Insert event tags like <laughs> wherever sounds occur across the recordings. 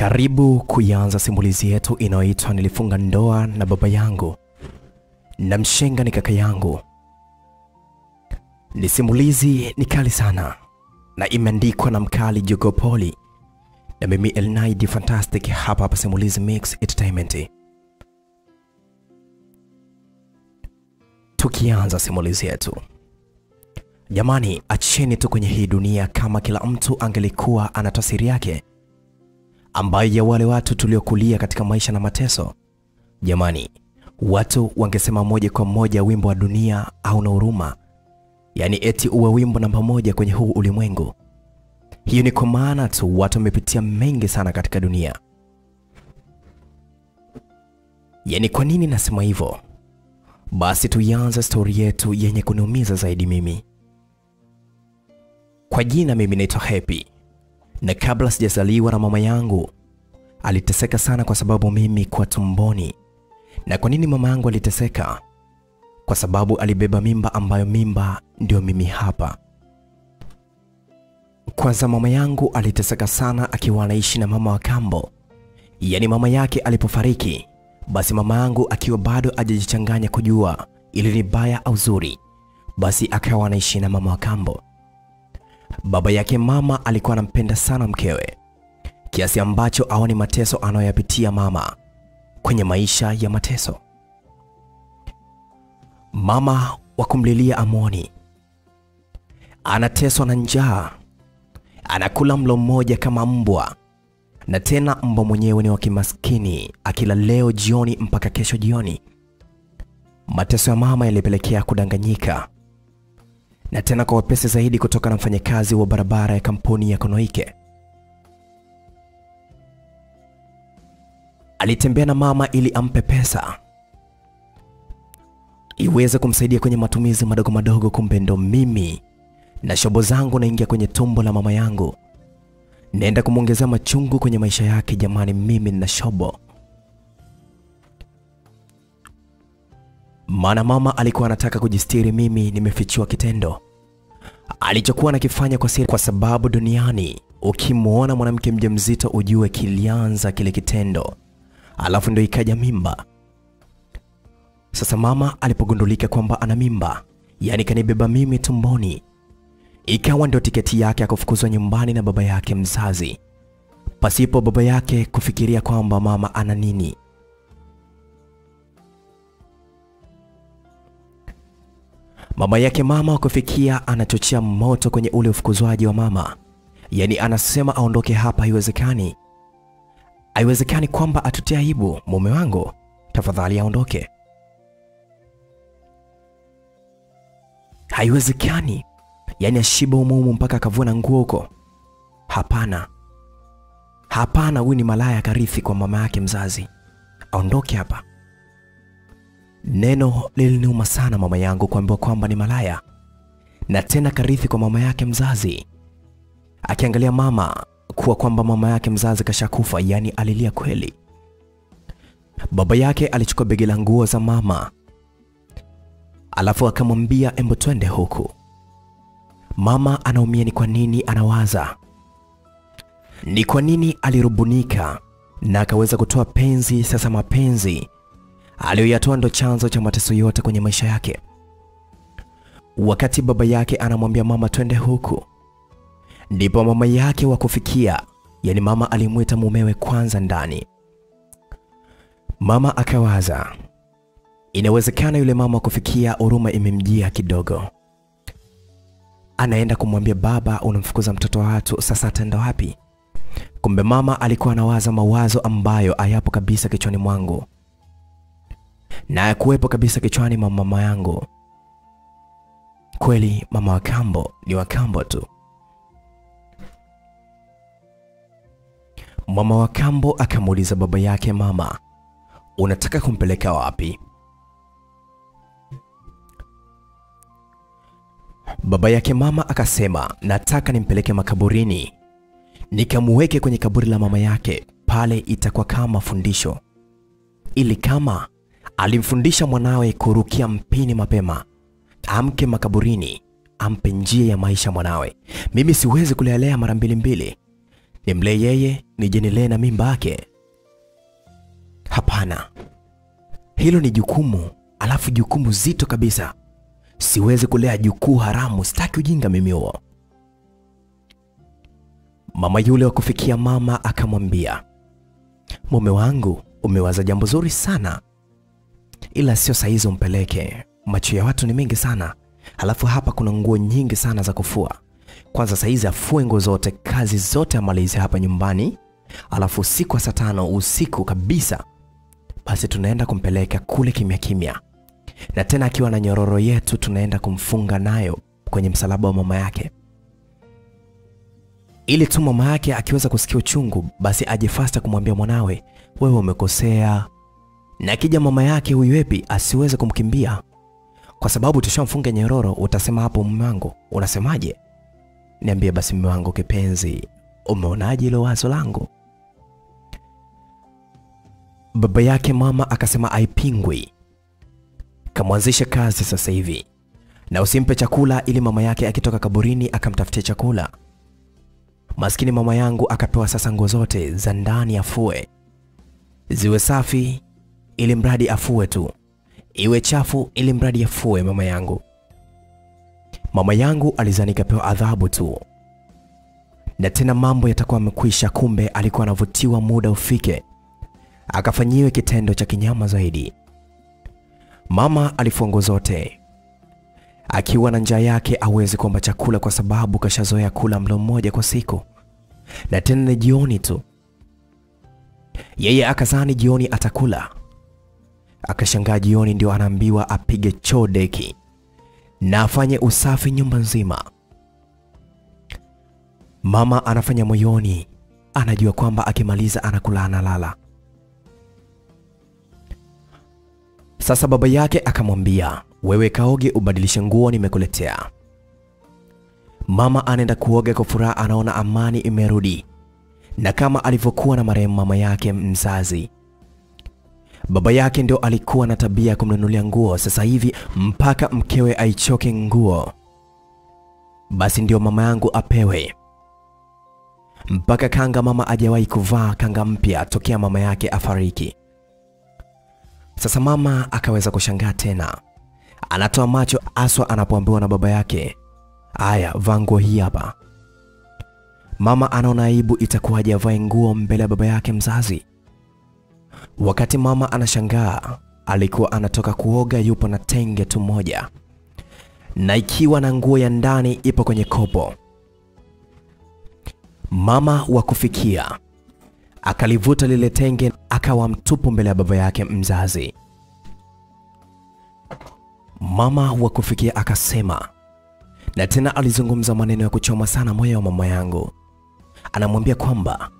Karibu kuianza simulizi yetu inayoitwa Nilifunga Ndoa na Baba Yangu na Mshenga ni Kaka Yangu. Ni simulizi ni kali sana na imeandikwa na mkali Jogopoli na mimi Elnaid Fantastic hapa hapa Simulizi Mix Entertainment. Tukianza simulizi yetu, jamani, acheni tu kwenye hii dunia kama kila mtu angelikuwa ana tafsiri yake ambayo ya wale watu tuliokulia katika maisha na mateso. Jamani, watu wangesema moja kwa moja wimbo wa dunia au na huruma, yaani eti uwe wimbo namba moja kwenye huu ulimwengu. Hiyo ni kwa maana tu watu wamepitia mengi sana katika dunia. Yaani, kwa nini nasema hivyo? Basi tuianze stori yetu yenye kuniumiza zaidi mimi. Kwa jina mimi naitwa Happy na kabla sijazaliwa na mama yangu aliteseka sana kwa sababu mimi kwa tumboni. Na kwa nini mama yangu aliteseka? Kwa sababu alibeba mimba ambayo mimba ndio mimi hapa. Kwanza mama yangu aliteseka sana akiwa anaishi na mama wa kambo, yaani mama yake alipofariki, basi mama yangu akiwa bado ajajichanganya kujua ili ni baya au zuri, basi akawa anaishi na mama wa kambo. Baba yake mama alikuwa anampenda sana mkewe kiasi ambacho aoni mateso anayoyapitia mama kwenye maisha ya mateso. Mama wa kumlilia Amoni anateswa na njaa, anakula mlo mmoja kama mbwa, na tena mbwa mwenyewe ni wa kimaskini, akila leo jioni mpaka kesho jioni. Mateso ya mama yalipelekea kudanganyika na tena kwa wepesi zaidi kutoka na mfanyakazi wa barabara ya kampuni ya Konoike. Alitembea na mama ili ampe pesa iweze kumsaidia kwenye matumizi madogo madogo. Kumbe ndo mimi na shobo zangu naingia kwenye tumbo la mama yangu, naenda kumwongezea machungu kwenye maisha yake. Jamani, mimi na shobo maana mama alikuwa anataka kujistiri, mimi nimefichua kitendo alichokuwa nakifanya kwa siri, kwa sababu duniani ukimwona mwanamke mjamzito ujue kilianza kile kitendo, alafu ndio ikaja mimba. Sasa mama alipogundulika kwamba ana mimba, yani kanibeba mimi tumboni, ikawa ndio tiketi yake ya kufukuzwa nyumbani na baba yake mzazi, pasipo baba yake kufikiria kwamba mama ana nini. Mama yake mama kufikia anachochea moto kwenye ule ufukuzwaji wa mama, yaani anasema aondoke hapa. Haiwezekani, haiwezekani kwamba atutie aibu mume wangu, tafadhali aondoke. Haiwezekani, yaani ashiba umumu mpaka akavua na nguo huko. Hapana, hapana, huyu ni malaya karithi kwa mama yake mzazi, aondoke hapa. Neno liliniuma sana mama yangu kuambiwa kwamba ni malaya na tena karithi kwa mama yake mzazi, akiangalia mama kuwa kwamba mama yake mzazi kashakufa, yani alilia kweli. Baba yake alichukua begi la nguo za mama, alafu akamwambia embo, twende huku. Mama anaumia. Ni kwa nini? Anawaza ni kwa nini alirubunika na akaweza kutoa penzi. Sasa mapenzi aliyoyatoa ndo chanzo cha mateso yote kwenye maisha yake. Wakati baba yake anamwambia mama twende huku, ndipo mama yake wa kufikia, yani mama alimwita mumewe kwanza ndani. Mama akawaza, inawezekana yule mama wa kufikia huruma imemjia kidogo, anaenda kumwambia baba, unamfukuza mtoto wa watu, sasa ataenda wapi? Kumbe mama alikuwa anawaza mawazo ambayo hayapo kabisa kichwani mwangu na kuwepo kabisa kichwani mwa mama yangu. Kweli mama wa kambo ni wa kambo tu. Mama wa kambo akamuuliza baba yake, mama, unataka kumpeleka wapi? Baba yake mama akasema, nataka nimpeleke makaburini, nikamuweke kwenye kaburi la mama yake, pale itakuwa kama fundisho, ili kama alimfundisha mwanawe kurukia mpini mapema, amke makaburini, ampe njia ya maisha mwanawe. Mimi siwezi kulelea mara mbili mbili, Nimlee yeye nije nilee na mimba yake? Hapana, hilo ni jukumu, alafu jukumu zito kabisa. Siwezi kulea jukuu haramu, sitaki ujinga mimi huo. Mama yule wa kufikia mama akamwambia, mume wangu, umewaza jambo zuri sana, ila sio saizi umpeleke. mpeleke. Macho ya watu ni mengi sana, halafu hapa kuna nguo nyingi sana za kufua. Kwanza saizi afue nguo zote, kazi zote amalize hapa nyumbani, alafu usiku wa saa tano usiku kabisa, basi tunaenda kumpeleka kule kimya kimya, na tena akiwa na nyororo yetu tunaenda kumfunga nayo kwenye msalaba wa mama yake ili tu mama yake akiweza kusikia uchungu basi aje fasta kumwambia mwanawe, wewe umekosea, na kija mama yake huyu Epi asiweze kumkimbia kwa sababu tushamfunga nyororo. Utasema hapo, mume wangu, unasemaje? Niambie basi mume wangu kipenzi, umeonaje hilo wazo langu? Baba yake mama akasema aipingwi, kamwanzishe kazi sasa hivi, na usimpe chakula ili mama yake akitoka kaburini akamtafutie chakula. Maskini mama yangu akapewa sasa nguo zote za ndani afue, ziwe safi ili mradi afue tu, iwe chafu ili mradi afue. Mama yangu mama yangu alizani kapewa adhabu tu, na tena mambo yatakuwa amekwisha. Kumbe alikuwa anavutiwa muda ufike akafanyiwe kitendo cha kinyama zaidi. Mama alifua nguo zote akiwa na njaa yake awezi kuomba chakula kwa sababu kashazoea kula mlo mmoja kwa siku, na tena ni jioni tu. Yeye akazani jioni atakula, akashangaa jioni ndio anaambiwa apige choo deki na afanye usafi nyumba nzima. Mama anafanya moyoni, anajua kwamba akimaliza anakula analala. Sasa baba yake akamwambia wewe kaoge ubadilishe nguo nimekuletea. Mama anaenda kuoga kwa furaha, anaona amani imerudi, na kama alivyokuwa na marehemu mama yake mzazi. Baba yake ndio alikuwa na tabia ya kumnunulia nguo, sasa hivi mpaka mkewe aichoke nguo, basi ndio mama yangu apewe mpaka kanga. Mama ajawahi kuvaa kanga mpya tokea mama yake afariki. Sasa mama akaweza kushangaa tena anatoa macho aswa anapoambiwa na baba yake, aya, vaa nguo hii hapa. Mama anaona aibu, itakuwaje avae nguo mbele ya baba yake mzazi? Wakati mama anashangaa, alikuwa anatoka kuoga, yupo na tenge tu moja, na ikiwa na nguo ya ndani ipo kwenye kopo. Mama wa kufikia akalivuta lile tenge, akawa mtupu mbele ya baba yake mzazi. Mama wa kufikia akasema, na tena alizungumza maneno ya kuchoma sana moyo wa mama yangu. Anamwambia kwamba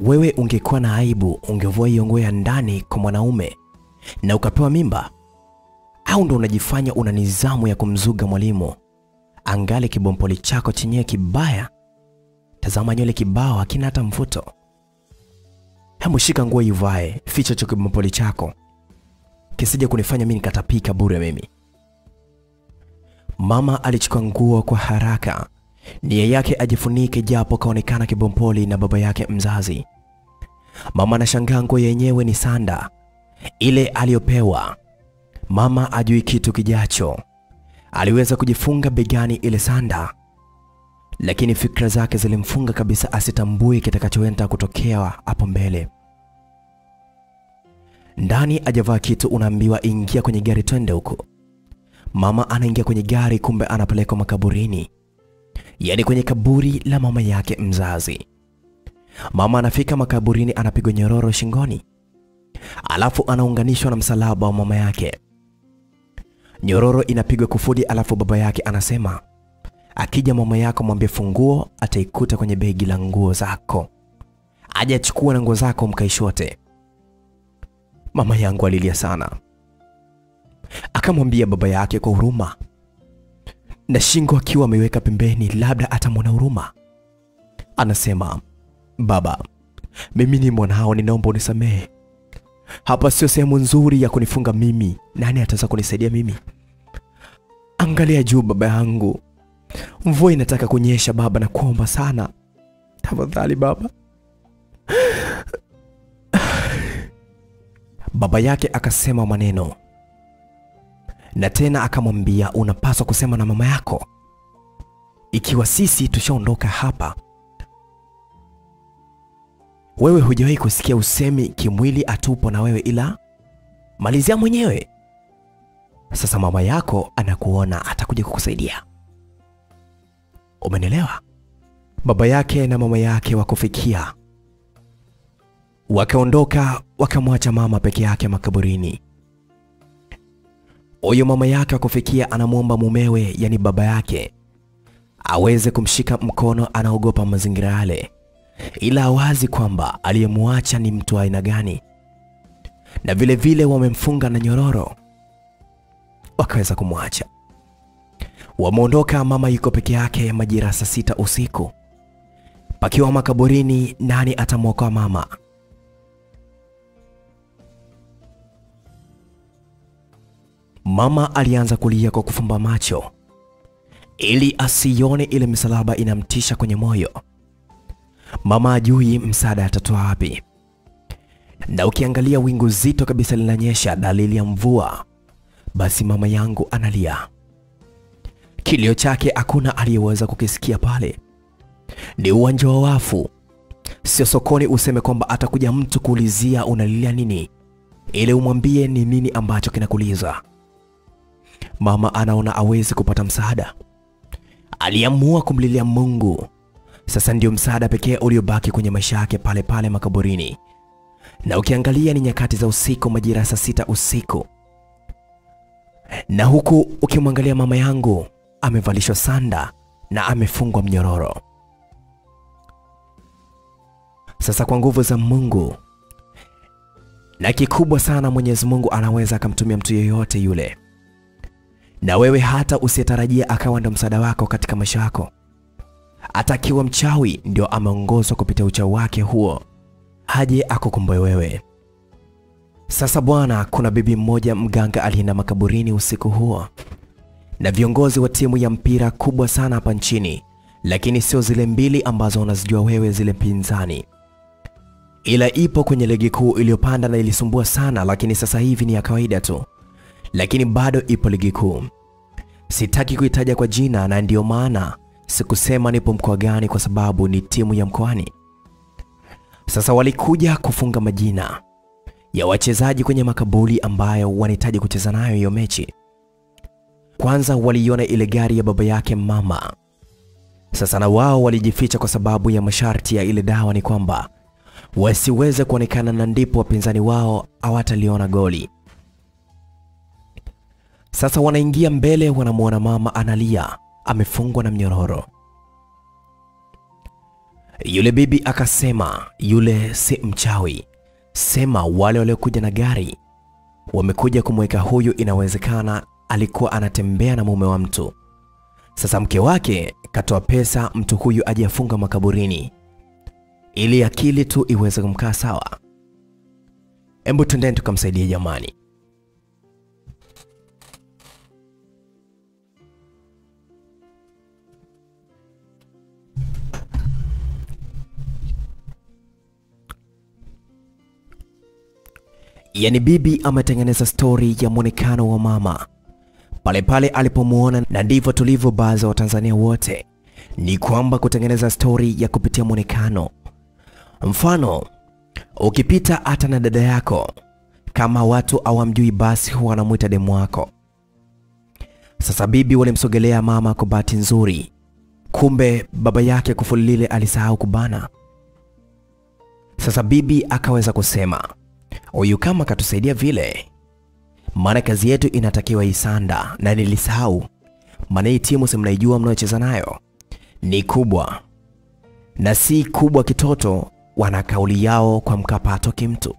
wewe ungekuwa na aibu, ungevua hiyo nguo ya ndani kwa mwanaume na ukapewa mimba, au ndo unajifanya una nizamu ya kumzuga mwalimu? Angali kibompoli chako chenyewe kibaya, tazama nywele kibao, hakina hata mvuto. Hebu shika nguo ivae, ficha cho kibompoli chako kisije kunifanya mimi nikatapika bure mimi. Mama alichukua nguo kwa haraka, nia yake ajifunike japo kaonekana kibompoli na baba yake mzazi. Mama anashangaa nguo yenyewe ni sanda ile aliyopewa. Mama ajui kitu kijacho, aliweza kujifunga begani ile sanda, lakini fikra zake zilimfunga kabisa asitambue kitakachoenda kutokea hapo mbele. Ndani ajavaa kitu, unaambiwa ingia kwenye gari twende huko. Mama anaingia kwenye gari, kumbe anapelekwa makaburini, yaani kwenye kaburi la mama yake mzazi. Mama anafika makaburini, anapigwa nyororo shingoni, alafu anaunganishwa na msalaba wa mama yake. Nyororo inapigwa kufudi, alafu baba yake anasema akija mama yako mwambie funguo ataikuta kwenye begi la nguo zako, aje achukue na nguo zako mkaishote. Mama yangu alilia sana, akamwambia baba yake kwa huruma, na shingo akiwa ameweka pembeni, labda atamwona huruma. Anasema, baba, mimi ni mwanao, ninaomba unisamehe. Hapa sio sehemu nzuri ya kunifunga mimi. Nani ataweza kunisaidia mimi? Angalia juu baba yangu, mvua inataka kunyesha baba, na kuomba sana tafadhali baba. <sighs> Baba yake akasema maneno na tena akamwambia, unapaswa kusema na mama yako ikiwa sisi tushaondoka hapa. Wewe hujawahi kusikia usemi kimwili atupo na wewe, ila malizia mwenyewe. Sasa mama yako anakuona, atakuja kukusaidia. Umenielewa? Baba yake na mama yake wakufikia, wakaondoka, wakamwacha mama peke yake makaburini. Huyo mama yake wakufikia anamwomba mumewe, yani baba yake, aweze kumshika mkono. Anaogopa mazingira yale, ila awazi kwamba aliyemwacha ni mtu aina gani, na vile vile wamemfunga na nyororo, wakaweza kumwacha. Wameondoka, mama yuko peke yake majira saa sita usiku, pakiwa makaburini. Nani atamwokoa mama? Mama alianza kulia kwa kufumba macho ili asione ile misalaba inamtisha kwenye moyo. Mama ajui msaada atatoa wapi, na ukiangalia wingu zito kabisa linanyesha, dalili ya mvua. Basi mama yangu analia, kilio chake hakuna aliyeweza kukisikia pale. Ni uwanja wa wafu, sio sokoni useme kwamba atakuja mtu kuulizia unalilia nini, ili umwambie ni nini ambacho kinakuliza. Mama anaona awezi kupata msaada, aliamua kumlilia Mungu. Sasa ndio msaada pekee uliobaki kwenye maisha yake pale pale makaburini. Na ukiangalia ni nyakati za usiku, majira saa sita usiku, na huku ukimwangalia mama yangu amevalishwa sanda na amefungwa mnyororo. Sasa kwa nguvu za Mungu na kikubwa sana, Mwenyezi Mungu anaweza akamtumia mtu yeyote yule na wewe hata usiyetarajia akawa ndo msaada wako katika maisha yako. Atakiwa mchawi ndio ameongozwa kupitia uchawi wake huo haje akukomboe wewe. Sasa bwana, kuna bibi mmoja mganga alienda makaburini usiku huo na viongozi wa timu ya mpira kubwa sana hapa nchini, lakini sio zile mbili ambazo unazijua wewe, zile pinzani, ila ipo kwenye ligi kuu iliyopanda na ilisumbua sana, lakini sasa hivi ni ya kawaida tu lakini bado ipo ligi kuu. Sitaki kuitaja kwa jina, na ndiyo maana sikusema nipo mkoa gani, kwa sababu ni timu ya mkoani. Sasa walikuja kufunga majina ya wachezaji kwenye makaburi ambayo wanahitaji kucheza nayo hiyo mechi. Kwanza waliiona ile gari ya baba yake mama. Sasa na wao walijificha kwa sababu ya masharti ya ile dawa, ni kwamba wasiweze kuonekana, na ndipo wapinzani wao hawataliona goli. Sasa wanaingia mbele, wanamwona mama analia, amefungwa na mnyororo. Yule bibi akasema, yule si mchawi, sema wale waliokuja na gari wamekuja kumweka huyu, inawezekana alikuwa anatembea na mume wa mtu. Sasa mke wake katoa pesa mtu huyu aje afunga makaburini, ili akili tu iweze kumkaa sawa. Hebu twendeni tukamsaidia jamani. Yaani bibi ametengeneza stori ya mwonekano wa mama pale pale alipomuona, na ndivyo tulivyo baadhi ya Watanzania wote, ni kwamba kutengeneza stori ya kupitia mwonekano. Mfano, ukipita hata na dada yako, kama watu hawamjui, basi huwa wanamwita demu wako. Sasa bibi walimsogelea mama kwa bahati nzuri, kumbe baba yake kufuli lile alisahau kubana. Sasa bibi akaweza kusema huyu kama katusaidia vile, maana kazi yetu inatakiwa isanda, na nilisahau, maana hii timu si mnaijua mnayocheza nayo ni kubwa, na si kubwa kitoto. Wana kauli yao kwa Mkapa atoki mtu,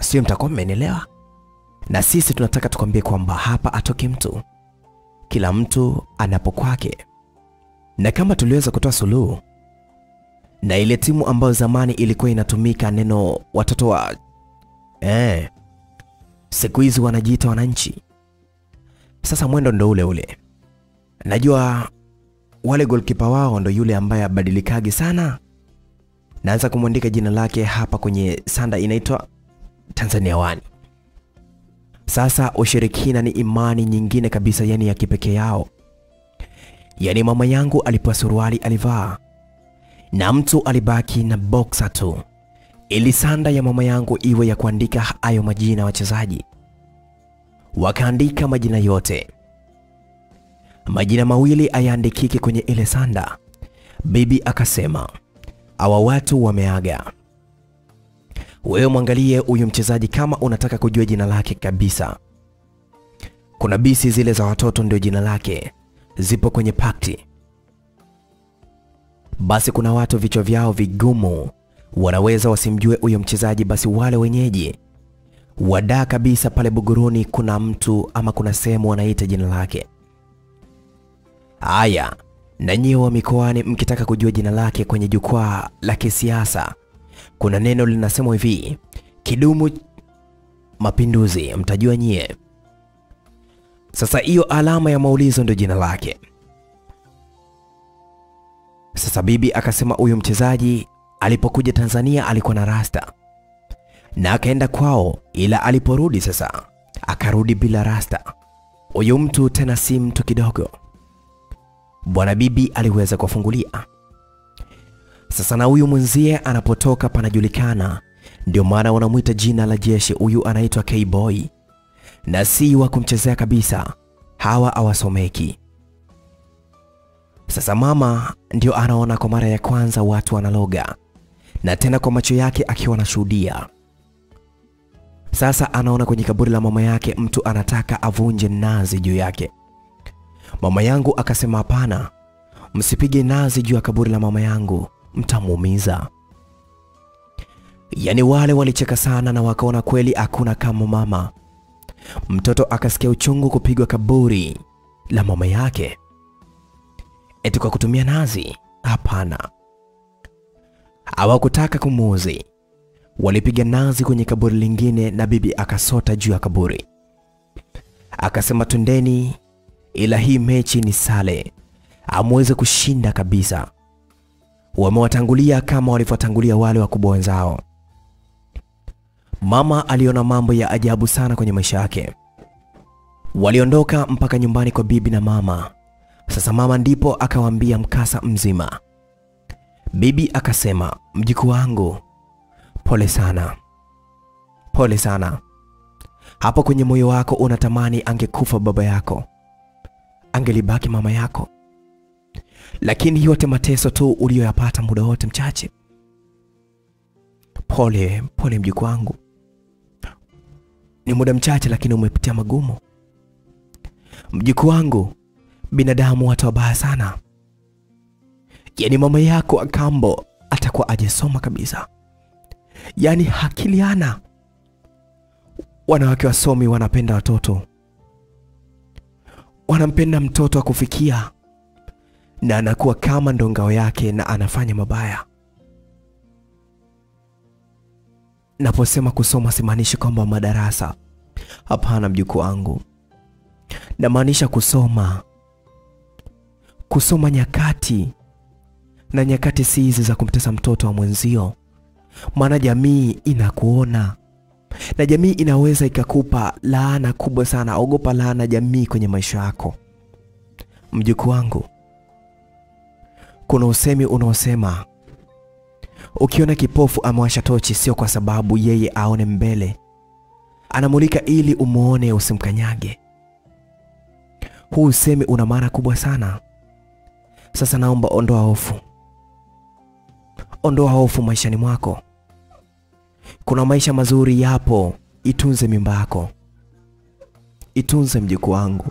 sio? Mtakuwa mmenielewa. Na sisi tunataka tukwambie kwamba hapa atoki mtu, kila mtu anapo kwake, na kama tuliweza kutoa suluhu na ile timu ambayo zamani ilikuwa inatumika neno watoto wa Eh, siku hizi wanajiita wananchi. Sasa mwendo ndo ule ule. Najua wale goalkeeper wao ndo yule ambaye abadilikagi sana. Naanza kumwandika jina lake hapa kwenye sanda inaitwa Tanzania Wani. Sasa ushirikina ni imani nyingine kabisa, yani ya kipekee yao. Yani mama yangu alipewa suruali alivaa, na mtu alibaki na boxer tu, ili sanda ya mama yangu iwe ya kuandika hayo majina wachezaji. Wakaandika majina yote, majina mawili ayaandikike kwenye ile sanda. Bibi akasema hawa watu wameaga. Wewe mwangalie huyu mchezaji kama unataka kujua jina lake kabisa. Kuna bisi zile za watoto ndio jina lake, zipo kwenye pakti. Basi kuna watu vichwa vyao vigumu, wanaweza wasimjue huyo mchezaji. Basi wale wenyeji wadaa kabisa pale Buguruni, kuna mtu ama kuna sehemu wanaita jina lake. Haya, na nyie wa mikoani mkitaka kujua jina lake kwenye jukwaa la kisiasa, kuna neno linasemwa hivi, kidumu mapinduzi, mtajua nyie. Sasa hiyo alama ya maulizo ndio jina lake. Sasa bibi akasema huyu mchezaji alipokuja Tanzania alikuwa na rasta na akaenda kwao, ila aliporudi sasa akarudi bila rasta. Huyu mtu tena si mtu kidogo. Bwana bibi aliweza kuwafungulia. Sasa na huyu mwenzie anapotoka panajulikana, ndio maana wanamwita jina la jeshi. Huyu anaitwa K-boy na si wa kumchezea kabisa, hawa hawasomeki. Sasa mama ndio anaona kwa mara ya kwanza watu wanaloga, na tena kwa macho yake akiwa anashuhudia. Sasa anaona kwenye kaburi la mama yake mtu anataka avunje nazi juu yake. Mama yangu akasema hapana, msipige nazi juu ya kaburi la mama yangu, mtamuumiza. Yaani wale walicheka sana na wakaona kweli hakuna kama mama. Mtoto akasikia uchungu kupigwa kaburi la mama yake, eti kwa kutumia nazi? Hapana, hawakutaka kumuuzi. Walipiga nazi kwenye kaburi lingine, na bibi akasota juu ya kaburi, akasema tundeni ila hii mechi ni sale, amweze kushinda kabisa. Wamewatangulia kama walivyotangulia wale wakubwa wenzao. Mama aliona mambo ya ajabu sana kwenye maisha yake. Waliondoka mpaka nyumbani kwa bibi na mama. Sasa mama ndipo akawaambia mkasa mzima. Bibi akasema, mjukuu wangu, pole sana, pole sana. Hapo kwenye moyo wako unatamani angekufa baba yako, angelibaki mama yako, lakini yote mateso tu uliyoyapata muda wote mchache. Pole pole mjukuu wangu, ni muda mchache, lakini umepitia magumu. Mjukuu wangu, binadamu watu wabaya sana. Yaani mama yako akambo atakuwa ajasoma kabisa, yani hakiliana. Wanawake wasomi wanapenda watoto, wanampenda mtoto wa kufikia, na anakuwa kama ndo ngao yake na anafanya mabaya. Naposema kusoma simaanishi kwamba madarasa. Hapana mjukuu wangu, namaanisha kusoma, kusoma nyakati, na nyakati si hizi za kumtesa mtoto wa mwenzio, maana jamii inakuona na jamii inaweza ikakupa laana kubwa sana. Ogopa laana jamii kwenye maisha yako mjukuu wangu. Kuna usemi unaosema ukiona kipofu amewasha tochi, sio kwa sababu yeye aone mbele, anamulika ili umuone, usimkanyage. Huu usemi una maana kubwa sana. Sasa naomba ondoa hofu, ondoa hofu maishani mwako. Kuna maisha mazuri yapo, itunze mimba yako, itunze mjukuu wangu.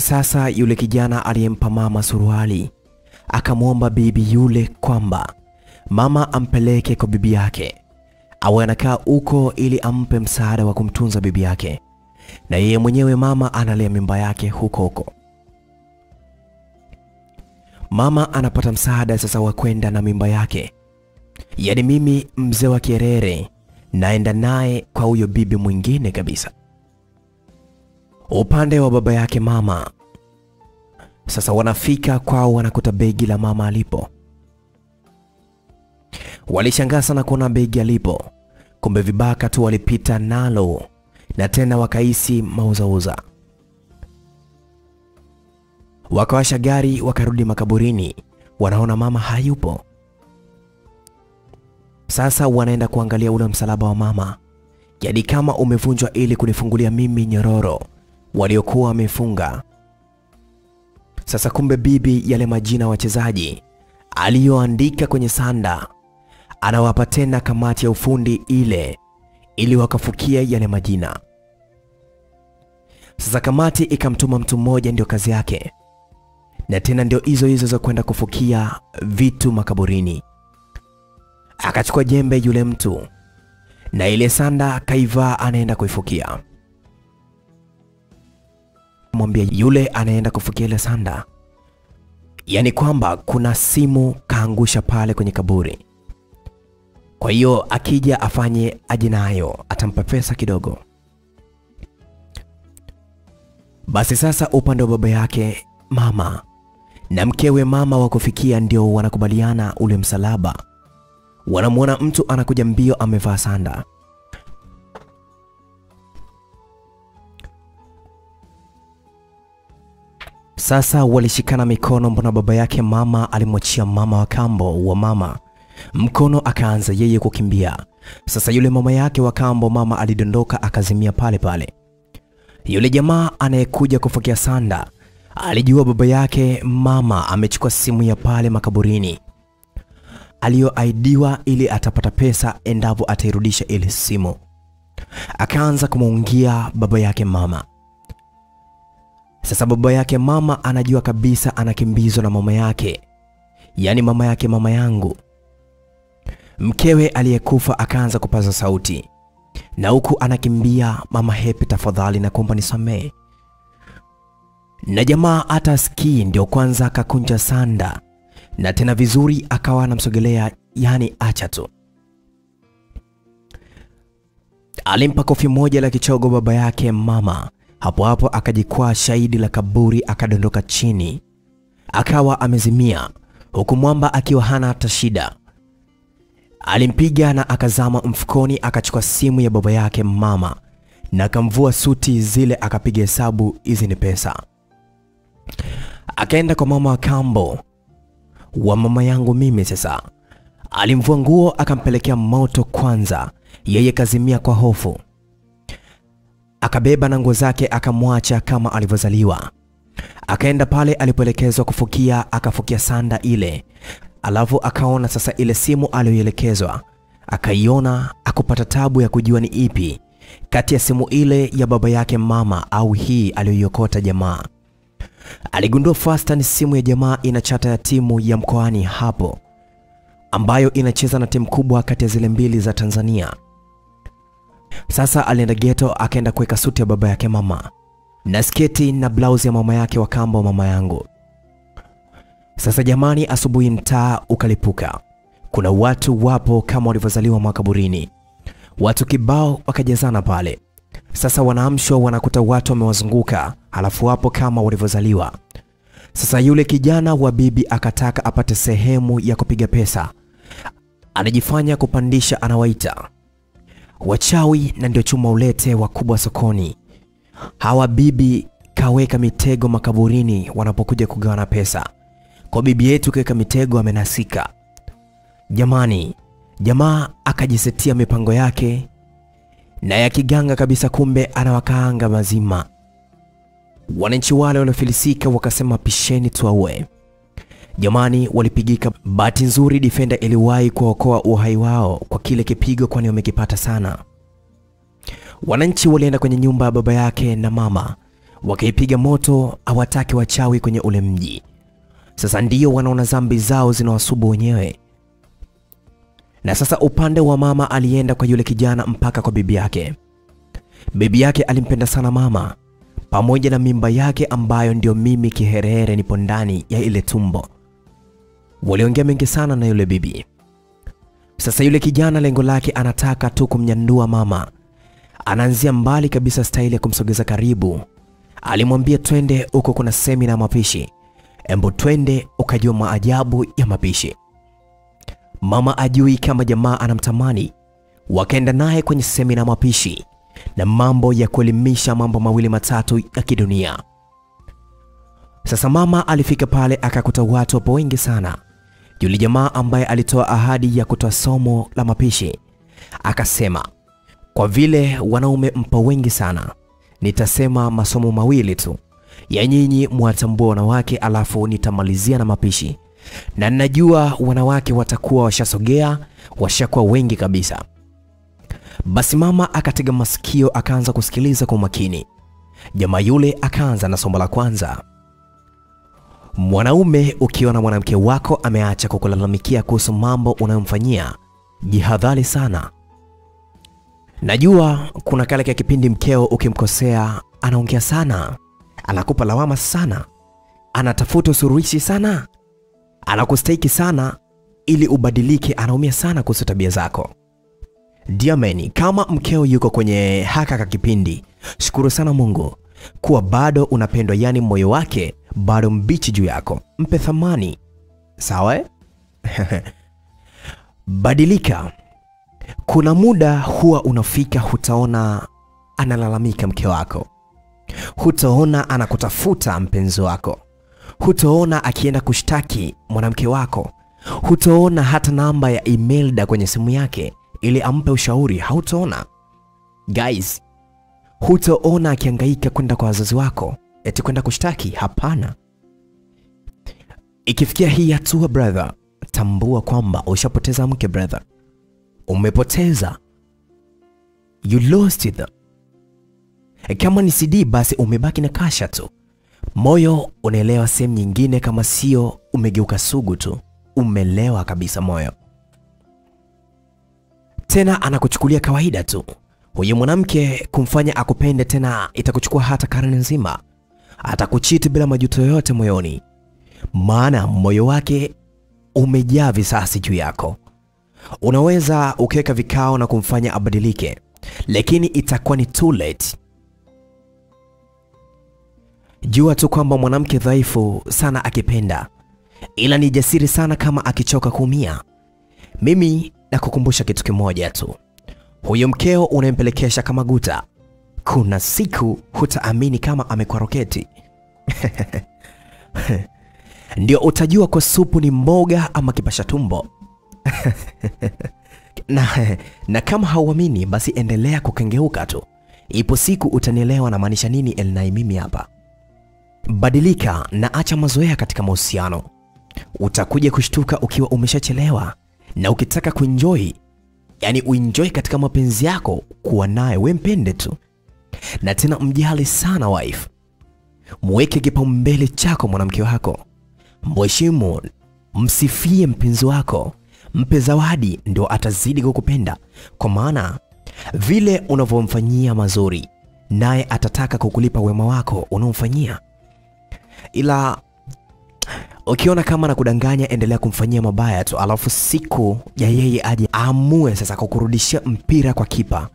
Sasa yule kijana aliyempa mama suruali akamwomba bibi yule kwamba mama ampeleke kwa bibi yake awe anakaa huko ili ampe msaada wa kumtunza bibi yake, na yeye mwenyewe mama analea mimba yake huko huko. Mama anapata msaada sasa wa kwenda na mimba yake. Yaani mimi mzee wa Kerere naenda naye kwa huyo bibi mwingine kabisa. Upande wa baba yake mama, sasa wanafika kwao, wanakuta begi la mama alipo. Walishangaa sana kuona begi alipo, kumbe vibaka tu walipita nalo na tena wakahisi mauzauza. Wakawasha gari wakarudi makaburini, wanaona mama hayupo. Sasa wanaenda kuangalia ule msalaba wa mama, yaani kama umevunjwa ili kunifungulia mimi nyororo waliokuwa wamefunga. Sasa kumbe bibi yale majina wachezaji aliyoandika kwenye sanda anawapa tena kamati ya ufundi ile ili wakafukia yale majina. Sasa kamati ikamtuma mtu mmoja, ndio kazi yake, na tena ndio hizo hizo za kwenda kufukia vitu makaburini. Akachukua jembe yule mtu na ile sanda kaivaa, anaenda kuifukia. Mwambia yule anaenda kufukia ile sanda, yaani kwamba kuna simu kaangusha pale kwenye kaburi. Kwa hiyo akija afanye aje nayo, atampa pesa kidogo. Basi sasa upande wa baba yake mama na mkewe mama wa kufikia ndio wanakubaliana ule msalaba. Wanamwona mtu anakuja mbio amevaa sanda. Sasa walishikana mikono, mbona baba yake mama alimwachia mama wa kambo wa mama mkono, akaanza yeye kukimbia. Sasa yule mama yake wa kambo mama alidondoka akazimia pale pale. Yule jamaa anayekuja kufukia sanda alijua baba yake mama amechukua simu ya pale makaburini aliyoaidiwa ili atapata pesa endapo atairudisha ile simu. Akaanza kumwungia baba yake mama. Sasa baba yake mama anajua kabisa anakimbizwa na mama yake, yaani mama yake mama yangu. Mkewe aliyekufa akaanza kupaza sauti na huku anakimbia, mama Hepi, tafadhali na kuomba nisamee. Na jamaa hata asikii, ndio kwanza akakunja sanda na tena vizuri, akawa anamsogelea, yani acha tu. Alimpa kofi moja la kichogo baba yake mama. Hapo hapo akajikwaa shahidi la kaburi, akadondoka chini, akawa amezimia, huku mwamba akiwa hana hata shida. Alimpiga na akazama mfukoni, akachukua simu ya baba yake mama na akamvua suti zile, akapiga hesabu, hizi ni pesa. Akaenda kwa mama wa kambo wa mama yangu mimi. Sasa alimvua nguo, akampelekea moto kwanza, yeye kazimia kwa hofu. Akabeba na nguo zake akamwacha kama alivyozaliwa. Akaenda pale alipoelekezwa kufukia, akafukia sanda ile alafu akaona sasa ile simu aliyoelekezwa, akaiona, akupata tabu ya kujua ni ipi kati ya simu ile ya baba yake mama au hii aliyoiokota jamaa. Aligundua fasta ni simu ya jamaa ina chata ya timu ya mkoani hapo, ambayo inacheza na timu kubwa kati ya zile mbili za Tanzania. Sasa alienda geto, akaenda kuweka suti ya baba yake mama na sketi na blausi ya mama yake wa kambo mama yangu. Sasa jamani, asubuhi mtaa ukalipuka. Kuna watu wapo kama walivyozaliwa makaburini, watu kibao wakajazana pale. Sasa wanaamshwa, wanakuta watu wamewazunguka, halafu wapo kama walivyozaliwa. Sasa yule kijana wa bibi akataka apate sehemu ya kupiga pesa, anajifanya kupandisha, anawaita wachawi na ndio chuma ulete wakubwa sokoni. Hawa bibi kaweka mitego makaburini wanapokuja kugawana pesa kwa bibi yetu kaweka mitego, amenasika. Jamani, jamaa akajisetia mipango yake na ya kiganga kabisa, kumbe anawakaanga mazima. Wananchi wale waliofilisika wakasema pisheni tuaue. Jamani, walipigika. Bahati nzuri defender iliwahi kuokoa uhai wao kwa kile kipigo, kwani wamekipata sana. Wananchi walienda kwenye nyumba ya baba yake na mama wakaipiga moto, hawataki wachawi kwenye ule mji. Sasa ndio wanaona dhambi zao zinawasubu wenyewe. Na sasa upande wa mama alienda kwa yule kijana mpaka kwa bibi yake. Bibi yake alimpenda sana mama pamoja na mimba yake ambayo ndio mimi kiherehere nipo ndani ya ile tumbo. Waliongea mengi sana na yule bibi. Sasa yule kijana lengo lake anataka tu kumnyandua mama. Anaanzia mbali kabisa, staili ya kumsogeza karibu. Alimwambia twende huko, kuna semina ya mapishi, embo twende ukajua maajabu ya mapishi. Mama ajui kama jamaa anamtamani. Wakaenda naye kwenye semina mapishi na mambo ya kuelimisha mambo mawili matatu ya kidunia. Sasa mama alifika pale akakuta watu wapo wengi sana. Yule jamaa ambaye alitoa ahadi ya kutoa somo la mapishi akasema, kwa vile wanaume mpo wengi sana, nitasema masomo mawili tu ya nyinyi mwatambua wanawake, alafu nitamalizia na mapishi, na ninajua wanawake watakuwa washasogea, washakuwa wengi kabisa. Basi mama akatega masikio akaanza kusikiliza kwa makini. Jamaa yule akaanza na somo la kwanza. Mwanaume, ukiona mwanamke wako ameacha kukulalamikia kuhusu mambo unayomfanyia, jihadhari sana. Najua kuna kale ka kipindi mkeo ukimkosea anaongea sana, anakupa lawama sana, anatafuta usuluhishi sana, anakustahiki sana ili ubadilike, anaumia sana kuhusu tabia zako. Diamani, kama mkeo yuko kwenye haka ka kipindi, shukuru sana Mungu kuwa bado unapendwa, yaani moyo wake bado mbichi juu yako. Mpe thamani, sawa? <laughs> Badilika. Kuna muda huwa unafika, hutaona analalamika mke wako, hutaona anakutafuta mpenzi wako, hutoona akienda kushtaki mwanamke wako, hutoona hata namba ya Imelda kwenye simu yake ili ampe ushauri, hautoona guys, Hutoona akihangaika kwenda kwa wazazi wako eti kwenda kushtaki. Hapana. Ikifikia hii hatua brother, tambua kwamba ushapoteza mke brother, umepoteza, you lost it. Kama ni CD basi umebaki na kasha tu, moyo unaelewa sehemu nyingine, kama sio umegeuka sugu tu, umelewa kabisa moyo. Tena anakuchukulia kawaida tu. Huyu mwanamke kumfanya akupende tena itakuchukua hata karne nzima. Atakuchiti bila majuto yoyote moyoni, maana moyo wake umejaa visasi juu yako. Unaweza ukiweka vikao na kumfanya abadilike, lakini itakuwa ni too late. Jua tu kwamba mwanamke dhaifu sana akipenda, ila ni jasiri sana kama akichoka kuumia. Mimi nakukumbusha kitu kimoja tu, huyo mkeo unayempelekesha kama guta, kuna siku hutaamini kama amekuwa roketi. <laughs> Ndio utajua kwa supu ni mboga ama kipasha tumbo. <laughs> na, na kama hauamini basi endelea kukengeuka tu, ipo siku utanielewa namaanisha nini Elnai mimi hapa. Badilika na acha mazoea katika mahusiano. Utakuja kushtuka ukiwa umeshachelewa, na ukitaka kuenjoy, yani uenjoy katika mapenzi yako, kuwa naye we mpende tu, na tena mjali sana wife. Mweke kipaumbele chako mwanamke wako, mheshimu, msifie mpenzi wako, mpe zawadi, ndio atazidi kukupenda, kwa maana vile unavyomfanyia mazuri, naye atataka kukulipa wema wako unaomfanyia. Ila ukiona kama na kudanganya endelea kumfanyia mabaya tu, alafu siku ya yeye aje aamue sasa kukurudishia mpira kwa kipa,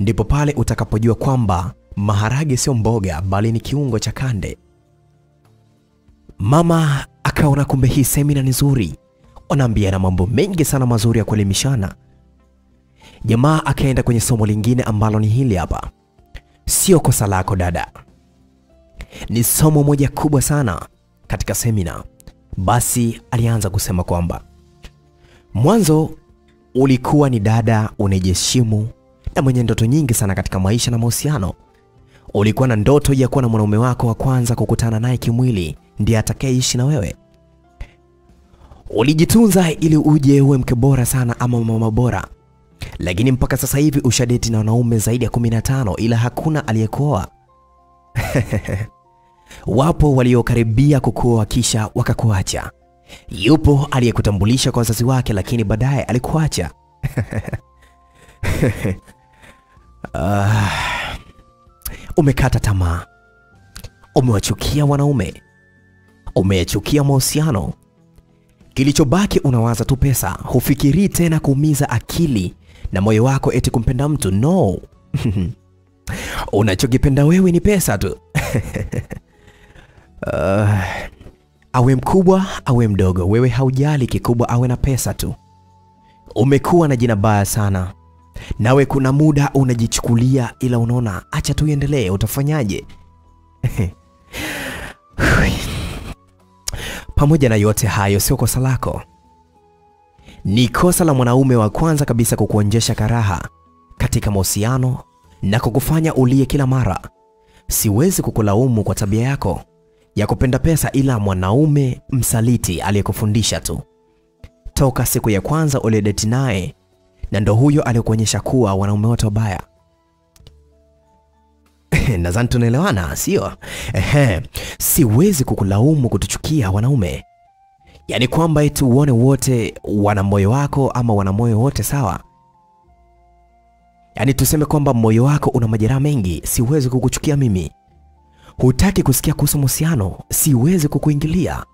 ndipo pale utakapojua kwamba maharage sio mboga, bali ni kiungo cha kande. Mama akaona kumbe hii semina ni nzuri, wanaambiana mambo mengi sana mazuri ya kuelimishana. Jamaa akaenda kwenye somo lingine ambalo ni hili hapa. Sio kosa lako dada, ni somo moja kubwa sana katika semina. Basi alianza kusema kwamba mwanzo ulikuwa ni dada unejeshimu na mwenye ndoto nyingi sana katika maisha na mahusiano. Ulikuwa na ndoto ya kuwa na mwanaume wako wa kwanza kukutana naye kimwili, ndiye atakayeishi na wewe. Ulijitunza ili uje uwe mke bora sana ama mama bora, lakini mpaka sasa hivi ushadeti na wanaume zaidi ya 15 ila hakuna aliyekuoa. <laughs> Wapo waliokaribia kukuoa kisha wakakuacha. Yupo aliyekutambulisha kwa wazazi wake lakini baadaye alikuacha. uh, <laughs> umekata tamaa, umewachukia wanaume, umeyachukia mahusiano, Kilichobaki unawaza tu pesa, hufikirii tena kuumiza akili na moyo wako eti kumpenda mtu. No, <laughs> unachokipenda wewe ni pesa tu. <laughs> Uh, awe mkubwa awe mdogo, wewe haujali, kikubwa awe na pesa tu. Umekuwa na jina baya sana, nawe kuna muda unajichukulia, ila unaona acha tu iendelee. Utafanyaje? <laughs> Pamoja na yote hayo, sio kosa lako, ni kosa la mwanaume wa kwanza kabisa kukuonjesha karaha katika mahusiano na kukufanya ulie kila mara. Siwezi kukulaumu kwa tabia yako ya kupenda pesa, ila mwanaume msaliti aliyekufundisha tu toka siku ya kwanza uliodeti naye, na ndo huyo aliyekuonyesha kuwa wanaume wote wabaya. <laughs> Nadhani tunaelewana, sio? Ehe, siwezi kukulaumu kutuchukia wanaume, yaani kwamba eti uone wote wana moyo wako ama wana moyo wote sawa. Yaani tuseme kwamba moyo wako una majeraha mengi, siwezi kukuchukia mimi. Hutaki kusikia kuhusu mahusiano, siwezi kukuingilia.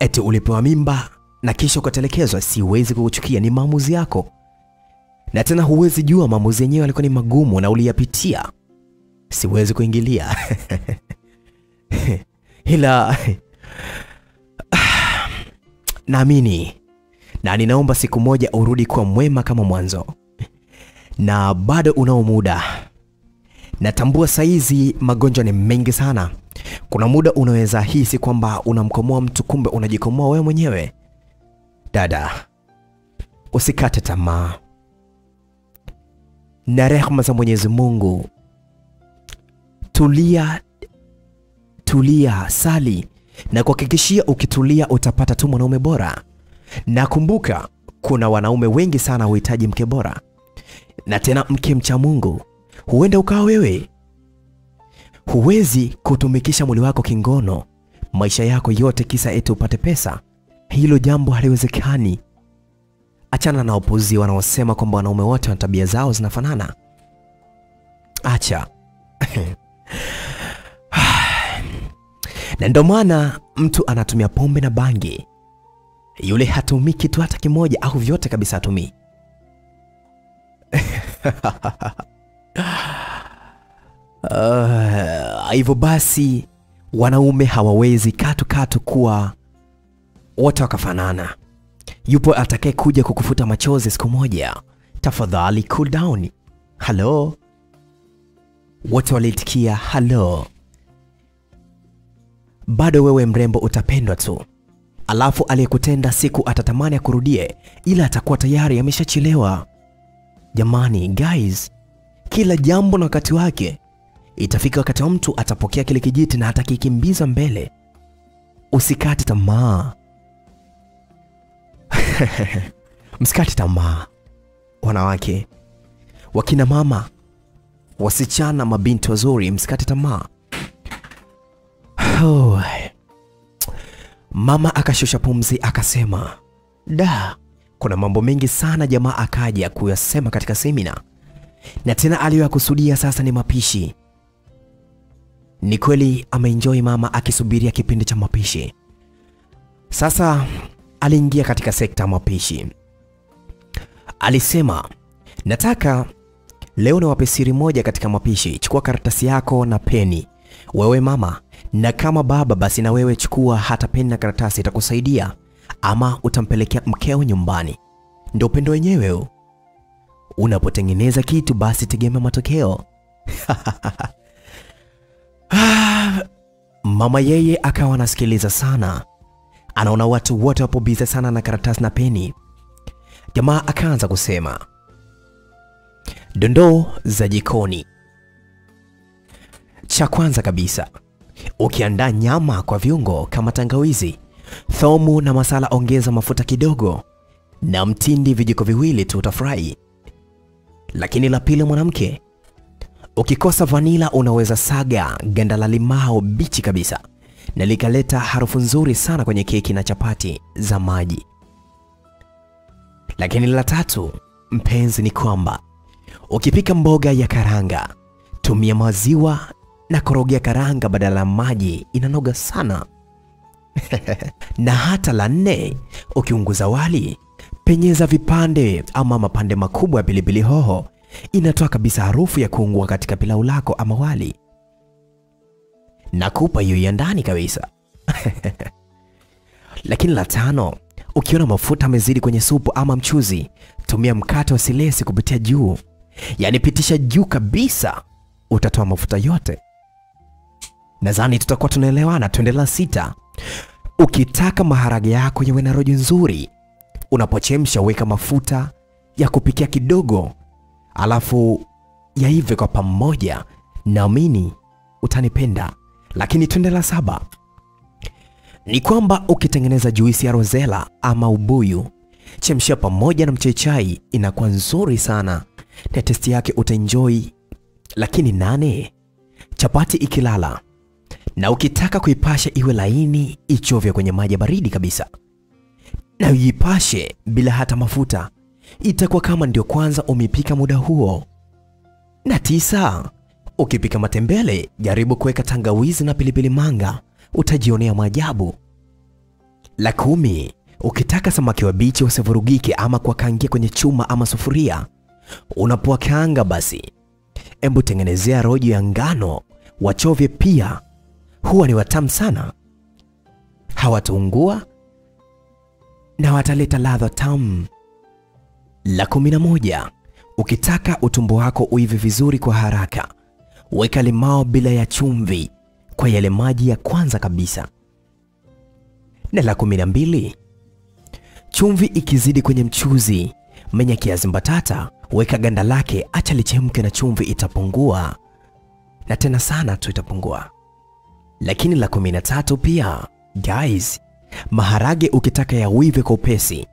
Eti ulipewa mimba na kisha ukatelekezwa, siwezi kukuchukia, ni maamuzi yako. Na tena huwezi jua maamuzi yenyewe yalikuwa ni magumu na uliyapitia, siwezi kuingilia. <laughs> Ila <sighs> naamini na ninaomba siku moja urudi kuwa mwema kama mwanzo, na bado unao muda. Natambua saizi magonjwa ni mengi sana. Kuna muda unaweza hisi kwamba unamkomoa mtu, kumbe unajikomoa wewe mwenyewe. Dada, usikate tamaa, na rehema za Mwenyezi Mungu. Tulia, tulia, sali na kuhakikishia, ukitulia utapata tu mwanaume bora. Na kumbuka, kuna wanaume wengi sana huhitaji mke bora, na tena mke mcha Mungu. Huenda ukawa wewe. Huwezi kutumikisha mwili wako kingono maisha yako yote kisa eti upate pesa. Hilo jambo haliwezekani. Achana na upuzi wanaosema kwamba wanaume wote wana tabia zao zinafanana. Acha. <sighs> na ndio maana mtu anatumia pombe na bangi, yule hatumii kitu hata kimoja au vyote kabisa hatumii. <laughs> Uh, hivyo basi wanaume hawawezi katu katu kuwa wote wakafanana. Yupo atakaye kuja kukufuta machozi siku moja. Tafadhali cool down. Halo, wote waliitikia halo. Bado wewe mrembo utapendwa tu, alafu aliyekutenda siku atatamani akurudie, ila atakuwa tayari ameshachelewa. Jamani guys, kila jambo na wakati wake. Itafika wakati wa mtu atapokea kile kijiti na atakikimbiza mbele. Usikate tamaa. <laughs> Msikate tamaa, wanawake, wakina mama, wasichana, mabinti wazuri, msikate tamaa. Oh. Mama akashusha pumzi akasema, da, kuna mambo mengi sana jamaa akaja kuyasema katika semina, na tena aliyoyakusudia sasa ni mapishi. Ni kweli ameenjoy mama akisubiria kipindi cha mapishi. Sasa aliingia katika sekta ya mapishi. Alisema, nataka leo niwape siri moja katika mapishi. Chukua karatasi yako na peni, wewe mama, na kama baba basi na wewe chukua hata peni na karatasi, itakusaidia ama utampelekea mkeo nyumbani. Ndio upendo wenyewe. Unapotengeneza kitu basi tegemea matokeo. <laughs> Mama yeye akawa anasikiliza sana, anaona watu wote wapo bize sana na karatasi na peni. Jamaa akaanza kusema dondoo za jikoni. Cha kwanza kabisa, ukiandaa nyama kwa viungo kama tangawizi, thomu na masala, ongeza mafuta kidogo na mtindi vijiko viwili tu, utafurahi. Lakini la pili, mwanamke, ukikosa vanila unaweza saga ganda la limao bichi kabisa na likaleta harufu nzuri sana kwenye keki na chapati za maji. Lakini la tatu, mpenzi, ni kwamba ukipika mboga ya karanga, tumia maziwa na korogea karanga badala ya maji, inanoga sana. <laughs> na hata la nne, ukiunguza wali, penyeza vipande ama mapande makubwa ya pilipili hoho, inatoa kabisa harufu ya kuungua katika pilau lako ama wali. Nakupa hiyo ya ndani kabisa. <laughs> Lakini la tano, ukiona mafuta amezidi kwenye supu ama mchuzi, tumia mkate wa silesi kupitia juu, yaani pitisha juu kabisa, utatoa mafuta yote. Nadhani tutakuwa tunaelewana. Tuendelea sita. Ukitaka maharage yako yawe na rojo nzuri, unapochemsha weka mafuta ya kupikia kidogo, alafu yaive kwa pamoja. Naamini utanipenda. Lakini tuendelea saba ni kwamba ukitengeneza juisi ya rozela ama ubuyu, chemshia pamoja na mchaichai, inakuwa nzuri sana na testi yake utaenjoy. Lakini nane, chapati ikilala na ukitaka kuipasha iwe laini, ichovya kwenye maji baridi kabisa na uipashe bila hata mafuta, itakuwa kama ndio kwanza umepika muda huo. Na tisa, ukipika matembele, jaribu kuweka tangawizi na pilipili manga, utajionea maajabu. La kumi, ukitaka samaki wabichi wasivurugike ama kuwakaangia kwenye chuma ama sufuria, unapowakaanga basi, embu tengenezea rojo ya ngano, wachovye pia, huwa ni watamu sana, hawataungua na wataleta ladha tamu. La kumi na moja, ukitaka utumbo wako uive vizuri kwa haraka, weka limao bila ya chumvi kwa yale maji ya kwanza kabisa. Na la kumi na mbili, chumvi ikizidi kwenye mchuzi, menya kiazi mbatata, weka ganda lake, acha lichemke na chumvi itapungua, na tena sana tu itapungua. Lakini la kumi na tatu pia guys, maharage ukitaka yawive kwa upesi,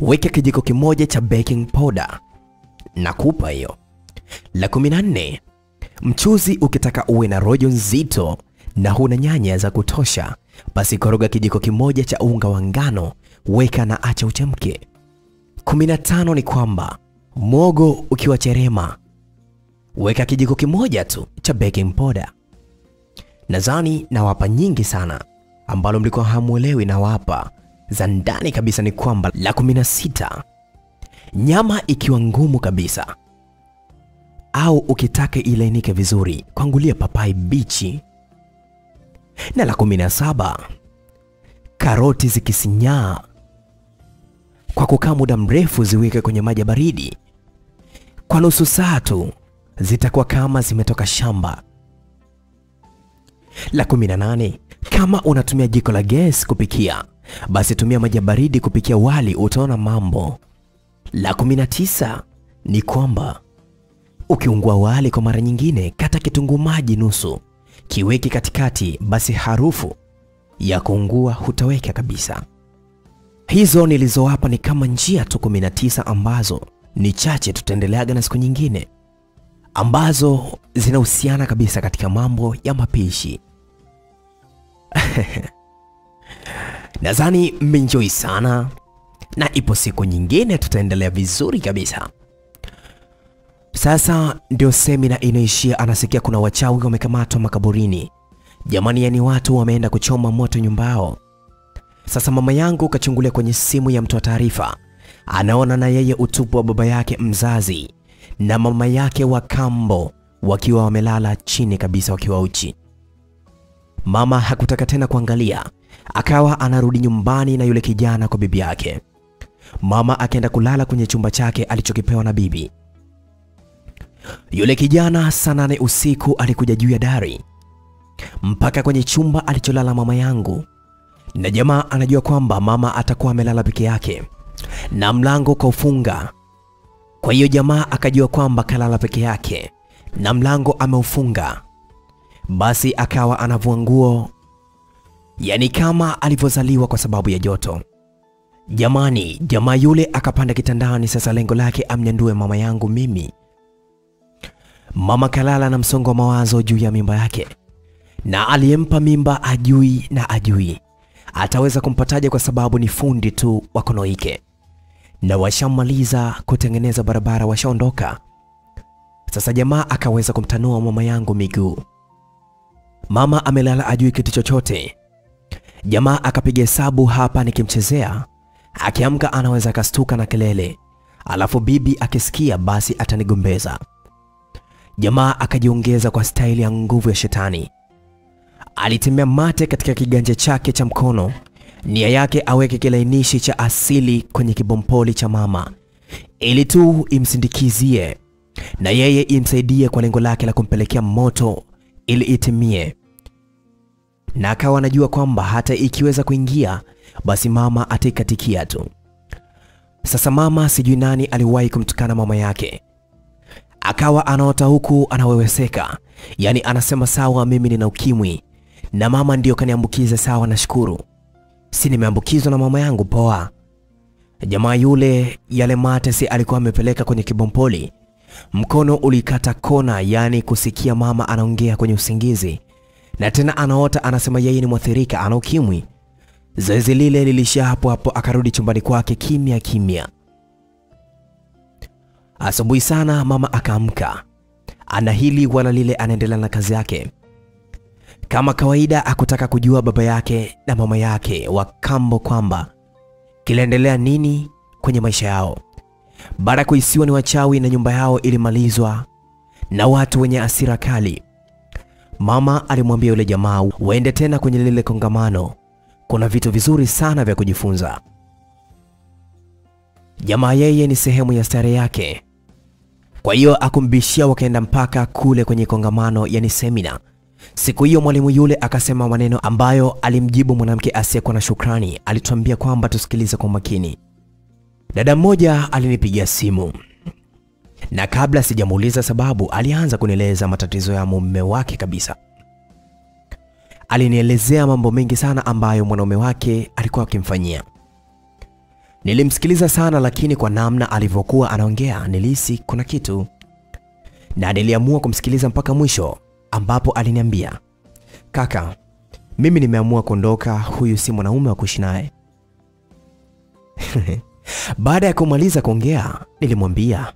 weka kijiko kimoja cha baking powder, nakupa hiyo. La kumi na nne mchuzi ukitaka uwe na rojo nzito na huna nyanya za kutosha, basi koroga kijiko kimoja cha unga wa ngano, weka na acha uchemke. kumi na tano ni kwamba mogo ukiwa cherema, weka kijiko kimoja tu cha baking powder. Nadhani nawapa nyingi sana ambalo mlikuwa hamuelewi, nawapa za ndani kabisa. Ni kwamba la 16 nyama ikiwa ngumu kabisa au ukitaka ilainike vizuri, kwangulia papai bichi. Na la 17 karoti zikisinyaa kwa kukaa muda mrefu, ziweke kwenye maji baridi kwa nusu saa tu, zitakuwa kama zimetoka shamba. La 18 kama unatumia jiko la gesi kupikia, basi tumia maji ya baridi kupikia wali, utaona mambo. La 19 ni kwamba ukiungua wali kwa mara nyingine, kata kitunguu maji nusu, kiweke katikati, basi harufu ya kuungua hutaweka kabisa. Hizo nilizowapa ni kama njia tu 19 ambazo ni chache, tutaendeleaga na siku nyingine ambazo zinahusiana kabisa katika mambo ya mapishi. <laughs> Nadhani mmeenjoy sana na ipo siku nyingine tutaendelea vizuri kabisa. Sasa ndio semina inaishia, anasikia kuna wachawi wamekamatwa makaburini. Jamani, yani watu wameenda kuchoma moto nyumbao. Sasa mama yangu kachungulia kwenye simu ya mtu wa taarifa, anaona na yeye utupu wa baba yake mzazi na mama yake wa kambo wakiwa wamelala chini kabisa wakiwa uchi. Mama hakutaka tena kuangalia, akawa anarudi nyumbani na yule kijana kwa bibi yake. Mama akaenda kulala kwenye chumba chake alichokipewa na bibi. Yule kijana saa nane usiku alikuja juu ya dari mpaka kwenye chumba alicholala mama yangu, na jamaa anajua kwamba mama atakuwa amelala peke yake na mlango kaufunga. Kwa hiyo jamaa akajua kwamba kalala peke yake na mlango ameufunga, basi akawa anavua nguo, yani kama alivyozaliwa kwa sababu ya joto. Jamani, jamaa yule akapanda kitandani. Sasa lengo lake amnyandue mama yangu mimi. Mama kalala na msongo wa mawazo juu ya mimba yake, na aliyempa mimba ajui na ajui ataweza kumpataje, kwa sababu ni fundi tu wa Konoike na washamaliza kutengeneza barabara, washaondoka. Sasa jamaa akaweza kumtanua mama yangu miguu. Mama amelala ajui kitu chochote, Jamaa akapiga hesabu, hapa nikimchezea akiamka anaweza akastuka na kelele, alafu bibi akisikia basi atanigombeza. Jamaa akajiongeza kwa staili ya nguvu ya shetani. Alitemea mate katika kiganja chake cha mkono, nia yake aweke kilainishi cha asili kwenye kibompoli cha mama. Ili tu imsindikizie na yeye imsaidie kwa lengo lake la kumpelekea moto ili itimie, na akawa anajua kwamba hata ikiweza kuingia basi mama ataikatikia tu. Sasa mama, sijui nani aliwahi kumtukana mama yake, akawa anaota huku anaweweseka, yaani anasema sawa, mimi nina ukimwi na mama ndiyo kaniambukiza. Sawa, nashukuru, si nimeambukizwa na mama yangu, poa. Jamaa yule yale mate si alikuwa amepeleka kwenye kibompoli, mkono ulikata kona, yaani kusikia mama anaongea kwenye usingizi, na tena anaota anasema yeye ni mwathirika, ana ukimwi. Zoezi lile lilishia hapo hapo, akarudi chumbani kwake kimya kimya. Asubuhi sana mama akaamka, ana hili wala lile, anaendelea na kazi yake kama kawaida. Akutaka kujua baba yake na mama yake wa kambo kwamba kiliendelea nini kwenye maisha yao baada ya kuhisiwa ni wachawi na nyumba yao ilimalizwa na watu wenye asira kali. Mama alimwambia yule jamaa waende tena kwenye lile kongamano, kuna vitu vizuri sana vya kujifunza. Jamaa yeye ni sehemu ya stare yake, kwa hiyo akumbishia, wakaenda mpaka kule kwenye kongamano, yani semina. Siku hiyo mwalimu yule akasema maneno ambayo alimjibu mwanamke asiyekuwa na shukrani. Alituambia kwamba tusikilize kwa makini. Dada mmoja alinipigia simu na kabla sijamuuliza sababu, alianza kunieleza matatizo ya mume wake kabisa. Alinielezea mambo mengi sana ambayo mwanaume wake alikuwa akimfanyia. Nilimsikiliza sana, lakini kwa namna alivyokuwa anaongea nilihisi kuna kitu, na niliamua kumsikiliza mpaka mwisho, ambapo aliniambia, kaka, mimi nimeamua kuondoka, huyu si mwanaume wa kuishi naye. <laughs> Baada ya kumaliza kuongea, nilimwambia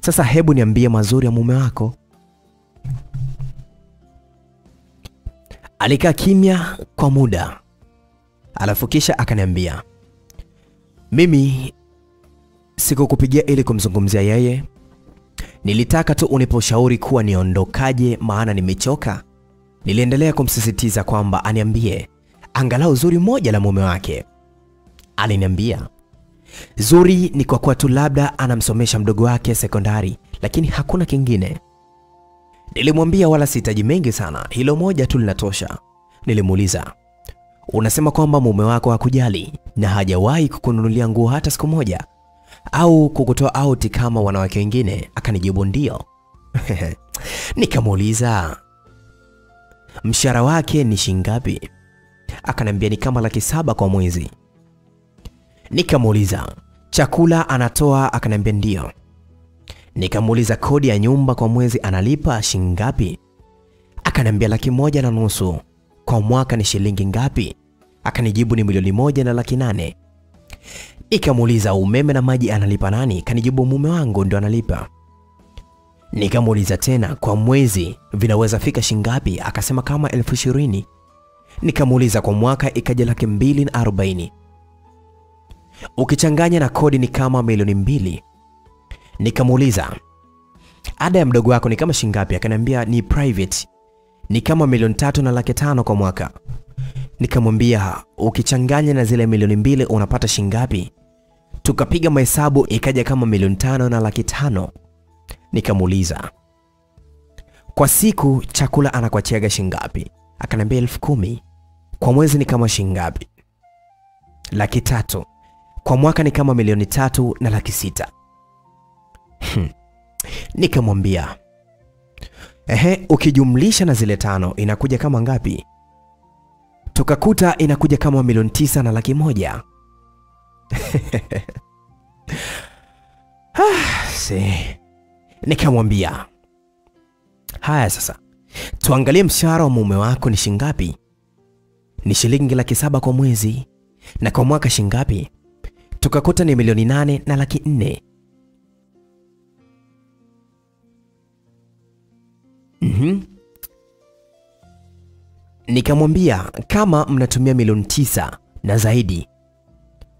sasa, hebu niambie mazuri ya mume wako. Alikaa kimya kwa muda, alafu kisha akaniambia, mimi sikukupigia ili kumzungumzia yeye, nilitaka tu unipe ushauri kuwa niondokaje, maana nimechoka. Niliendelea kumsisitiza kwamba aniambie angalau zuri moja la mume wake. Aliniambia zuri ni kwa kuwa tu labda anamsomesha mdogo wake sekondari, lakini hakuna kingine. Nilimwambia wala sihitaji mengi sana, hilo moja tu linatosha. Nilimuuliza, unasema kwamba mume wako hakujali na hajawahi kukununulia nguo hata siku moja au kukutoa auti kama wanawake wengine? Akanijibu ndio. <laughs> Nikamuuliza mshahara wake ni shingapi? Akaniambia ni kama laki saba kwa mwezi. Nikamuuliza chakula anatoa? Akaniambia ndio. Nikamuuliza kodi ya nyumba kwa mwezi analipa shilingi ngapi? Akaniambia laki moja na nusu. Kwa mwaka ni shilingi ngapi? Akanijibu ni milioni moja na laki nane. Nikamuuliza umeme na maji analipa nani? Kanijibu mume wangu ndio analipa. Nikamuuliza tena kwa mwezi vinaweza fika shingapi? Akasema kama elfu ishirini. Nikamuuliza kwa mwaka ikaja laki mbili na arobaini ukichanganya na kodi ni kama milioni mbili. Nikamuuliza ada ya mdogo wako ni kama shingapi? Akaniambia ni private, ni kama milioni tatu na laki tano kwa mwaka. Nikamwambia ukichanganya na zile milioni mbili unapata shingapi? Tukapiga mahesabu ikaja kama milioni tano na laki tano. Nikamuuliza kwa siku chakula anakuachiaga shingapi? Akaniambia elfu kumi. Kwa mwezi ni kama shingapi? Laki tatu. Kwa mwaka ni kama milioni tatu na laki sita. Hmm. Nikamwambia ehe, ukijumlisha na zile tano inakuja kama ngapi? Tukakuta inakuja kama milioni tisa na laki moja. <laughs> Ah. Nikamwambia haya, sasa tuangalie mshahara wa mume wako ni shingapi? Ni shilingi laki saba kwa mwezi, na kwa mwaka shingapi? Tukakuta ni milioni nane na laki nne. mm -hmm. Nikamwambia kama mnatumia milioni tisa na zaidi,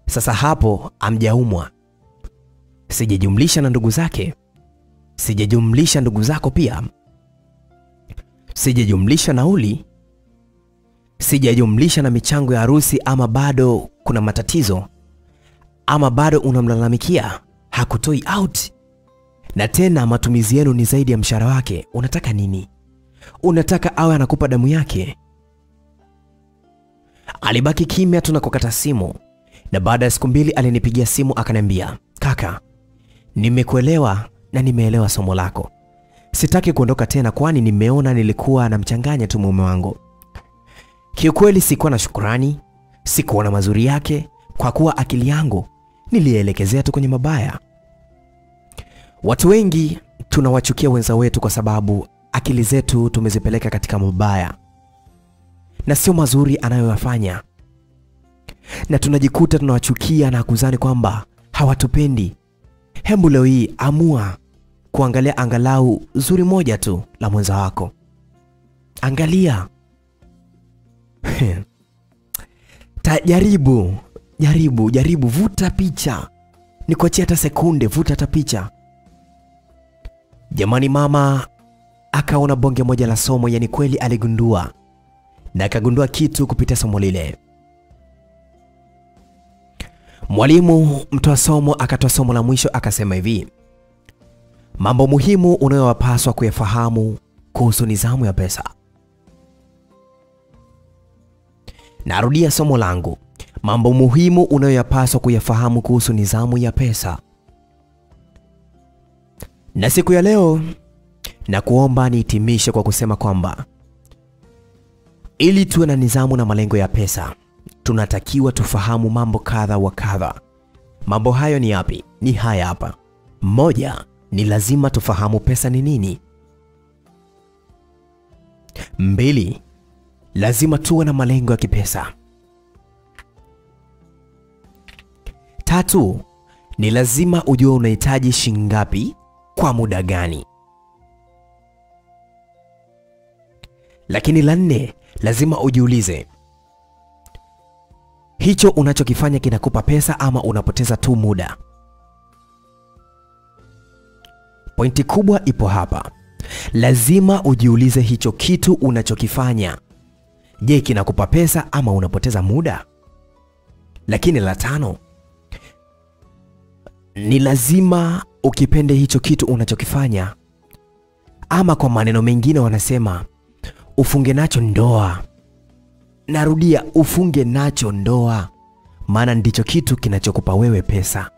sasa hapo amjaumwa, sijajumlisha na ndugu zake, sijajumlisha ndugu zako pia, sijajumlisha nauli, sijajumlisha na michango ya harusi, ama bado kuna matatizo, ama bado unamlalamikia hakutoi out, na tena matumizi yenu ni zaidi ya mshahara wake. Unataka nini? Unataka awe anakupa damu yake? Alibaki kimya tu na kukata simu, na baada ya siku mbili alinipigia simu akaniambia, kaka, nimekuelewa na nimeelewa somo lako. Sitaki kuondoka tena, kwani nimeona nilikuwa namchanganya tu mume wangu. Kiukweli sikuwa na shukurani, sikuona mazuri yake, kwa kuwa akili yangu nilielekezea tu kwenye mabaya. Watu wengi tunawachukia wenza wetu kwa sababu akili zetu tumezipeleka katika mabaya na sio mazuri anayoyafanya, na tunajikuta tunawachukia na kuzani kwamba hawatupendi. Hembu leo hii amua kuangalia angalau zuri moja tu la mwenza wako, angalia. <laughs> Ta, jaribu jaribu jaribu, vuta picha, ni kuachia hata sekunde, vuta hata picha. Jamani, mama akaona bonge moja la somo, yani kweli aligundua na akagundua kitu kupitia somo lile. Mwalimu mtoa somo akatoa somo la mwisho akasema hivi: mambo muhimu unayowapaswa kuyafahamu kuhusu nizamu ya pesa. Narudia somo langu, mambo muhimu unayoyapaswa kuyafahamu kuhusu nidhamu ya pesa. Na siku ya leo na kuomba nihitimishe kwa kusema kwamba ili tuwe na nidhamu na malengo ya pesa, tunatakiwa tufahamu mambo kadha wa kadha. Mambo hayo ni yapi? Ni haya hapa. Moja, ni lazima tufahamu pesa ni nini. Mbili, lazima tuwe na malengo ya kipesa. Tatu, ni lazima ujue unahitaji shingapi ngapi kwa muda gani. Lakini la nne, lazima ujiulize hicho unachokifanya kinakupa pesa ama unapoteza tu muda. Pointi kubwa ipo hapa. Lazima ujiulize hicho kitu unachokifanya, je, kinakupa pesa ama unapoteza muda? Lakini la tano, ni lazima ukipende hicho kitu unachokifanya, ama kwa maneno mengine wanasema ufunge nacho ndoa. Narudia, ufunge nacho ndoa, maana ndicho kitu kinachokupa wewe pesa.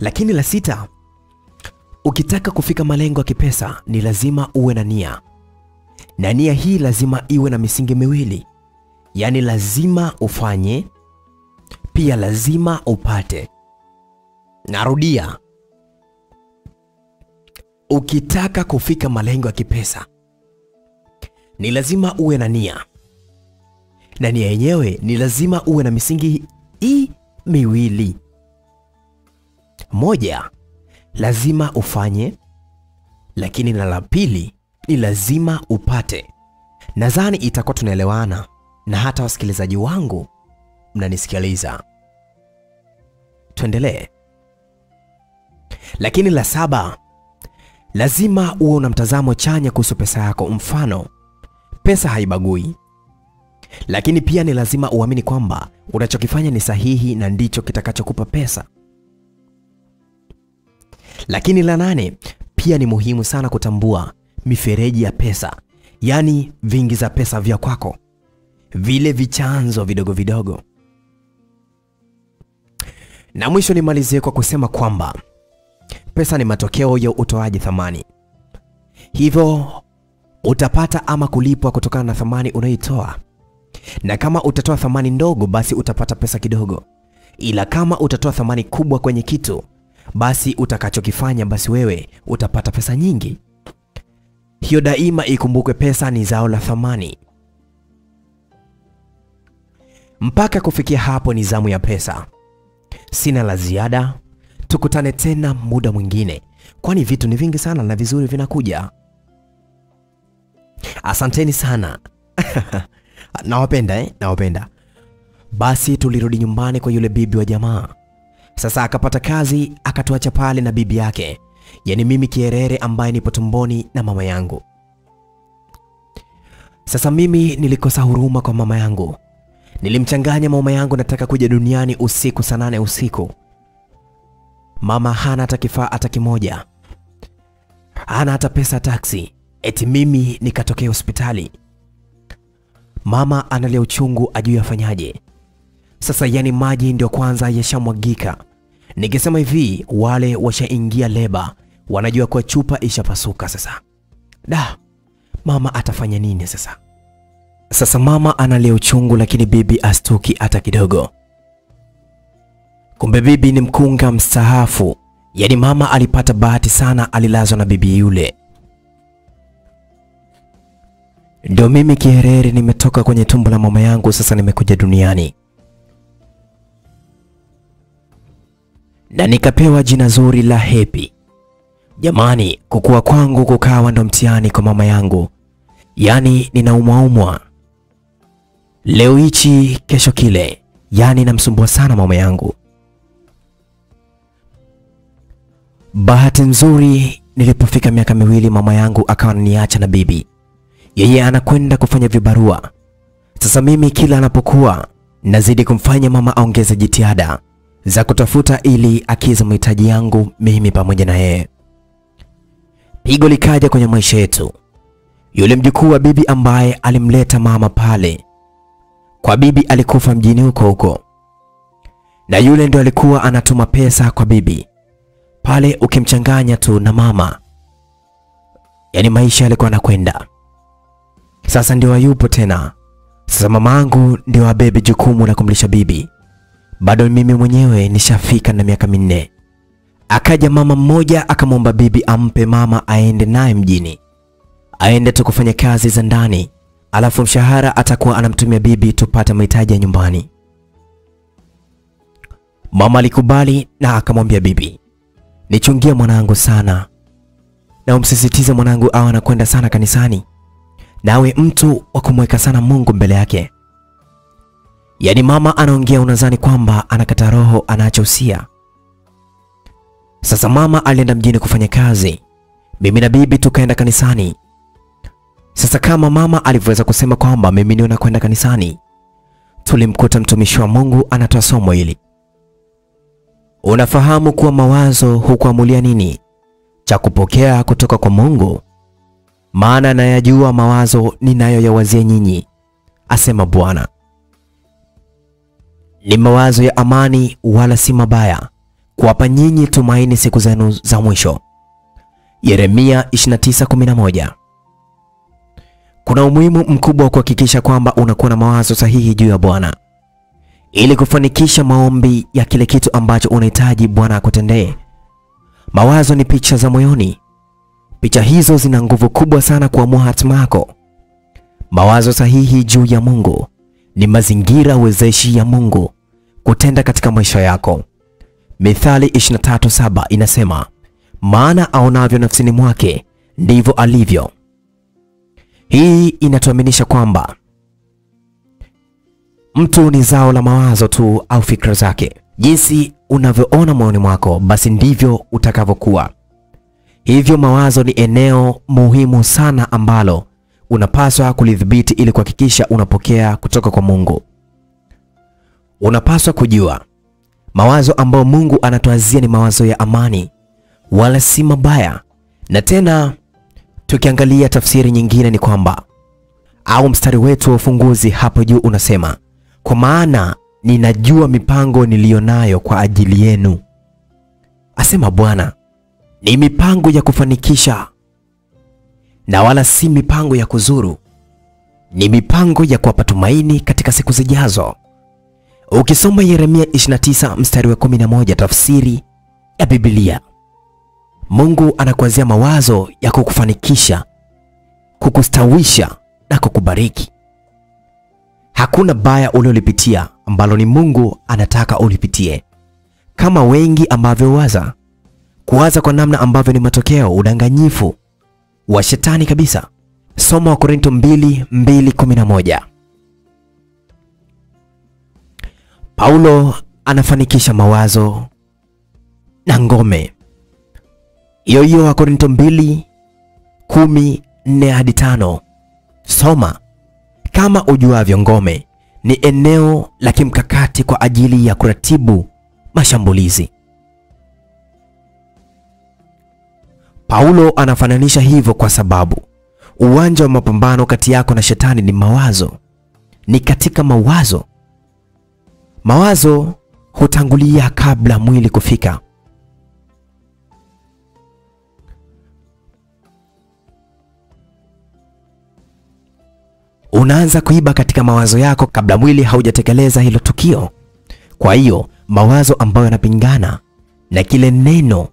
Lakini la sita, ukitaka kufika malengo ya kipesa ni lazima uwe na nia, na nia hii lazima iwe na misingi miwili, yaani lazima ufanye, pia lazima upate. Narudia, ukitaka kufika malengo ya kipesa ni lazima uwe na nia, na nia yenyewe ni lazima uwe na misingi hii miwili. Moja, lazima ufanye, lakini na la pili ni lazima upate. Nadhani itakuwa tunaelewana, na hata wasikilizaji wangu mnanisikiliza. Tuendelee. Lakini la saba, lazima uwe una mtazamo chanya kuhusu pesa yako. Mfano, pesa haibagui, lakini pia ni lazima uamini kwamba unachokifanya ni sahihi na ndicho kitakachokupa pesa. Lakini la nane, pia ni muhimu sana kutambua mifereji ya pesa, yaani vingiza pesa vya kwako, vile vichanzo vidogo vidogo. Na mwisho nimalizie kwa kusema kwamba pesa ni matokeo ya utoaji thamani, hivyo utapata ama kulipwa kutokana na thamani unayoitoa. Na kama utatoa thamani ndogo, basi utapata pesa kidogo, ila kama utatoa thamani kubwa kwenye kitu, basi utakachokifanya, basi wewe utapata pesa nyingi. Hiyo daima ikumbukwe, pesa ni zao la thamani. Mpaka kufikia hapo ni zamu ya pesa. Sina la ziada, tukutane tena muda mwingine, kwani vitu ni vingi sana na vizuri vinakuja. Asanteni sana. <laughs> nawapenda eh? Nawapenda. Basi tulirudi nyumbani kwa yule bibi wa jamaa. Sasa akapata kazi, akatuacha pale na bibi yake, yaani mimi Kierere ambaye nipo tumboni na mama yangu. Sasa mimi nilikosa huruma kwa mama yangu, nilimchanganya mama yangu, nataka kuja duniani usiku saa nane usiku. Mama hana hata kifaa hata kimoja, hana hata pesa taksi, eti mimi nikatokea hospitali. Mama analia uchungu, ajui afanyaje. Sasa yani maji ndio kwanza yashamwagika. Nikisema hivi, wale washaingia leba, wanajua kuwa chupa ishapasuka. Sasa da, mama atafanya nini sasa? Sasa mama analia uchungu, lakini bibi astuki hata kidogo. Kumbe bibi ni mkunga mstaafu, yaani mama alipata bahati sana, alilazwa na bibi yule. Ndio mimi kihereri, nimetoka kwenye tumbo la mama yangu, sasa nimekuja duniani na nikapewa jina zuri la Happy. Jamani, kukua kwangu kukawa ndo mtihani kwa mama yangu, yaani ninaumwaumwa leo hichi kesho kile, yaani namsumbua sana mama yangu. Bahati nzuri, nilipofika miaka miwili, mama yangu akawa ananiacha na bibi, yeye anakwenda kufanya vibarua. Sasa mimi kila anapokuwa nazidi kumfanya mama aongeze jitihada za kutafuta ili akiza mahitaji yangu mimi pamoja na yeye. Pigo likaja kwenye maisha yetu. Yule mjukuu wa bibi ambaye alimleta mama pale kwa bibi alikufa mjini huko huko, na yule ndo alikuwa anatuma pesa kwa bibi pale, ukimchanganya tu na mama, yaani maisha yalikuwa anakwenda. Sasa ndio hayupo tena. Sasa mamangu ndio abebe jukumu la kumlisha bibi bado mimi mwenyewe nishafika na miaka minne. Akaja mama mmoja akamwomba bibi ampe mama aende naye mjini, aende tu kufanya kazi za ndani, alafu mshahara atakuwa anamtumia bibi tupate mahitaji ya nyumbani. Mama alikubali na akamwambia bibi, nichungie mwanangu sana na umsisitize mwanangu awe anakwenda sana kanisani, nawe mtu wa kumweka sana Mungu mbele yake. Yaani mama anaongea unadhani kwamba anakata roho anachohusia. Sasa mama alienda mjini kufanya kazi, mimi na bibi tukaenda kanisani. Sasa kama mama alivyoweza kusema kwamba mimi niona kwenda kanisani, tulimkuta mtumishi wa Mungu anatoa somo hili. Unafahamu kuwa mawazo hukuamulia nini cha kupokea kutoka kwa Mungu, maana nayajua mawazo ninayoyawazia nyinyi, asema Bwana ni mawazo ya amani wala si mabaya, kuwapa nyinyi tumaini siku zenu za mwisho. Yeremia 29:11. Kuna umuhimu mkubwa wa kuhakikisha kwamba unakuwa na mawazo sahihi juu ya Bwana ili kufanikisha maombi ya kile kitu ambacho unahitaji Bwana akutendee. Mawazo ni picha za moyoni. Picha hizo zina nguvu kubwa sana kuamua hatima yako. Mawazo sahihi juu ya Mungu ni mazingira wezeshi ya Mungu kutenda katika maisha yako. Mithali 23:7 inasema, maana aonavyo nafsini mwake ndivyo alivyo. Hii inatuaminisha kwamba mtu ni zao la mawazo tu au fikra zake. Jinsi unavyoona moyoni mwako, basi ndivyo utakavyokuwa. Hivyo mawazo ni eneo muhimu sana ambalo unapaswa kulidhibiti ili kuhakikisha unapokea kutoka kwa Mungu. Unapaswa kujua mawazo ambayo Mungu anatuazia ni mawazo ya amani wala si mabaya. Na tena tukiangalia tafsiri nyingine ni kwamba au mstari wetu wa ufunguzi hapo juu unasema, kwa maana ninajua mipango niliyonayo kwa ajili yenu, asema Bwana, ni mipango ya kufanikisha na wala si mipango ya kuzuru, ni mipango ya kuwapa tumaini katika siku zijazo. Ukisoma Yeremia 29 mstari wa 11 tafsiri ya Biblia, Mungu anakuanzia mawazo ya kukufanikisha, kukustawisha na kukubariki. Hakuna baya uliolipitia ambalo ni Mungu anataka ulipitie, kama wengi ambavyo waza kuwaza kwa namna ambavyo ni matokeo udanganyifu wa shetani kabisa. Soma wa Korinto 2:2:11. Paulo anafanikisha mawazo na ngome. Hiyo hiyo wa Korinto 2 10 4 hadi 5. Soma. Kama ujuavyo, ngome ni eneo la kimkakati kwa ajili ya kuratibu mashambulizi. Paulo anafananisha hivyo kwa sababu uwanja wa mapambano kati yako na shetani ni mawazo. Ni katika mawazo. Mawazo hutangulia kabla mwili kufika. Unaanza kuiba katika mawazo yako kabla mwili haujatekeleza hilo tukio. Kwa hiyo mawazo ambayo yanapingana na kile neno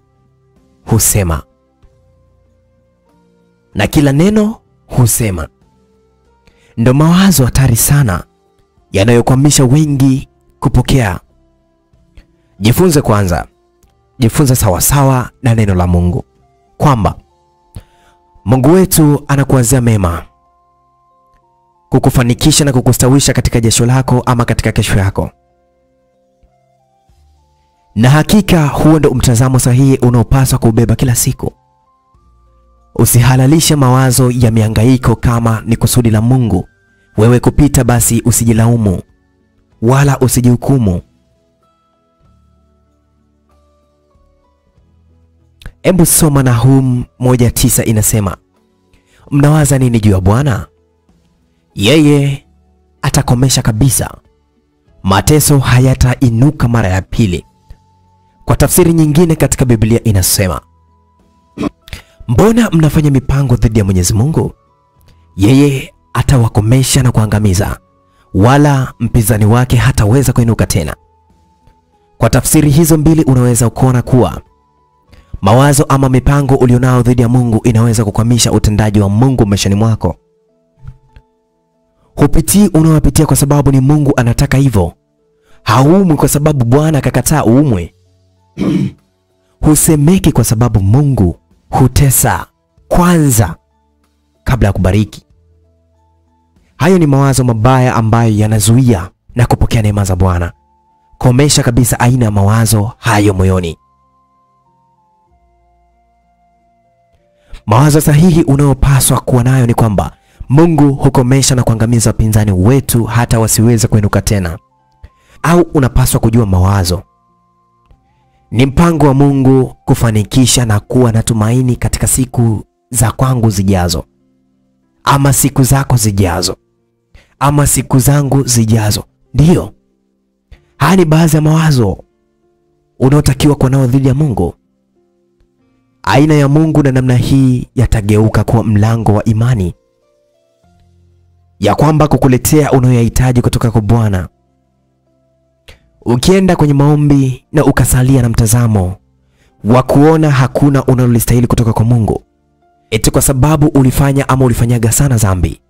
husema, na kila neno husema, ndo mawazo hatari sana yanayokwamisha wengi kupokea. Jifunze kwanza, jifunze sawasawa na neno la Mungu. Kwamba Mungu wetu anakuwazia mema kukufanikisha na kukustawisha katika jasho lako ama katika kesho yako. Na hakika huo ndo mtazamo sahihi unaopaswa kubeba kila siku. Usihalalishe mawazo ya miangaiko kama ni kusudi la Mungu wewe kupita, basi usijilaumu wala usijihukumu. Hebu soma Nahum moja tisa inasema, mnawaza nini juu ya Bwana? Yeye atakomesha kabisa, mateso hayatainuka mara ya pili. Kwa tafsiri nyingine katika Biblia inasema, mbona mnafanya mipango dhidi ya Mwenyezi Mungu? Yeye atawakomesha na kuangamiza, wala mpinzani wake hataweza kuinuka tena. Kwa tafsiri hizo mbili unaweza kuona kuwa mawazo ama mipango ulionao dhidi ya Mungu inaweza kukwamisha utendaji wa Mungu maishani mwako. Hupitii unaopitia kwa sababu ni Mungu anataka hivyo. Haumwi kwa sababu Bwana akakataa uumwe. <clears throat> Husemeki kwa sababu Mungu hutesa kwanza kabla ya kubariki. Hayo ni mawazo mabaya ambayo yanazuia na kupokea neema za Bwana. Komesha kabisa aina ya mawazo hayo moyoni. Mawazo sahihi unayopaswa kuwa nayo ni kwamba Mungu hukomesha na kuangamiza wapinzani wetu hata wasiweze kuinuka tena. Au unapaswa kujua mawazo ni mpango wa Mungu kufanikisha na kuwa na tumaini katika siku za kwangu zijazo, ama siku zako zijazo, ama siku zangu zijazo. Ndiyo, haya ni baadhi ya mawazo unaotakiwa kuwa nao dhidi ya Mungu. Aina ya Mungu na namna hii yatageuka kuwa mlango wa imani ya kwamba kukuletea unayoyahitaji kutoka kwa Bwana. Ukienda kwenye maombi na ukasalia na mtazamo wa kuona hakuna unalolistahili kutoka kwa Mungu, eti kwa sababu ulifanya ama ulifanyaga sana dhambi,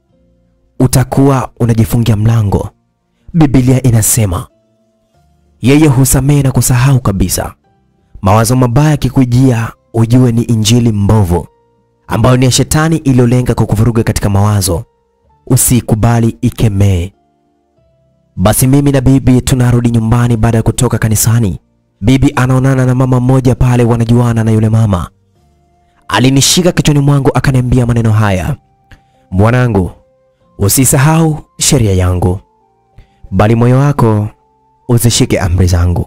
utakuwa unajifungia mlango. Biblia inasema yeye husamehe na kusahau kabisa. Mawazo mabaya yakikujia, ujue ni injili mbovu ambayo ni ya shetani iliyolenga kukuvuruga katika mawazo. Usikubali, ikemee. Basi mimi na bibi tunarudi nyumbani baada ya kutoka kanisani. Bibi anaonana na mama mmoja pale, wanajuana na yule mama. Alinishika kichwani mwangu akaniambia maneno haya, mwanangu, usisahau sheria yangu, bali moyo wako uzishike amri zangu,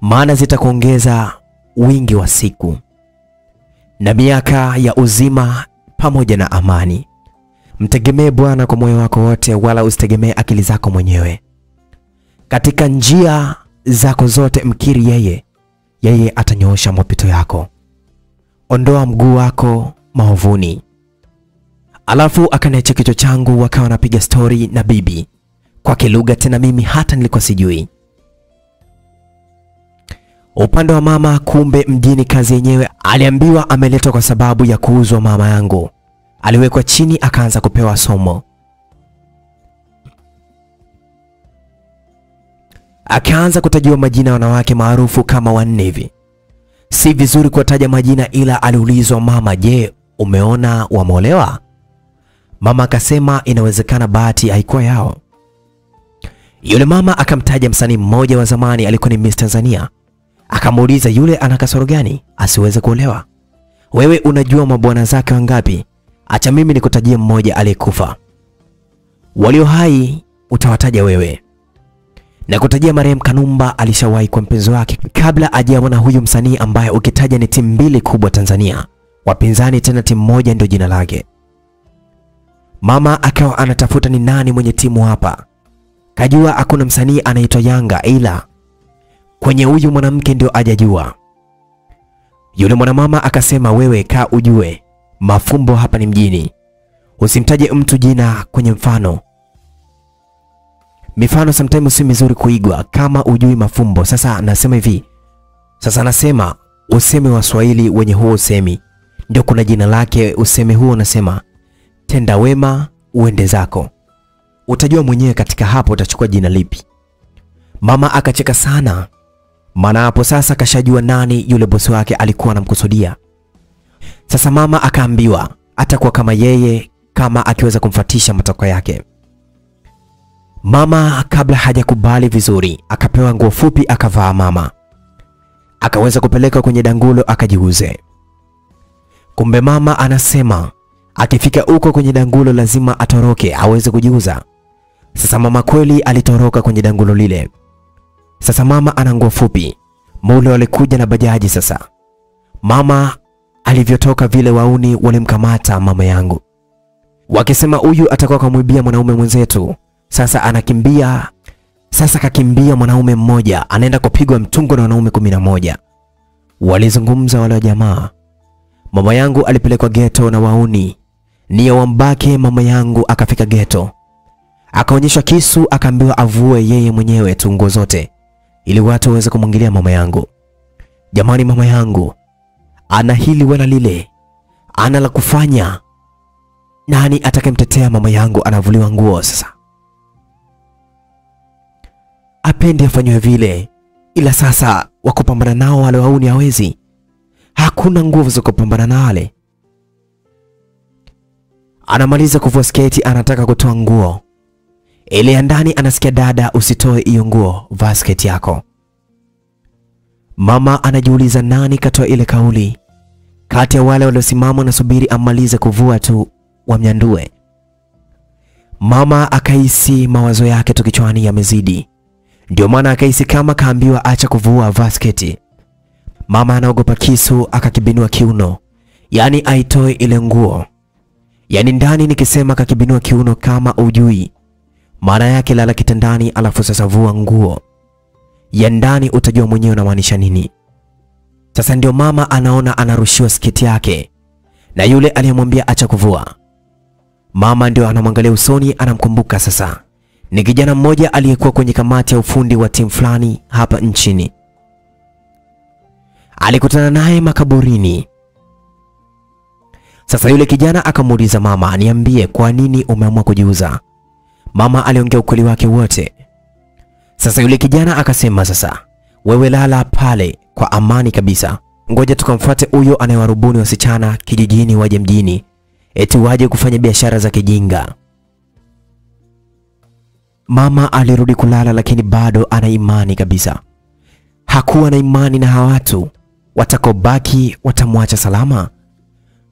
maana zitakuongeza wingi wa siku na miaka ya uzima pamoja na amani. Mtegemee Bwana kwa moyo wako wote, wala usitegemee akili zako mwenyewe. Katika njia zako zote mkiri yeye, yeye atanyoosha mapito yako. Ondoa mguu wako maovuni. Alafu akaniacha kichwa changu, wakawa wanapiga stori na bibi kwa kilugha, tena mimi hata nilikuwa sijui. Upande wa mama, kumbe mjini kazi yenyewe aliambiwa ameletwa kwa sababu ya kuuzwa mama yangu aliwekwa chini akaanza kupewa somo. Akaanza kutajiwa majina wanawake maarufu kama wanne hivi. Si vizuri kuwataja majina, ila aliulizwa mama, je, umeona wameolewa? Mama akasema inawezekana bahati haikuwa yao. Yule mama akamtaja msanii mmoja wa zamani alikuwa ni Miss Tanzania. Akamuuliza yule ana kasoro gani asiweze kuolewa? Wewe unajua mabwana zake wangapi? Acha mimi nikutajie mmoja aliyekufa. Walio hai utawataja wewe. Na kutajia marehemu Kanumba alishawahi kwa mpenzi wake kabla ajawa na huyu msanii ambaye ukitaja ni timu mbili kubwa Tanzania, wapinzani tena timu moja ndio jina lake. Mama akawa anatafuta ni nani mwenye timu hapa. Kajua hakuna msanii anaitwa Yanga ila kwenye huyu mwanamke ndio ajajua. Yule mwanamama akasema, wewe kaa ujue, mafumbo hapa ni mjini, usimtaje mtu jina kwenye mfano. Mifano sometimes si mizuri kuigwa kama ujui mafumbo. Sasa nasema hivi, sasa nasema useme wa Swahili wenye huo usemi ndio kuna jina lake. Usemi huo unasema tenda wema uende zako. Utajua mwenyewe katika hapo utachukua jina lipi. Mama akacheka sana, maana hapo sasa kashajua nani yule bosi wake alikuwa anamkusudia. Sasa mama akaambiwa atakuwa kama yeye kama akiweza kumfatisha matakwa yake. Mama kabla hajakubali vizuri, akapewa nguo fupi akavaa mama, akaweza kupeleka kwenye dangulo akajiuze. Kumbe mama anasema akifika huko kwenye dangulo lazima atoroke aweze kujiuza. Sasa mama kweli alitoroka kwenye dangulo lile. Sasa mama ana nguo fupi, mule walikuja na bajaji. Sasa mama alivyotoka vile, wauni walimkamata mama yangu wakisema huyu atakuwa kamwibia mwanaume mwenzetu. Sasa anakimbia, sasa kakimbia mwanaume mmoja anaenda kupigwa mtungo na wanaume kumi na moja. Walizungumza wale wa jamaa. Mama yangu alipelekwa geto na wauni nia wambake. Mama yangu akafika geto, akaonyeshwa kisu, akaambiwa avue yeye mwenyewe tungo zote ili watu waweze kumwingilia mama yangu. Jamani, mama yangu ana hili wala lile, ana la kufanya. Nani atakayemtetea mama yangu? Anavuliwa nguo sasa apende afanywe vile, ila sasa wakupambana nao wale wauni hawezi, hakuna nguvu za kupambana na wale. Anamaliza kuvua sketi, anataka kutoa nguo ile ya ndani, anasikia dada, usitoe hiyo nguo, vaa sketi yako. Mama anajiuliza nani katoa ile kauli kati ya wale waliosimama nasubiri amalize kuvua tu wamnyandue. Mama akahisi mawazo yake tu kichwani yamezidi ndio maana akahisi kama kaambiwa acha kuvua vasketi. Mama anaogopa kisu, akakibinua kiuno, yaani aitoe ile nguo. Yaani ndani nikisema kakibinua kiuno, kama ujui maana yake, lala kitandani, alafu sasa vua nguo ya ndani, utajua mwenyewe unamaanisha nini. Sasa ndio mama anaona anarushiwa sketi yake na yule aliyemwambia acha kuvua. Mama ndio anamwangalia usoni, anamkumbuka sasa ni kijana mmoja aliyekuwa kwenye kamati ya ufundi wa timu fulani hapa nchini. Alikutana naye makaburini. Sasa yule kijana akamuuliza mama, niambie, kwa nini umeamua kujiuza? Mama aliongea ukweli wake wote. Sasa yule kijana akasema, sasa wewe lala pale kwa amani kabisa, ngoja tukamfuate huyo anayewarubuni wasichana kijijini waje mjini, eti waje kufanya biashara za kijinga. Mama alirudi kulala, lakini bado ana imani kabisa. Hakuwa na imani na hawa watu watakobaki watamwacha salama.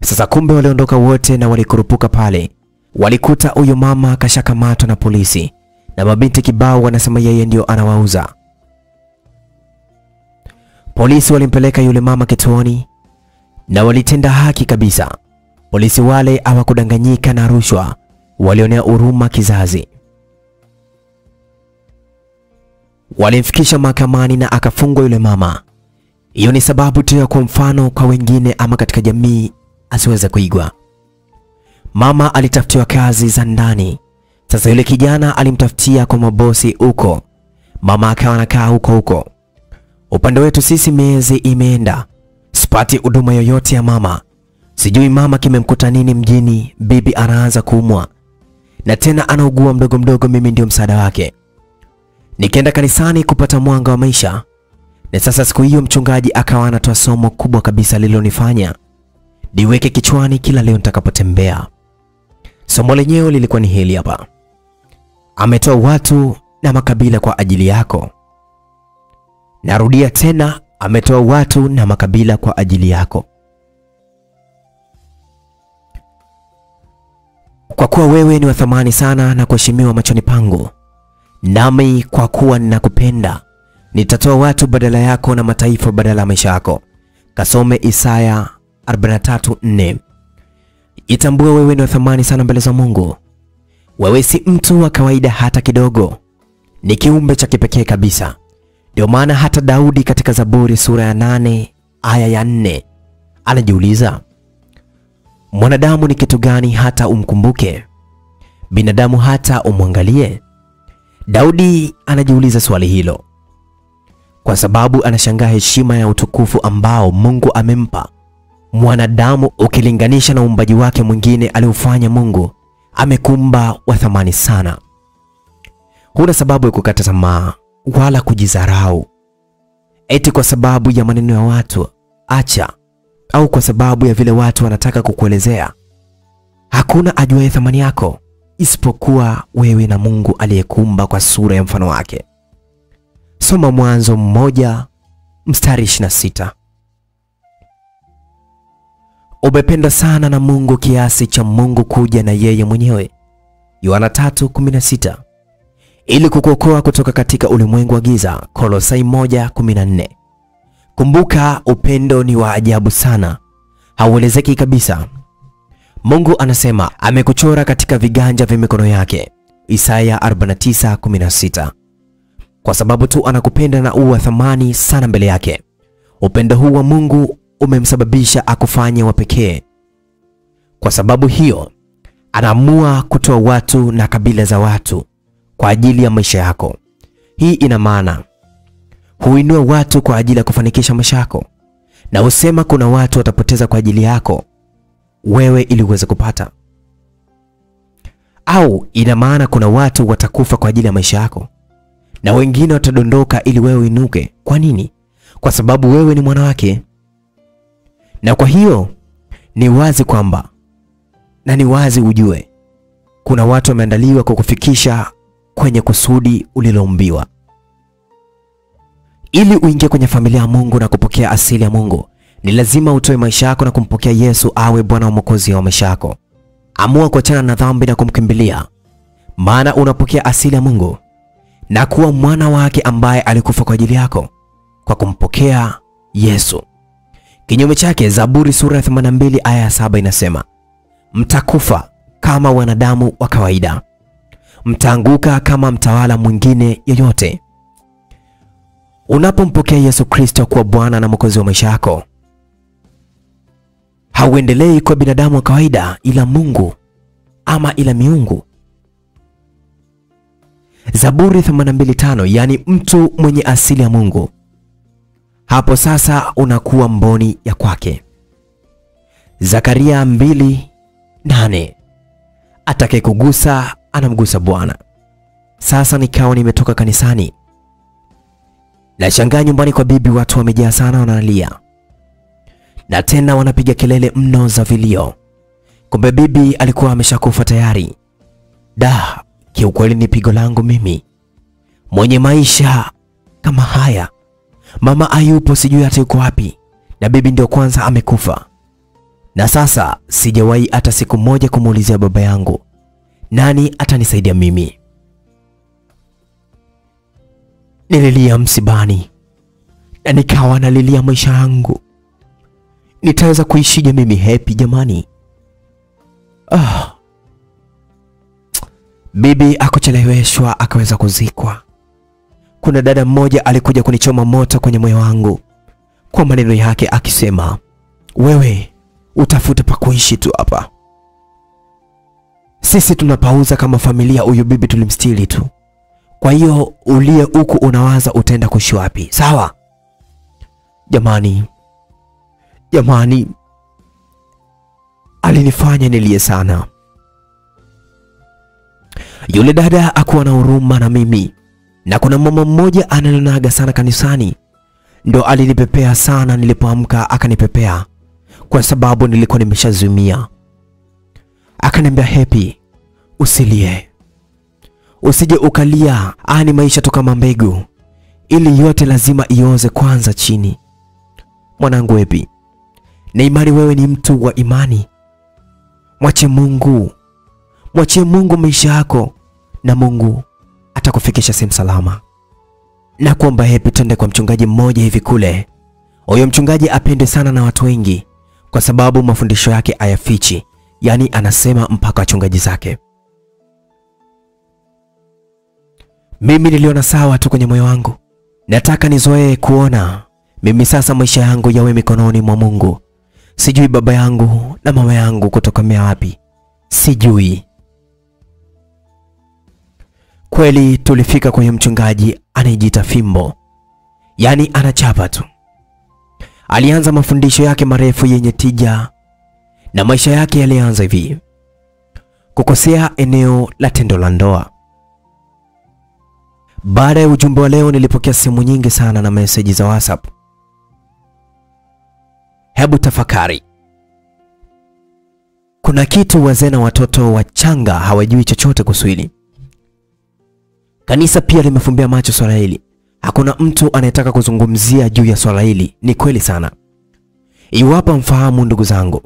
Sasa kumbe waliondoka wote na walikurupuka pale, walikuta huyo mama kashakamatwa na polisi na mabinti kibao wanasema yeye ndio anawauza. Polisi walimpeleka yule mama kituoni na walitenda haki kabisa. Polisi wale hawakudanganyika na rushwa, walionea huruma kizazi. Walimfikisha mahakamani na akafungwa yule mama. Hiyo ni sababu tu ya kwa mfano kwa wengine ama katika jamii asiweze kuigwa. Mama alitafutiwa kazi za ndani. Sasa yule kijana alimtafutia kwa mabosi huko, mama akawa anakaa huko huko. Upande wetu sisi miezi imeenda, sipati huduma yoyote ya mama. Sijui mama kimemkuta nini mjini. Bibi anaanza kuumwa na tena anaugua mdogo mdogo, mimi ndio msaada wake. nikienda kanisani kupata mwanga wa maisha, na sasa siku hiyo mchungaji akawa anatoa somo kubwa kabisa lililonifanya niweke kichwani kila leo nitakapotembea. Somo lenyewe lilikuwa ni hili hapa: ametoa watu na makabila kwa ajili yako. Narudia tena, ametoa watu na makabila kwa ajili yako. Kwa kuwa wewe ni wa thamani sana na kuheshimiwa machoni pangu, nami kwa kuwa ninakupenda, nitatoa watu badala yako na mataifa badala ya maisha yako. Kasome Isaya 43:4. Itambue wewe ni wa thamani sana mbele za Mungu. Wewe si mtu wa kawaida hata kidogo, ni kiumbe cha kipekee kabisa. Ndio maana hata Daudi katika Zaburi sura ya nane aya ya nne anajiuliza, mwanadamu ni kitu gani hata umkumbuke, binadamu hata umwangalie? Daudi anajiuliza swali hilo kwa sababu anashangaa heshima ya utukufu ambao Mungu amempa mwanadamu ukilinganisha na uumbaji wake mwingine aliofanya Mungu. Amekumba wa thamani sana. Huna sababu ya kukata tamaa wala kujizarau eti kwa sababu ya maneno ya watu, acha, au kwa sababu ya vile watu wanataka kukuelezea. Hakuna ajuaye thamani yako isipokuwa wewe na Mungu aliyekumba kwa sura ya mfano wake. Soma Mwanzo mmoja mstari 26. Umependa sana na Mungu kiasi cha Mungu kuja na yeye mwenyewe, Yohana 3:16, ili kukuokoa kutoka katika ulimwengu wa giza, Kolosai 1:14. Kumbuka, upendo ni wa ajabu sana, hauelezeki kabisa. Mungu anasema amekuchora katika viganja vya mikono yake, Isaya 49:16. Kwa sababu tu anakupenda na uwa thamani sana mbele yake. Upendo huu wa Mungu umemsababisha akufanye wa pekee. Kwa sababu hiyo, anaamua kutoa watu na kabila za watu kwa ajili ya maisha yako. Hii ina maana huinua watu kwa ajili ya kufanikisha maisha yako, na husema kuna watu watapoteza kwa ajili yako wewe ili uweze kupata, au ina maana kuna watu watakufa kwa ajili ya maisha yako na wengine watadondoka ili wewe uinuke. Kwa nini? Kwa sababu wewe ni mwanawake. Na kwa hiyo ni wazi kwamba na ni wazi ujue kuna watu wameandaliwa kukufikisha kwenye kusudi uliloumbiwa. Ili uingie kwenye familia ya Mungu na kupokea asili ya Mungu, ni lazima utoe maisha yako na kumpokea Yesu awe Bwana wa Mwokozi wa maisha yako. Amua kuachana na dhambi na kumkimbilia, maana unapokea asili ya Mungu na kuwa mwana wake ambaye alikufa kwa ajili yako kwa kumpokea Yesu. Kinyume chake, Zaburi sura ya 82 aya ya 7 inasema, mtakufa kama wanadamu wa kawaida, mtaanguka kama mtawala mwingine yoyote. Unapompokea Yesu Kristo kuwa Bwana na Mwokozi wa maisha yako, hauendelei kwa binadamu wa kawaida, ila Mungu ama ila miungu. Zaburi 82:5, yani mtu mwenye asili ya Mungu. Hapo sasa unakuwa mboni ya kwake. Zakaria 2:8, atakayekugusa anamgusa Bwana. Sasa nikawa nimetoka kanisani, nashangaa nyumbani kwa bibi, watu wamejaa sana, wanalia na tena wanapiga kelele mno za vilio. Kumbe bibi alikuwa ameshakufa tayari. Da, kiukweli ni pigo langu mimi mwenye maisha kama haya. Mama ayupo, sijui hata yuko wapi, na bibi ndio kwanza amekufa. Na sasa sijawahi hata siku moja kumuulizia baba yangu, nani atanisaidia mimi? Nililia msibani na nikawa nalilia maisha yangu, nitaweza kuishije mimi happy jamani? Ah. Bibi akocheleweshwa akaweza kuzikwa. Kuna dada mmoja alikuja kunichoma moto kwenye moyo wangu kwa maneno yake akisema, wewe utafute pa kuishi tu hapa, sisi tunapauza kama familia. Huyu bibi tulimstili tu, kwa hiyo ulie huku unawaza utaenda kuishi wapi? Sawa jamani, jamani, alinifanya nilie sana. Yule dada akuwa na huruma na mimi, na kuna mama mmoja ananionaga sana kanisani, ndo alinipepea sana nilipoamka, akanipepea. Kwa sababu nilikuwa nimeshazumia. Akaniambia, Happy, usilie, usije ukalia, ani maisha toka mambegu, mbegu, ili yote lazima ioze kwanza chini. Mwanangu Happy, na imani wewe ni mtu wa imani, mwache Mungu, mwachie Mungu maisha yako, na Mungu atakufikisha sehemu salama. Na kuomba hepi twende kwa mchungaji mmoja hivi kule. Huyo mchungaji apendwe sana na watu wengi, kwa sababu mafundisho yake hayafichi, yaani anasema mpaka wachungaji zake. Mimi niliona sawa tu kwenye moyo wangu, nataka nizoee kuona mimi sasa maisha yangu yawe mikononi mwa Mungu. Sijui baba yangu na mama yangu kutokomea wapi, sijui kweli. Tulifika kwenye mchungaji anayejiita Fimbo, yaani anachapa tu. Alianza mafundisho yake marefu yenye tija, na maisha yake yalianza hivi: kukosea eneo la tendo la ndoa. Baada ya ujumbe wa leo, nilipokea simu nyingi sana na meseji za WhatsApp. Hebu tafakari, kuna kitu wazee na watoto wachanga hawajui chochote kuhusu hili. Kanisa pia limefumbia macho swala hili. Hakuna mtu anayetaka kuzungumzia juu ya swala hili. Ni kweli sana. Iwapo mfahamu, ndugu zangu,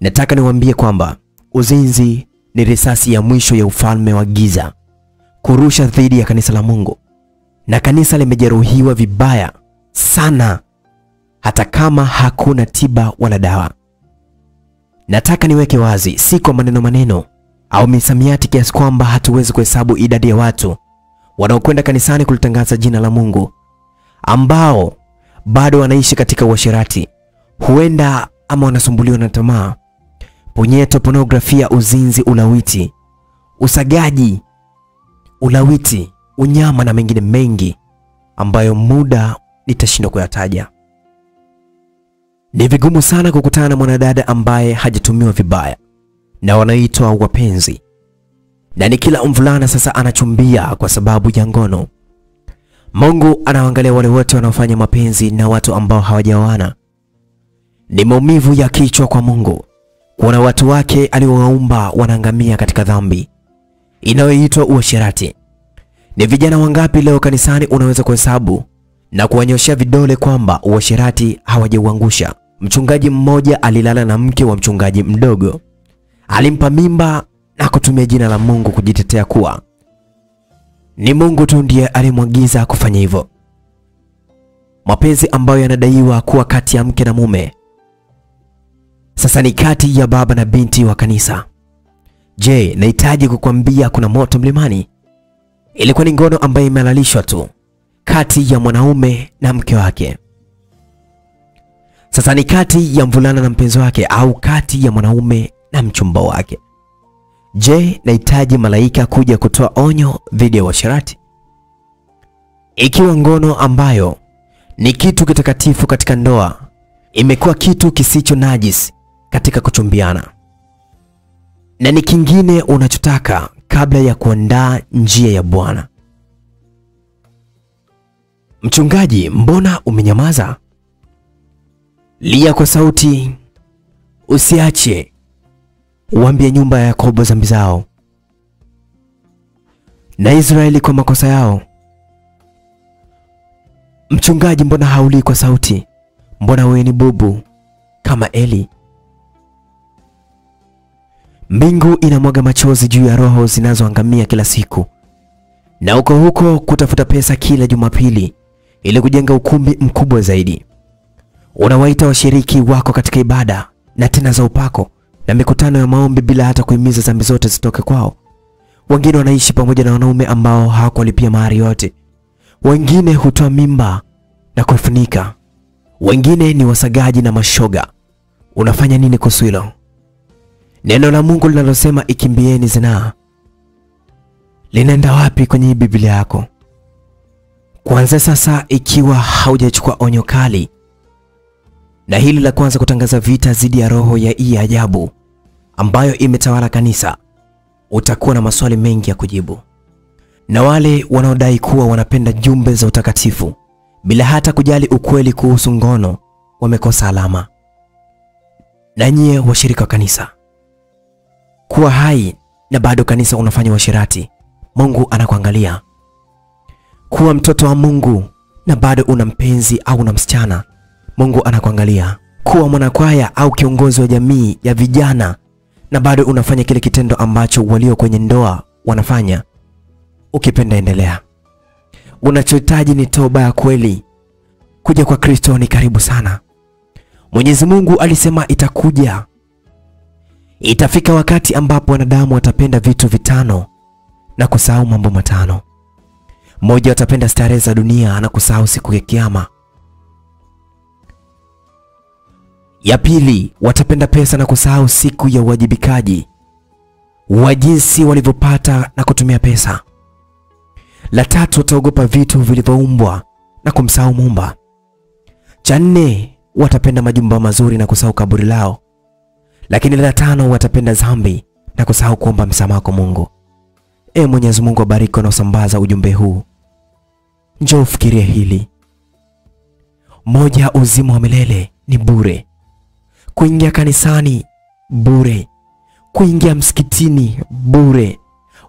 nataka niwaambie kwamba uzinzi ni risasi ya mwisho ya ufalme wa giza kurusha dhidi ya kanisa la Mungu, na kanisa limejeruhiwa vibaya sana, hata kama hakuna tiba wala dawa. Nataka niweke wazi, si kwa maneno maneno au misamiati kiasi kwamba hatuwezi kuhesabu idadi ya watu wanaokwenda kanisani kulitangaza jina la Mungu ambao bado wanaishi katika uasherati, huenda ama wanasumbuliwa na tamaa, punyeto, pornografia, uzinzi, ulawiti, usagaji, ulawiti, unyama na mengine mengi ambayo muda nitashindwa kuyataja. Ni vigumu sana kukutana na mwanadada ambaye hajatumiwa vibaya na wanaitwa wapenzi na ni kila mvulana sasa anachumbia kwa sababu ya ngono. Mungu anawaangalia wale wote wanaofanya mapenzi na watu ambao hawajaoana. Ni maumivu ya kichwa kwa Mungu kuona watu wake aliowaumba wanaangamia katika dhambi inayoitwa uasherati. Ni vijana wangapi leo kanisani unaweza kuhesabu na kuwanyoshea vidole kwamba uasherati hawajauangusha? Mchungaji mmoja alilala na mke wa mchungaji mdogo, alimpa mimba na kutumia jina la Mungu kujitetea kuwa ni Mungu tu ndiye aliyemwagiza kufanya hivyo. Mapenzi ambayo yanadaiwa kuwa kati ya mke na mume sasa ni kati ya baba na binti wa kanisa. Je, nahitaji kukwambia kuna moto mlimani? Ilikuwa ni ngono ambayo imehalalishwa tu kati ya mwanaume na mke wake. Sasa ni kati ya mvulana na mpenzi wake au kati ya mwanaume na mchumba wake. Je, nahitaji malaika kuja kutoa onyo dhidi ya uasherati? Ikiwa ngono ambayo ni kitu kitakatifu katika ndoa imekuwa kitu kisicho najis katika kuchumbiana, na ni kingine unachotaka kabla ya kuandaa njia ya Bwana. Mchungaji, mbona umenyamaza? Lia kwa sauti, usiache Uambie nyumba ya Yakobo dhambi zao na Israeli kwa makosa yao. Mchungaji, mbona haulii kwa sauti? Mbona wewe ni bubu kama Eli? Mbingu inamwaga machozi juu ya roho zinazoangamia kila siku, na uko huko kutafuta pesa kila Jumapili ili kujenga ukumbi mkubwa zaidi. Unawaita washiriki wako katika ibada na tena za upako na mikutano ya maombi bila hata kuhimiza dhambi zote zitoke kwao. Wengine wanaishi pamoja na wanaume ambao hawakulipia mahari yote. Wengine hutoa mimba na kuifunika. Wengine ni wasagaji na mashoga. Unafanya nini kuhusu hilo? Neno la Mungu linalosema ikimbieni zinaa linaenda wapi kwenye Biblia yako? Kuanzia sasa, ikiwa haujachukua onyo kali na hili la kwanza kutangaza vita dhidi ya roho ya hii ajabu ambayo imetawala kanisa, utakuwa na maswali mengi ya kujibu. Na wale wanaodai kuwa wanapenda jumbe za utakatifu bila hata kujali ukweli kuhusu ngono wamekosa alama. Na nyie washirika wa kanisa, kuwa hai na bado kanisa unafanya uasherati, Mungu anakuangalia. Kuwa mtoto wa Mungu na bado una mpenzi au una msichana, Mungu anakuangalia. Kuwa mwanakwaya au kiongozi wa jamii ya vijana na bado unafanya kile kitendo ambacho walio kwenye ndoa wanafanya, ukipenda endelea. Unachohitaji ni toba ya kweli. Kuja kwa Kristo ni karibu sana. Mwenyezi Mungu alisema itakuja. Itafika wakati ambapo wanadamu watapenda vitu vitano na kusahau mambo matano. Mmoja, watapenda starehe za dunia na kusahau siku ya Kiyama. Ya pili, watapenda pesa na kusahau siku ya uwajibikaji wa jinsi walivyopata na kutumia pesa. La tatu, wataogopa vitu vilivyoumbwa na kumsahau Muumba. Cha nne, watapenda majumba mazuri na kusahau kaburi lao. Lakini la tano, watapenda dhambi na kusahau kuomba msamaha kwa Mungu. E Mwenyezi Mungu abariki wanaosambaza ujumbe huu. Njoo ufikirie hili. Moja, uzima wa milele ni bure. Kuingia kanisani bure. Kuingia msikitini bure.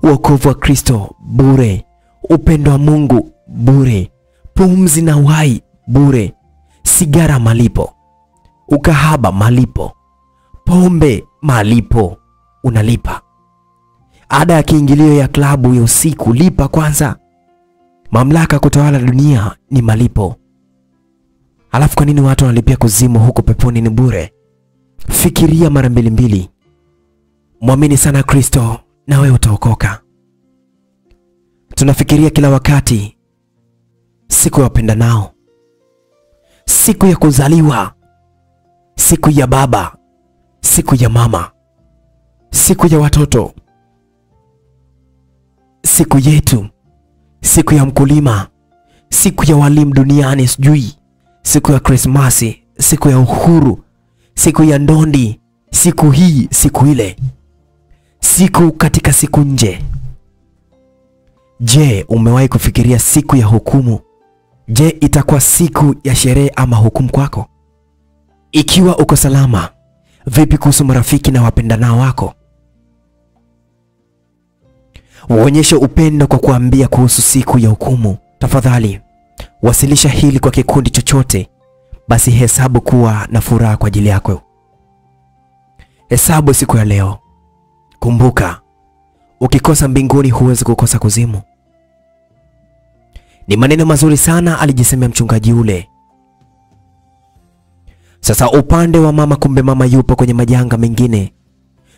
Wokovu wa Kristo bure. Upendo wa Mungu bure. Pumzi na uhai bure. Sigara malipo. Ukahaba malipo. Pombe malipo. Unalipa. Ada ya kiingilio ya klabu ya usiku lipa kwanza. Mamlaka kutawala dunia ni malipo. Alafu kwa nini watu wanalipia kuzimu huko peponi ni bure? Fikiria mara mbili mbili. Mwamini sana Kristo na wewe utaokoka. Tunafikiria kila wakati siku ya wapendanao, siku ya kuzaliwa, siku ya baba, siku ya mama, siku ya watoto, siku yetu, siku ya mkulima, siku ya walimu duniani, sijui. Siku ya Krismasi, siku ya uhuru, siku ya ndondi, siku hii, siku ile, siku katika siku nje. Je, umewahi kufikiria siku ya hukumu? Je, itakuwa siku ya sherehe ama hukumu kwako? Ikiwa uko salama, vipi kuhusu marafiki na wapendanao wako? Uonyeshe upendo kwa kuambia kuhusu siku ya hukumu. Tafadhali wasilisha hili kwa kikundi chochote, basi hesabu kuwa na furaha kwa ajili yako. Hesabu siku ya leo. Kumbuka, ukikosa mbinguni huwezi kukosa kuzimu. Ni maneno mazuri sana alijisemea mchungaji ule. Sasa upande wa mama, kumbe mama yupo kwenye majanga mengine.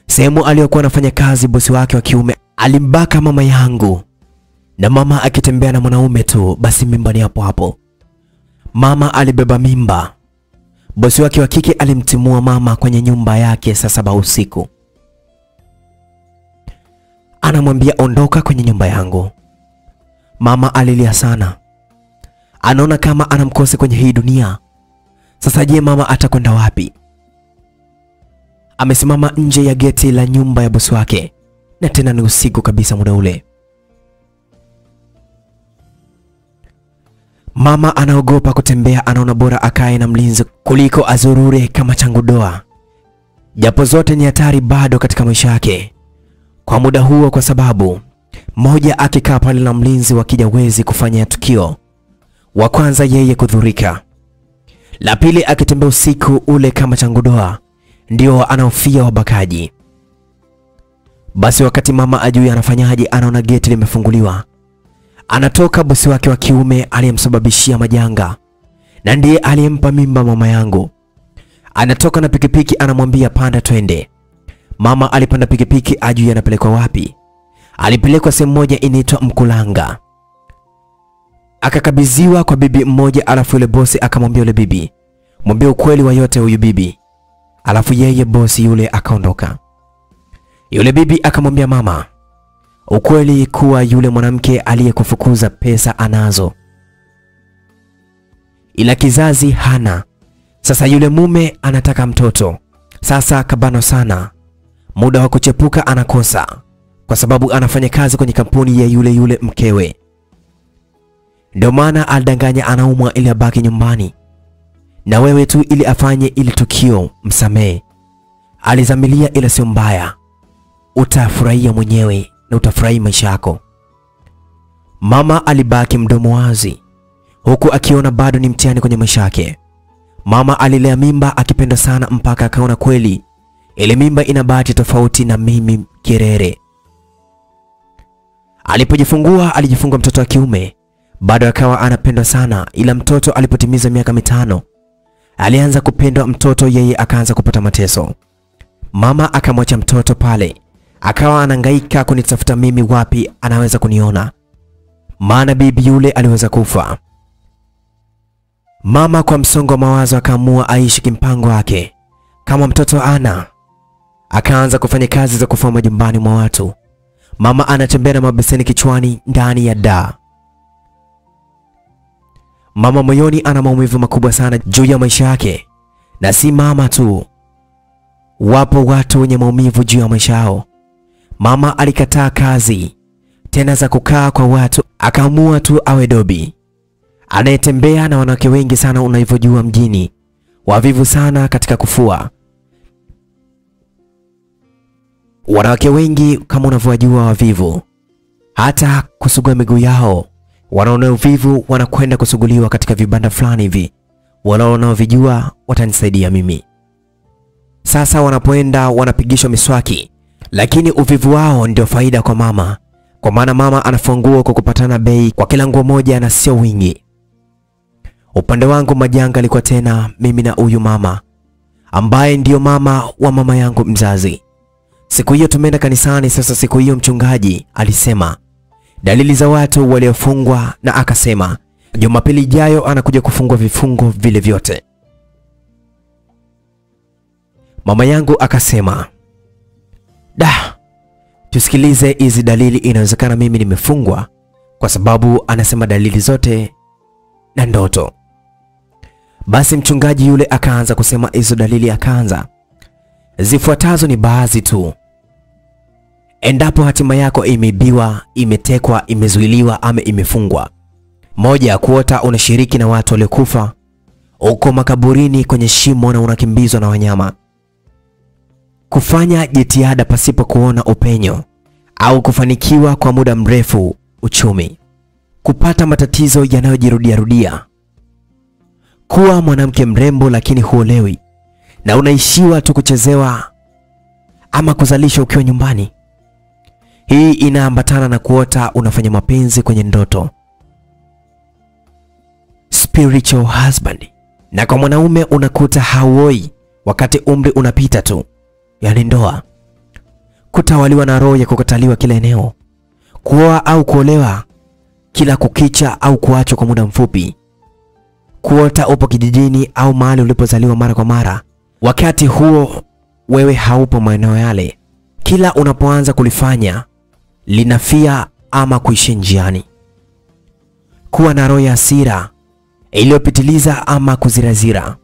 Sehemu aliyokuwa anafanya kazi, bosi wake wa kiume alimbaka mama yangu, na mama akitembea na mwanaume tu, basi mimba ni hapo hapo. Mama alibeba mimba. Bosi wake wa kike alimtimua mama kwenye nyumba yake saa saba usiku, anamwambia ondoka kwenye nyumba yangu. Mama alilia sana, anaona kama anamkosa kwenye hii dunia. Sasa je, mama atakwenda wapi? Amesimama nje ya geti la nyumba ya bosi wake, na tena ni usiku kabisa muda ule. Mama anaogopa kutembea, anaona bora akae na mlinzi kuliko azurure kama changu doa, japo zote ni hatari bado katika maisha yake. Kwa muda huo, kwa sababu moja, akikaa pale na mlinzi wakija wezi kufanya tukio, wa kwanza yeye kudhurika, la pili akitembea usiku ule kama changu doa, ndio anaofia wabakaji. Basi wakati mama ajui anafanyaje, anaona geti limefunguliwa anatoka bosi wake wa kiume aliyemsababishia majanga na ndiye aliyempa mimba mama yangu. Anatoka na pikipiki, anamwambia panda twende. Mama alipanda pikipiki, ajui anapelekwa wapi. Alipelekwa sehemu moja inaitwa Mkulanga, akakabidhiwa kwa bibi mmoja, alafu yule bosi akamwambia yule bibi, mwambie ukweli wa yote huyu bibi. Alafu yeye bosi yule akaondoka. Yule bibi akamwambia mama ukweli kuwa yule mwanamke aliyekufukuza pesa anazo, ila kizazi hana. Sasa yule mume anataka mtoto, sasa kabano sana, muda wa kuchepuka anakosa, kwa sababu anafanya kazi kwenye kampuni ya yule yule mkewe. Ndio maana alidanganya anaumwa ili abaki nyumbani na wewe tu, ili afanye ili tukio msamehe. Alizamilia, ila sio mbaya utafurahia mwenyewe na utafurahi maisha yako. Mama alibaki mdomo wazi huku akiona bado ni mtihani kwenye maisha yake. Mama alilea mimba akipenda sana mpaka akaona kweli ile mimba ina bahati tofauti na mimi Kirere. Alipojifungua alijifungua mtoto wa kiume, bado akawa anapendwa sana, ila mtoto alipotimiza miaka mitano alianza kupendwa mtoto, yeye akaanza kupata mateso. Mama akamwacha mtoto pale, akawa anangaika kunitafuta mimi, wapi anaweza kuniona, maana bibi yule aliweza kufa. Mama kwa msongo wa mawazo akaamua aishi kimpango wake kama mtoto ana, akaanza kufanya kazi za kufua majumbani mwa watu. Mama anatembea na mabeseni kichwani ndani ya da Mama moyoni ana maumivu makubwa sana juu ya maisha yake, na si mama tu, wapo watu wenye maumivu juu ya maisha yao. Mama alikataa kazi tena za kukaa kwa watu, akaamua tu awe dobi anayetembea na wanawake wengi sana unavyojua mjini, wavivu sana katika kufua. Wanawake wengi kama unavyowajua wavivu, hata kusugua miguu yao. Wanaona uvivu wanakwenda kusuguliwa katika vibanda fulani hivi, wanaona wanaovijua watanisaidia mimi. Sasa wanapoenda wanapigishwa miswaki, lakini uvivu wao ndio faida kwa mama, kwa maana mama anafua nguo kwa kupatana bei kwa kila nguo moja na sio wingi. Upande wangu majanga alikuwa tena mimi na huyu mama ambaye ndiyo mama wa mama yangu mzazi. Siku hiyo tumeenda kanisani. Sasa siku hiyo mchungaji alisema dalili za watu waliofungwa, na akasema Jumapili ijayo anakuja kufungwa vifungo vile vyote. Mama yangu akasema da, tusikilize hizi dalili, inawezekana mimi nimefungwa, kwa sababu anasema dalili zote na ndoto. Basi mchungaji yule akaanza kusema hizo dalili, akaanza zifuatazo ni baadhi tu. Endapo hatima yako imeibiwa, imetekwa, imezuiliwa ama imefungwa: moja, kuota unashiriki na watu waliokufa, uko makaburini kwenye shimo na unakimbizwa na wanyama; kufanya jitihada pasipo kuona upenyo au kufanikiwa kwa muda mrefu uchumi; kupata matatizo yanayojirudia rudia; kuwa mwanamke mrembo lakini huolewi na unaishiwa tu kuchezewa ama kuzalisha ukiwa nyumbani. Hii inaambatana na kuota unafanya mapenzi kwenye ndoto, spiritual husband. Na kwa mwanaume unakuta hauoi wakati umri unapita tu, yaani ndoa. Kutawaliwa na roho ya kukataliwa kila eneo, kuoa au kuolewa kila kukicha au kuachwa kwa muda mfupi, kuota upo kijijini au mahali ulipozaliwa mara kwa mara wakati huo wewe haupo maeneo yale. Kila unapoanza kulifanya linafia ama kuishia njiani. Kuwa na roho ya hasira iliyopitiliza ama kuzirazira.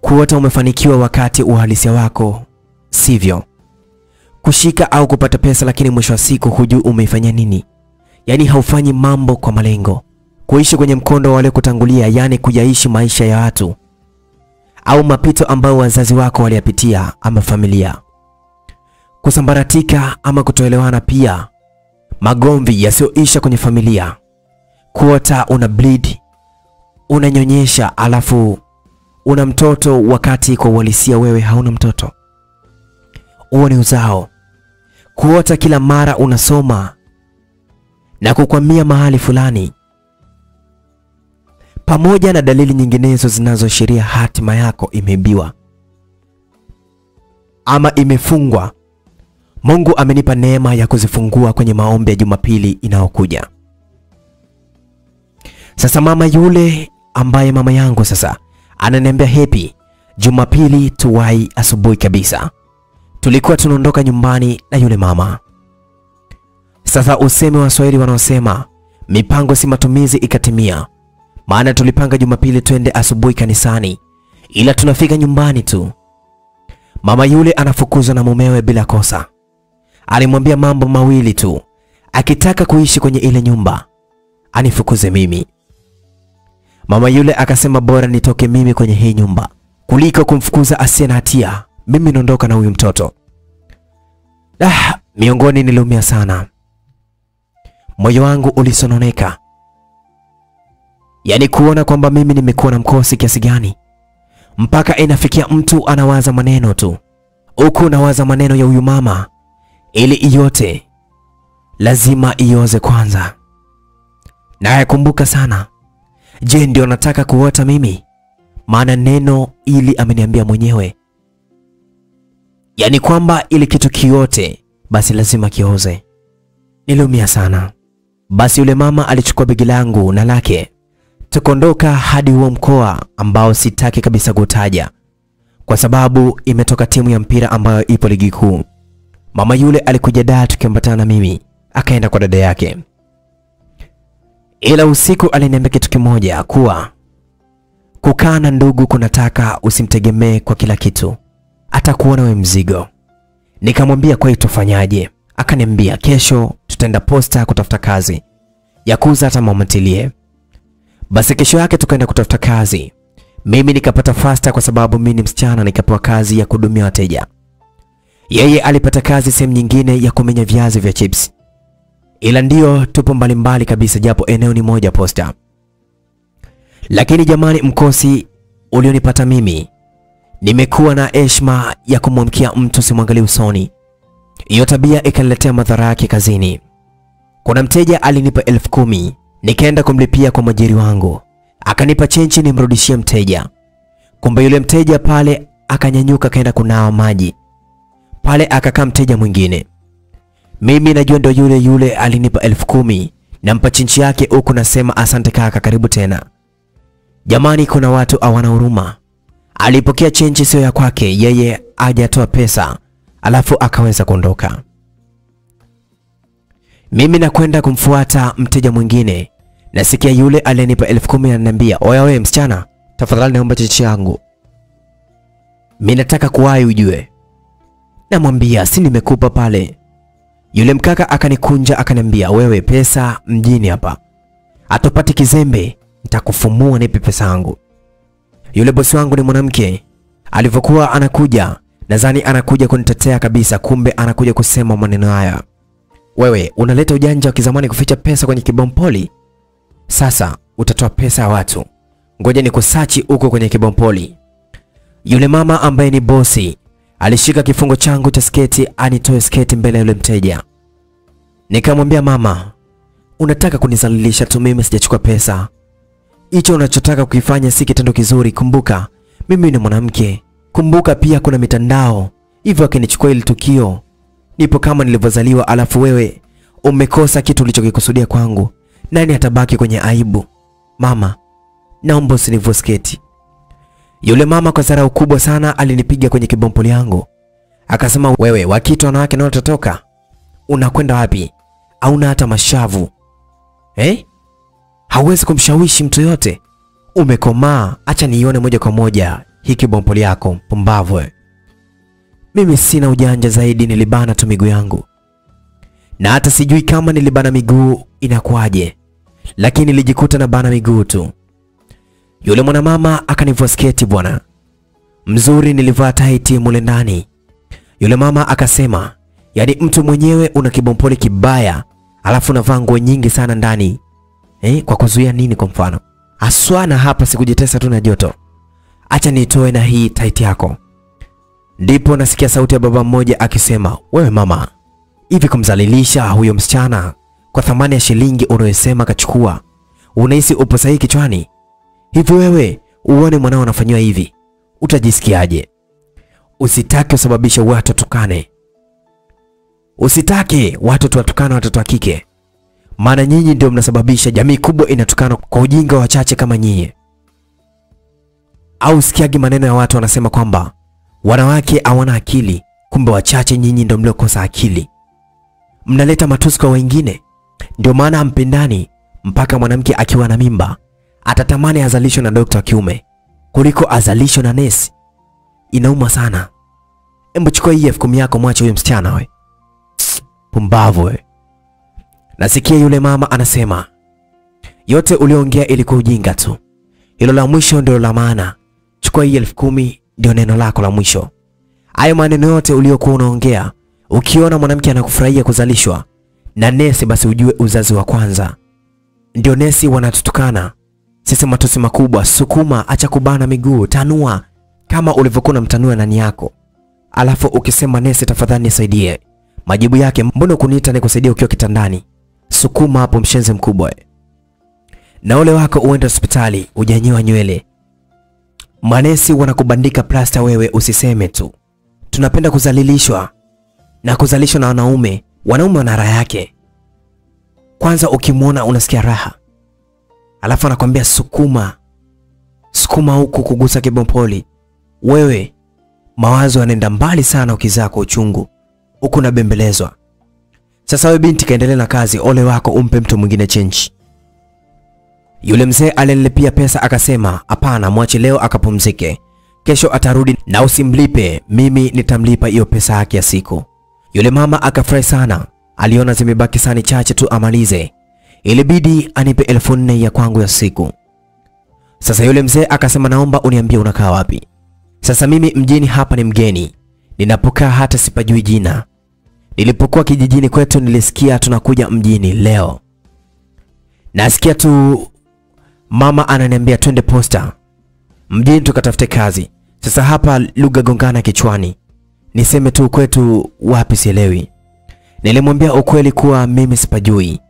Kuota umefanikiwa wakati uhalisia wako sivyo. Kushika au kupata pesa, lakini mwisho wa siku hujui umeifanya nini, yaani haufanyi mambo kwa malengo. Kuishi kwenye mkondo wa wale kutangulia, yaani kuyaishi maisha ya watu au mapito ambayo wazazi wako waliyapitia ama familia. Kusambaratika ama kutoelewana, pia magomvi yasiyoisha kwenye familia. Kuota una bleed, unanyonyesha, alafu una mtoto wakati kwa uhalisia wewe hauna mtoto. Huo ni uzao. Kuota kila mara unasoma na kukwamia mahali fulani pamoja na dalili nyinginezo zinazoashiria hatima yako imeibiwa ama imefungwa. Mungu amenipa neema ya kuzifungua kwenye maombi ya Jumapili inayokuja. Sasa mama yule ambaye mama yangu sasa ananiambia happy Jumapili tuwai asubuhi kabisa. Tulikuwa tunaondoka nyumbani na yule mama. Sasa usemi wa Waswahili wanaosema mipango si matumizi ikatimia maana tulipanga Jumapili twende asubuhi kanisani, ila tunafika nyumbani tu, mama yule anafukuzwa na mumewe bila kosa. Alimwambia mambo mawili tu, akitaka kuishi kwenye ile nyumba anifukuze mimi. Mama yule akasema bora nitoke mimi kwenye hii nyumba kuliko kumfukuza asiye na hatia. Mimi naondoka na huyu mtoto. Ah, miongoni niliumia sana, moyo wangu ulisononeka, yaani kuona kwamba mimi nimekuwa na mkosi kiasi gani, mpaka inafikia mtu anawaza maneno tu, huku nawaza maneno ya huyu mama, ili iyote lazima ioze kwanza. Nayakumbuka sana. Je, ndio nataka kuota mimi? Maana neno ili ameniambia mwenyewe, yaani kwamba ili kitu kiote basi lazima kioze. Niliumia sana. Basi yule mama alichukua begi langu na lake, tukaondoka hadi huo mkoa ambao sitaki kabisa kutaja kwa sababu imetoka timu ya mpira ambayo ipo ligi kuu. Mama yule alikuja daa tukiambatana na mimi, akaenda kwa dada yake, ila usiku aliniambia kitu kimoja, kuwa kukaa na ndugu kunataka usimtegemee kwa kila kitu, atakuona we mzigo. Nikamwambia hiyo tufanyaje? Akaniambia kesho tutaenda posta kutafuta kazi ya kuuza hata mamatilie. Basi kesho yake tukaenda kutafuta kazi, mimi nikapata fasta kwa sababu mimi ni msichana, nikapewa kazi ya kuhudumia wateja. Yeye alipata kazi sehemu nyingine ya kumenya viazi vya chips, ila ndio tupo mbalimbali kabisa, japo eneo ni moja posta. Lakini jamani, mkosi ulionipata mimi, nimekuwa na heshima ya kumwamkia mtu simwangalie usoni. Hiyo tabia ikaniletea madhara yake kazini. Kuna mteja alinipa elfu kumi nikaenda kumlipia kwa mwajiri wangu, akanipa chenchi nimrudishie mteja. Kumbe yule mteja pale akanyanyuka kaenda kunawa maji pale, akakaa mteja mwingine. Mimi najua ndo yule yule alinipa elfu kumi nampa chinchi yake, huku nasema asante kaka, karibu tena. Jamani, kuna watu hawana huruma. Alipokea chenji sio ya kwake, yeye hajatoa pesa, alafu akaweza kuondoka. Mimi nakwenda kumfuata mteja mwingine, nasikia yule aliyenipa elfu kumi ananiambia, oya wewe msichana, tafadhali naomba chenji yangu, mimi nataka kuwahi ujue. Namwambia si nimekupa pale. Yule mkaka akanikunja akaniambia, wewe pesa mjini hapa atopati kizembe, nitakufumua nipe pesa yangu. Yule bosi wangu ni mwanamke, alivyokuwa anakuja nadhani anakuja kunitetea kabisa, kumbe anakuja kusema maneno haya, wewe unaleta ujanja wa kizamani kuficha pesa kwenye kibompoli. Sasa utatoa pesa ya watu, ngoja ni kusachi huko kwenye kibompoli. Yule mama ambaye ni bosi alishika kifungo changu cha sketi anitoe sketi mbele ya yule mteja. Nikamwambia, mama, unataka kunizalilisha tu, mimi sijachukua pesa. Hicho unachotaka kuifanya si kitendo kizuri. Kumbuka mimi ni mwanamke, kumbuka pia kuna mitandao. Hivyo akinichukua ili tukio, nipo kama nilivyozaliwa, alafu wewe umekosa kitu ulichokikusudia kwangu, nani atabaki kwenye aibu? Mama, naomba usinivue sketi. Yule mama kwa dharau kubwa sana alinipiga kwenye kibompoli yangu, akasema, wewe wakitwa wanawake nao utatoka, unakwenda wapi? Hauna hata mashavu eh? Hauwezi kumshawishi mtu yote, umekomaa. Acha niione moja kwa moja hiki kibompoli yako, pumbavwe. Mimi sina ujanja zaidi, nilibana tu miguu yangu, na hata sijui kama nilibana miguu inakuwaje, lakini nilijikuta na bana miguu tu. Yule mwanamama akanivua sketi bwana mzuri, nilivaa taiti mule ndani. Yule mama akasema, yaani mtu mwenyewe una kibompoli kibaya, alafu unavaa nguo nyingi sana ndani eh, kwa kuzuia nini? Kwa mfano aswana hapa, sikujitesa tu na joto, acha nitoe na hii tight yako. Ndipo nasikia sauti ya baba mmoja akisema, wewe mama, hivi kumzalilisha huyo msichana kwa thamani ya shilingi unayosema kachukua, unahisi upo sahihi kichwani? Hivi wewe uone mwanao anafanyiwa hivi, utajisikiaje? Usitaki usababishe watu watukane, usitaki watu tuwatukane watoto wa kike, maana nyinyi ndio mnasababisha jamii kubwa inatukana kwa ujinga wachache kama nyinyi. Au sikiagi maneno ya watu wanasema kwamba wanawake hawana akili, kumbe wachache nyinyi ndio mliokosa akili. Mnaleta matusi kwa wengine, ndio maana hampendani, mpaka mwanamke akiwa na mimba atatamani azalishwe na dokta wa kiume kuliko azalishwe na nesi. Inauma sana. Embo chukua hii elfu yako, mwache huyo msichana we. Pumbavu we. Nasikia yule mama anasema yote ulioongea ilikuwa ujinga tu, hilo la mwisho ndio la maana. Chukua hii elfu kumi ndio neno lako la mwisho. Hayo maneno yote uliokuwa unaongea Ukiona mwanamke anakufurahia kuzalishwa na nesi, basi ujue uzazi wa kwanza. Ndio nesi wanatutukana sisi, matusi makubwa. Sukuma, acha kubana miguu, tanua kama ulivyokuwa unamtanua nani yako. Alafu ukisema nesi, tafadhali nisaidie, majibu yake mbona kuniita nikusaidie ukiwa kitandani? Sukuma hapo, mshenzi mkubwa. Na ole wako uende hospitali ujanyiwa nywele, manesi wanakubandika plasta, wewe usiseme tu. Tunapenda kuzalilishwa na kuzalishwa na wanaume. Wanaume wana raha yake. Kwanza ukimwona unasikia raha, alafu anakwambia sukuma, sukuma huku kugusa kibopoli. Wewe mawazo yanaenda mbali sana, ukizaa kwa uchungu huku unabembelezwa. Sasa we binti, kaendelee na kazi, ole wako umpe mtu mwingine chenji. Yule mzee alinilipia pesa akasema, hapana, mwache leo akapumzike, kesho atarudi na usimlipe, mimi nitamlipa hiyo pesa yake ya siku. Yule mama akafurahi sana, aliona zimebaki sani chache tu amalize, ilibidi anipe elfu nne ya kwangu ya siku. Sasa yule mzee akasema, naomba uniambie unakaa wapi? Sasa mimi mjini hapa ni mgeni, ninapokaa hata sipajui jina. Nilipokuwa kijijini kwetu nilisikia tunakuja mjini leo, nasikia tu mama ananiambia twende posta mjini tukatafute kazi. Sasa hapa lugha gongana kichwani, niseme tu kwetu wapi sielewi. Nilimwambia ukweli kuwa mimi sipajui,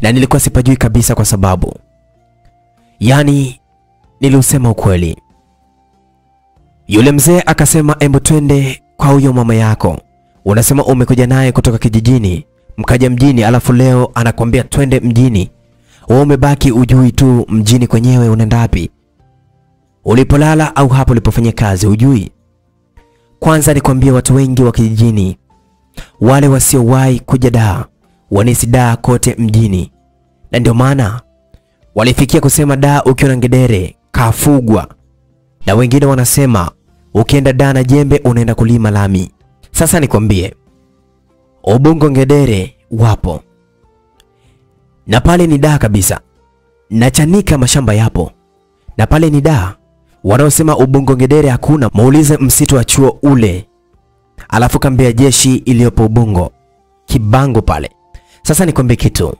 na nilikuwa sipajui kabisa, kwa sababu yani niliusema ukweli. Yule mzee akasema, embo twende kwa huyo mama yako, unasema umekuja naye kutoka kijijini mkaja mjini, alafu leo anakwambia twende mjini. Wewe umebaki ujui tu mjini kwenyewe unaenda wapi, ulipolala au hapo ulipofanya kazi ujui. Kwanza nikwambie, watu wengi wa kijijini wale wasiowahi kuja daa wanisi daa kote mjini, na ndio maana walifikia kusema daa ukiwa na ngedere kafugwa, na wengine wanasema ukienda daa na jembe unaenda kulima lami. Sasa nikwambie, Ubungo ngedere wapo na pale ni daa kabisa, na Chanika mashamba yapo na pale ni daa. Wanaosema Ubungo ngedere hakuna, muulize msitu wa chuo ule, alafu kambi ya jeshi iliyopo Ubungo Kibango pale. Sasa nikwambie kitu,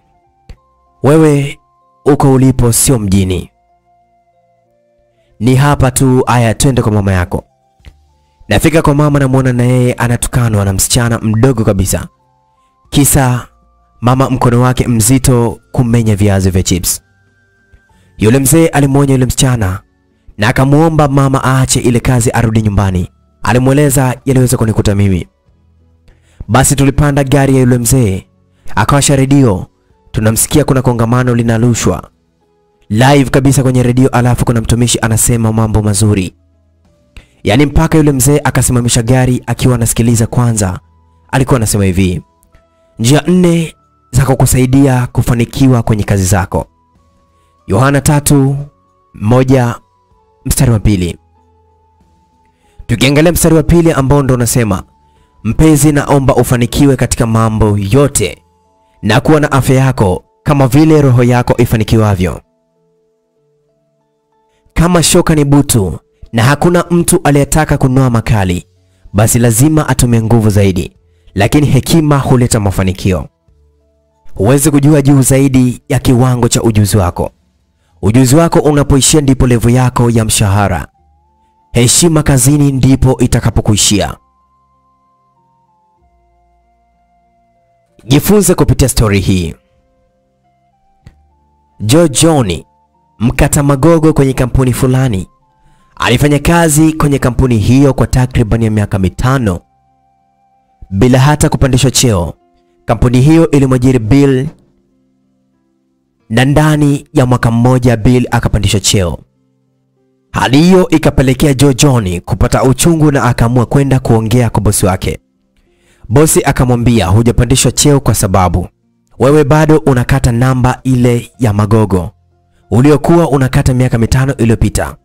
wewe uko ulipo sio mjini, ni hapa tu. Aya, twende kwa mama yako. Nafika kwa mama, namwona na yeye anatukanwa na msichana mdogo kabisa, kisa mama mkono wake mzito kumenya viazi vya chips. Yule mzee alimwonya yule msichana na akamwomba mama aache ile kazi arudi nyumbani. Alimweleza yaliweza kunikuta mimi. Basi tulipanda gari ya yule mzee, akawasha redio, tunamsikia kuna kongamano linalushwa live kabisa kwenye redio, alafu kuna mtumishi anasema mambo mazuri, yaani mpaka yule mzee akasimamisha gari akiwa anasikiliza. Kwanza alikuwa anasema hivi, njia nne za kukusaidia kufanikiwa kwenye kazi zako. Yohana tatu moja mstari wa pili. Tukiangalia mstari wa pili ambao ndo unasema mpenzi, naomba ufanikiwe katika mambo yote na kuwa na afya yako kama vile roho yako ifanikiwavyo. Kama shoka ni butu na hakuna mtu aliyetaka kunoa makali, basi lazima atumie nguvu zaidi, lakini hekima huleta mafanikio. Huwezi kujua juu zaidi ya kiwango cha ujuzi wako. Ujuzi wako unapoishia ndipo levu yako ya mshahara. Heshima kazini ndipo itakapokuishia. Jifunze kupitia stori hii. Joe John, mkata magogo kwenye kampuni fulani, alifanya kazi kwenye kampuni hiyo kwa takriban ya miaka mitano bila hata kupandishwa cheo. Kampuni hiyo ilimwajiri Bill na ndani ya mwaka mmoja Bill akapandishwa cheo. Hali hiyo ikapelekea Joe John kupata uchungu na akaamua kwenda kuongea kwa bosi wake. Bosi akamwambia, hujapandishwa cheo kwa sababu wewe bado unakata namba ile ya magogo uliokuwa unakata miaka mitano iliyopita.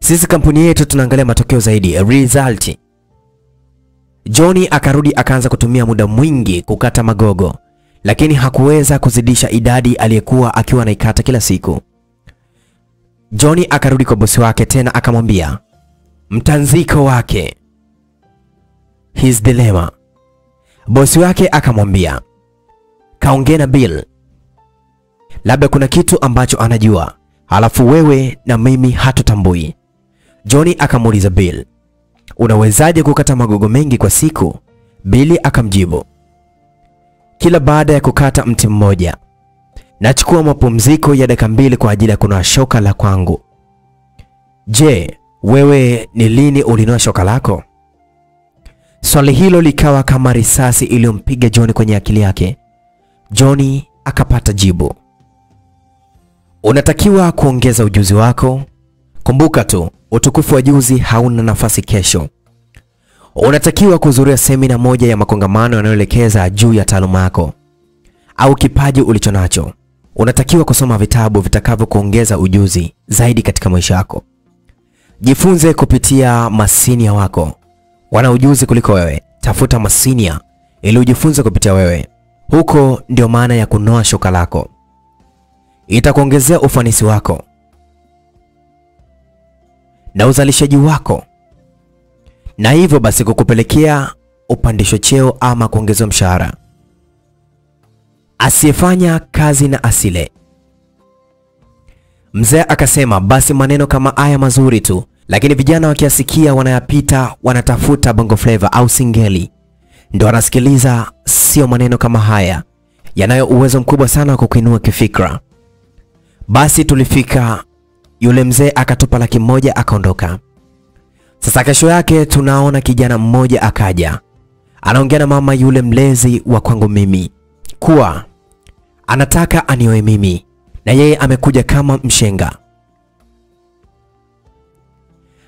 Sisi kampuni yetu tunaangalia matokeo zaidi, result. Johnny akarudi akaanza kutumia muda mwingi kukata magogo, lakini hakuweza kuzidisha idadi aliyekuwa akiwa anaikata kila siku. Johnny akarudi kwa bosi wake tena akamwambia mtanziko wake, his dilemma. Bosi wake akamwambia kaongee na Bill, labda kuna kitu ambacho anajua, halafu wewe na mimi hatutambui. Johnny akamuuliza Bill, unawezaje kukata magogo mengi kwa siku? Billy akamjibu, kila baada ya kukata mti mmoja nachukua mapumziko ya dakika mbili kwa ajili ya kunoa shoka la kwangu. Je, wewe ni lini ulinoa shoka lako? Swali hilo likawa kama risasi iliyompiga Johnny kwenye akili yake. Johnny akapata jibu. Unatakiwa kuongeza ujuzi wako. Kumbuka tu, utukufu wa juzi hauna nafasi kesho. Unatakiwa kuhudhuria semina moja ya makongamano yanayoelekeza juu ya taaluma yako au kipaji ulichonacho. Unatakiwa kusoma vitabu vitakavyokuongeza ujuzi zaidi katika maisha yako. Jifunze kupitia masinia wako, wana ujuzi kuliko wewe. Tafuta masinia ili ujifunze kupitia wewe. Huko ndio maana ya kunoa shoka lako, itakuongezea ufanisi wako na uzalishaji wako, na hivyo basi kukupelekea upandisho cheo ama kuongezwa mshahara. Asiyefanya kazi na asile. Mzee akasema basi maneno kama haya mazuri tu, lakini vijana wakiasikia wanayapita, wanatafuta bongo flavor au singeli, ndo wanasikiliza. Sio maneno kama haya yanayo uwezo mkubwa sana wa kukuinua kifikra. Basi tulifika, yule mzee akatupa laki moja akaondoka. Sasa kesho yake tunaona kijana mmoja akaja, anaongea na mama yule mlezi wa kwangu mimi kuwa anataka anioe mimi na yeye amekuja kama mshenga.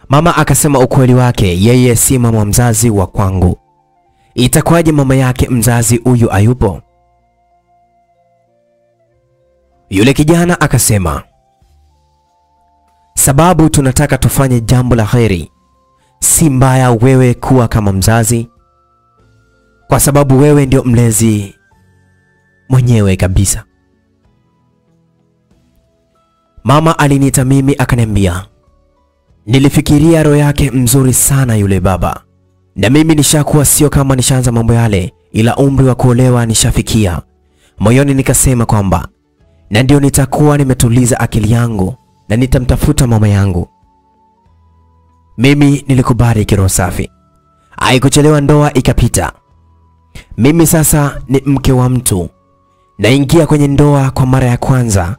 Mama akasema ukweli wake, yeye si mama mzazi wa kwangu. Itakuwaje mama yake mzazi huyu ayupo? Yule kijana akasema, sababu tunataka tufanye jambo la heri. Si mbaya wewe kuwa kama mzazi, kwa sababu wewe ndio mlezi mwenyewe kabisa. Mama aliniita mimi akaniambia, nilifikiria roho yake mzuri sana yule baba, na mimi nishakuwa sio kama nishaanza mambo yale, ila umri wa kuolewa nishafikia. Moyoni nikasema kwamba na ndio nitakuwa nimetuliza akili yangu na nitamtafuta mama yangu. Mimi nilikubali kiroho safi. Haikuchelewa, ndoa ikapita. Mimi sasa ni mke wa mtu, naingia kwenye ndoa kwa mara ya kwanza,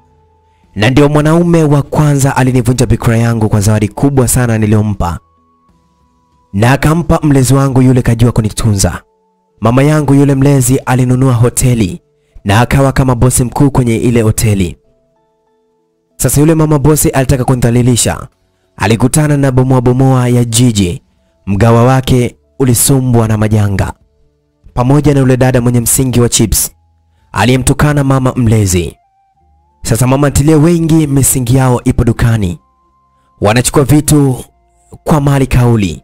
na ndio mwanaume wa kwanza alinivunja bikira yangu kwa zawadi kubwa sana niliyompa, na akampa mlezi wangu yule kajua kunitunza. Mama yangu yule mlezi alinunua hoteli na akawa kama bosi mkuu kwenye ile hoteli. Sasa yule mama bosi alitaka kunidhalilisha. Alikutana na bomoa bomoa ya jiji, mgawa wake ulisumbwa na majanga, pamoja na yule dada mwenye msingi wa chips aliyemtukana mama mlezi. Sasa mama ntilie wengi misingi yao ipo dukani, wanachukua vitu kwa mali kauli.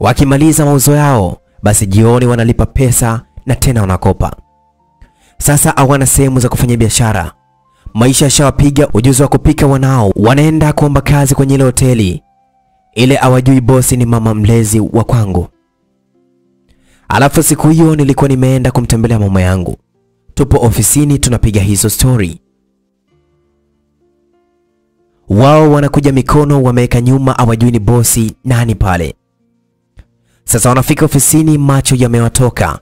Wakimaliza mauzo yao, basi jioni wanalipa pesa na tena wanakopa. Sasa hawana sehemu za kufanya biashara, maisha yashawapiga. Ujuzi wa kupika wanao, wanaenda kuomba kazi kwenye ile hoteli ile, awajui bosi ni mama mlezi wa kwangu. Alafu siku hiyo nilikuwa nimeenda kumtembelea mama yangu, tupo ofisini tunapiga hizo stori, wao wanakuja mikono wameweka nyuma, awajui ni bosi nani pale. Sasa wanafika ofisini, macho yamewatoka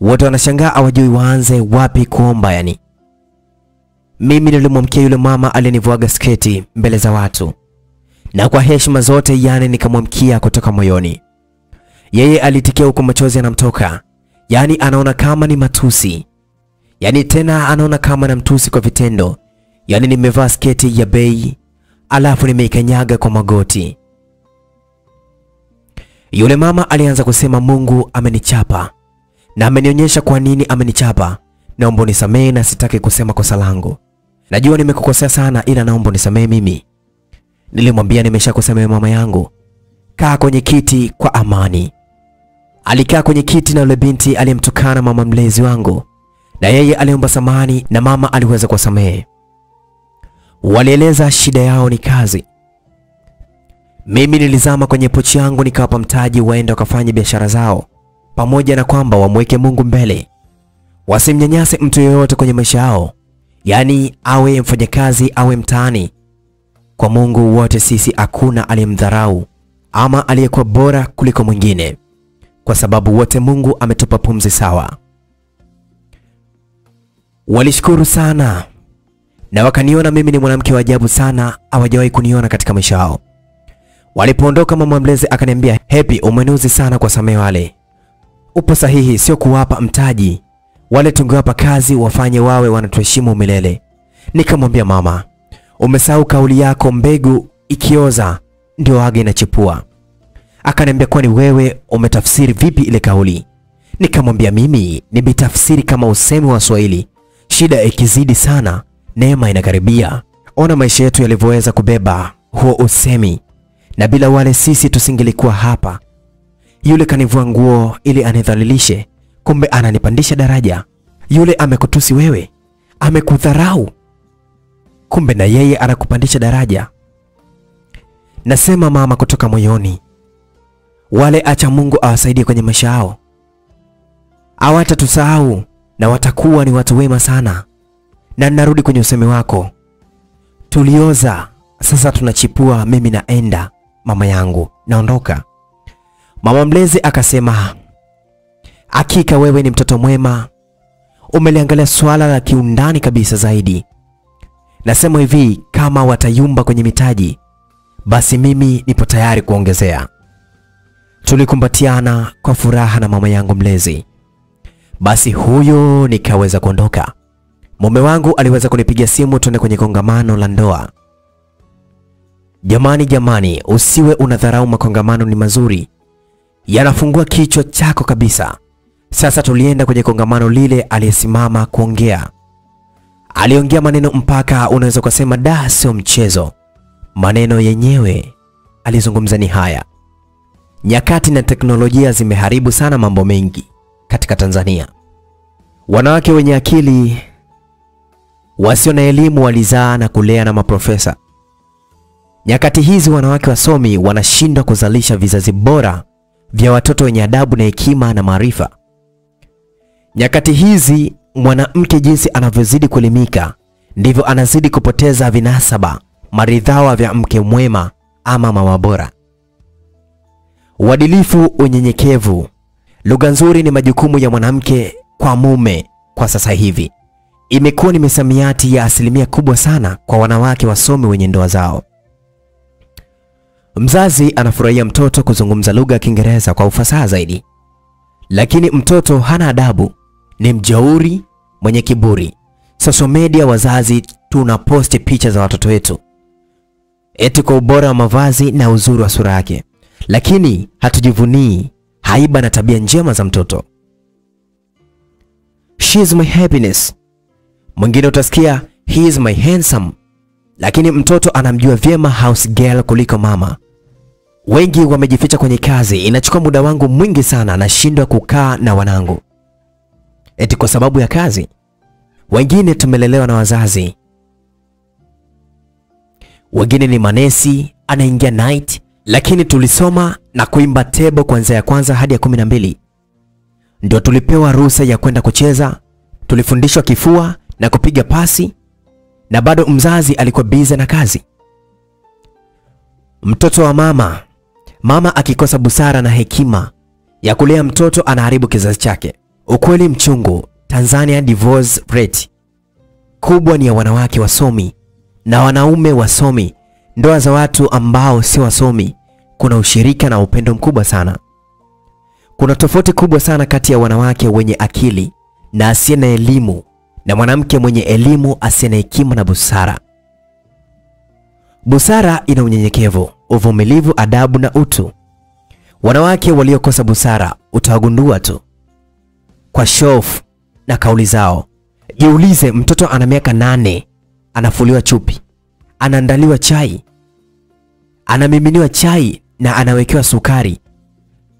wote wanashangaa, awajui waanze wapi kuomba. Yani mimi nilimwamkia yule mama aliyenivuaga sketi mbele za watu, na kwa heshima zote, yani nikamwamkia kutoka moyoni. Yeye alitikia huku machozi anamtoka, yani anaona kama ni matusi, yani tena anaona kama na mtusi kwa vitendo. Yani nimevaa sketi ya bei, alafu nimeikanyaga kwa magoti. Yule mama alianza kusema, Mungu amenichapa na amenionyesha kwa nini amenichapa. Naomba unisamehe na sitaki kusema kosa langu. Najua nimekukosea sana, ila naomba unisamehe mimi. Nilimwambia nimeshakusamehe mama yangu, kaa kwenye kiti kwa amani. Alikaa kwenye kiti na yule binti aliyemtukana mama mlezi wangu, na yeye aliomba samani na mama aliweza kuwasamehe. Walieleza shida yao ni kazi. Mimi nilizama kwenye pochi yangu nikawapa mtaji waende wakafanye biashara zao pamoja na kwamba wamweke Mungu mbele, wasimnyanyase mtu yoyote kwenye maisha yao, yaani awe mfanyakazi awe mtaani. Kwa Mungu wote sisi hakuna aliyemdharau ama aliyekuwa bora kuliko mwingine, kwa sababu wote Mungu ametupa pumzi sawa. Walishukuru sana na wakaniona mimi ni mwanamke wa ajabu sana, hawajawahi kuniona katika maisha yao. Walipoondoka, mama mlezi akaniambia, Happy, umenuzi sana kwa samehe wale. Upo sahihi, sio kuwapa mtaji wale, tungewapa kazi wafanye wawe wanatuheshimu milele. Nikamwambia mama, umesahau kauli yako, mbegu ikioza ndio aga inachipua. Akaniambia, kwani wewe umetafsiri vipi ile kauli? Nikamwambia, mimi nimetafsiri kama usemi wa Swahili, shida ikizidi sana neema inakaribia. Ona maisha yetu yalivyoweza kubeba huo usemi, na bila wale sisi tusingelikuwa hapa. Yule kanivua nguo ili anidhalilishe, kumbe ananipandisha daraja. Yule amekutusi wewe, amekudharau, kumbe na yeye anakupandisha daraja. Nasema mama, kutoka moyoni, wale acha Mungu awasaidie kwenye maisha yao, hawatatusahau na watakuwa ni watu wema sana. Na narudi kwenye usemi wako, tulioza sasa tunachipua. Mimi naenda mama yangu, naondoka. Mama mlezi akasema, hakika wewe ni mtoto mwema, umeliangalia swala la kiundani kabisa zaidi. Nasema hivi, kama watayumba kwenye mitaji, basi mimi nipo tayari kuongezea. Tulikumbatiana kwa furaha na mama yangu mlezi. Basi huyo nikaweza kuondoka. Mume wangu aliweza kunipigia simu tuende kwenye kongamano la ndoa. Jamani, jamani, usiwe unadharau makongamano, ni mazuri, yanafungua kichwa chako kabisa. Sasa tulienda kwenye kongamano lile, aliyesimama kuongea aliongea maneno mpaka unaweza kusema da, sio mchezo. Maneno yenyewe alizungumza ni haya: nyakati na teknolojia zimeharibu sana mambo mengi katika Tanzania. Wanawake wenye akili wasio na elimu walizaa na kulea na maprofesa. Nyakati hizi wanawake wasomi wanashindwa kuzalisha vizazi bora vya watoto wenye adabu na hekima na maarifa. Nyakati hizi mwanamke jinsi anavyozidi kuelimika ndivyo anazidi kupoteza vinasaba maridhawa vya mke mwema ama mama bora. Uadilifu, unyenyekevu, lugha nzuri ni majukumu ya mwanamke kwa mume. Kwa sasa hivi imekuwa ni misamiati ya asilimia kubwa sana kwa wanawake wasomi wenye ndoa zao. Mzazi anafurahia mtoto kuzungumza lugha ya Kiingereza kwa ufasaha zaidi, lakini mtoto hana adabu, ni mjauri, mwenye kiburi. Social media, wazazi tunaposti picha za watoto wetu eti kwa ubora wa mavazi na uzuri wa sura yake, lakini hatujivunii haiba na tabia njema za mtoto. She is my happiness. Mwingine utasikia he is my handsome, lakini mtoto anamjua vyema house girl kuliko mama. Wengi wamejificha kwenye kazi, inachukua muda wangu mwingi sana, nashindwa kukaa na wanangu eti kwa sababu ya kazi. Wengine tumelelewa na wazazi, wengine ni manesi, anaingia night, lakini tulisoma na kuimba tebo kuanzia ya kwanza hadi ya kumi na mbili ndio tulipewa ruhusa ya kwenda kucheza. Tulifundishwa kifua na kupiga pasi, na bado mzazi alikuwa bize na kazi. Mtoto wa mama, mama akikosa busara na hekima ya kulea mtoto anaharibu kizazi chake. Ukweli mchungu, Tanzania divorce rate kubwa ni ya wanawake wasomi na wanaume wasomi. Ndoa za watu ambao si wasomi, kuna ushirika na upendo mkubwa sana. Kuna tofauti kubwa sana kati ya wanawake wenye akili na asiye na elimu na mwanamke mwenye elimu asiye na hekima na busara. Busara ina unyenyekevu, uvumilivu, adabu na utu. Wanawake waliokosa busara utawagundua tu kwa shof na kauli zao. Jiulize, mtoto ana miaka nane anafuliwa chupi, anaandaliwa chai, anamiminiwa chai na anawekewa sukari.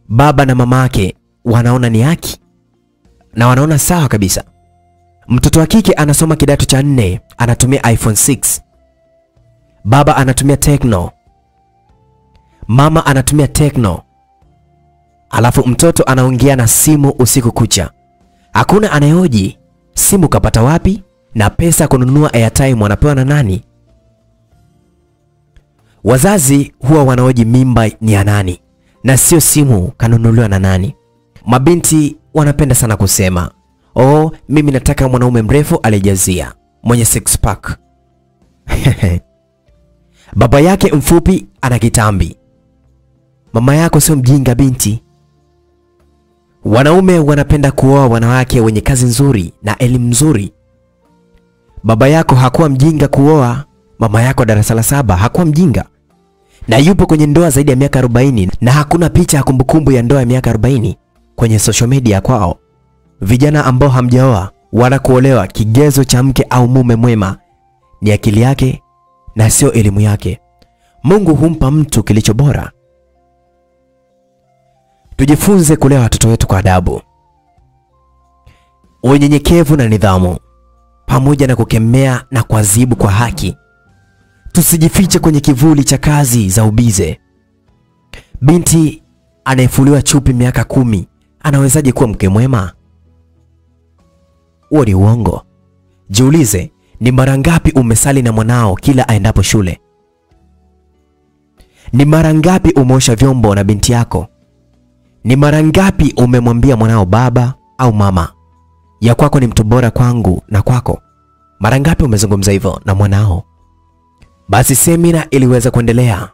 Baba na mama yake wanaona ni haki na wanaona sawa kabisa. Mtoto wa kike anasoma kidato cha nne anatumia iPhone 6, baba anatumia Tecno, mama anatumia Tecno. alafu mtoto anaongea na simu usiku kucha. Hakuna anayehoji simu kapata wapi na pesa kununua airtime wanapewa na nani. Wazazi huwa wanaoji mimba ni ya nani na sio simu kanunuliwa na nani. Mabinti wanapenda sana kusema oh, mimi nataka mwanaume mrefu alijazia mwenye six pack. <laughs> Baba yake mfupi ana kitambi. Mama yako sio mjinga binti. Wanaume wanapenda kuoa wanawake wenye kazi nzuri na elimu nzuri. Baba yako hakuwa mjinga kuoa, mama yako darasa la saba hakuwa mjinga, na yupo kwenye ndoa zaidi ya miaka 40 na hakuna picha ya kumbukumbu ya ndoa ya miaka 40 kwenye social media kwao. Vijana ambao hamjaoa wala kuolewa, kigezo cha mke au mume mwema ni akili yake na sio elimu yake. Mungu humpa mtu kilicho bora. Tujifunze kulea watoto wetu kwa adabu, unyenyekevu na nidhamu, pamoja na kukemea na kuadhibu kwa haki. Tusijifiche kwenye kivuli cha kazi za ubize. Binti anayefuliwa chupi miaka kumi anawezaje kuwa mke mwema? Huo ni uongo. Jiulize, ni mara ngapi umesali na mwanao kila aendapo shule? Ni mara ngapi umeosha vyombo na binti yako? Ni mara ngapi umemwambia mwanao baba au mama, ya kwako ni mtu bora kwangu na kwako? Mara ngapi umezungumza hivyo na mwanao? Basi semina iliweza kuendelea,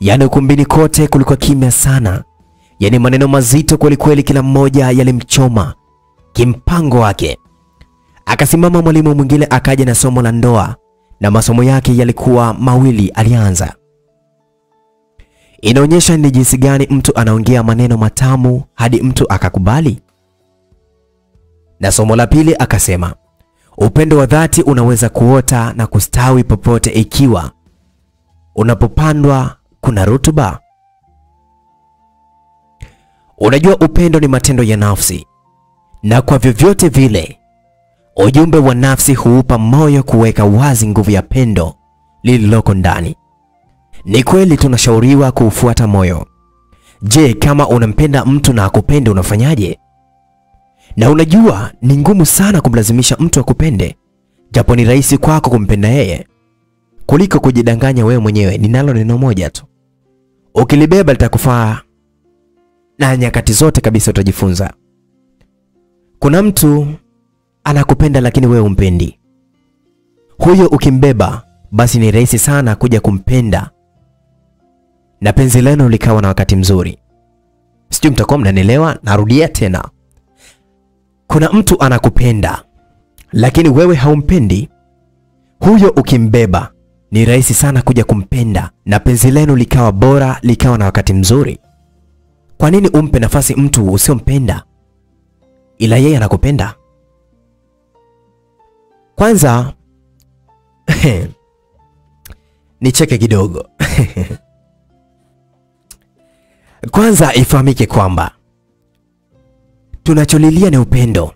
yaani ukumbini kote kulikuwa kimya sana, yaani maneno mazito kwelikweli, kila mmoja yalimchoma kimpango wake. Akasimama mwalimu mwingine akaja na somo la ndoa, na masomo yake yalikuwa mawili. Alianza, inaonyesha ni jinsi gani mtu anaongea maneno matamu hadi mtu akakubali. Na somo la pili akasema, upendo wa dhati unaweza kuota na kustawi popote ikiwa unapopandwa kuna rutuba. Unajua, upendo ni matendo ya nafsi, na kwa vyovyote vile ujumbe wa nafsi huupa moyo kuweka wazi nguvu ya pendo lililoko ndani. Ni kweli tunashauriwa kuufuata moyo. Je, kama unampenda mtu na akupende unafanyaje? Na unajua ni ngumu sana kumlazimisha mtu akupende, japo ni rahisi kwako kumpenda yeye kuliko kujidanganya wewe mwenyewe. Ninalo neno moja tu, ukilibeba litakufaa na nyakati zote kabisa utajifunza. Kuna mtu anakupenda lakini wewe umpendi. Huyo ukimbeba, basi ni rahisi sana kuja kumpenda na penzi lenu likawa na wakati mzuri. Sijui mtakuwa mnanielewa. Narudia tena, kuna mtu anakupenda lakini wewe haumpendi. Huyo ukimbeba, ni rahisi sana kuja kumpenda na penzi lenu likawa bora, likawa na wakati mzuri. Kwa nini umpe nafasi mtu usiompenda ila yeye anakupenda? Kwanza <laughs> nicheke kidogo. <laughs> Kwanza ifahamike kwamba tunacholilia ni upendo,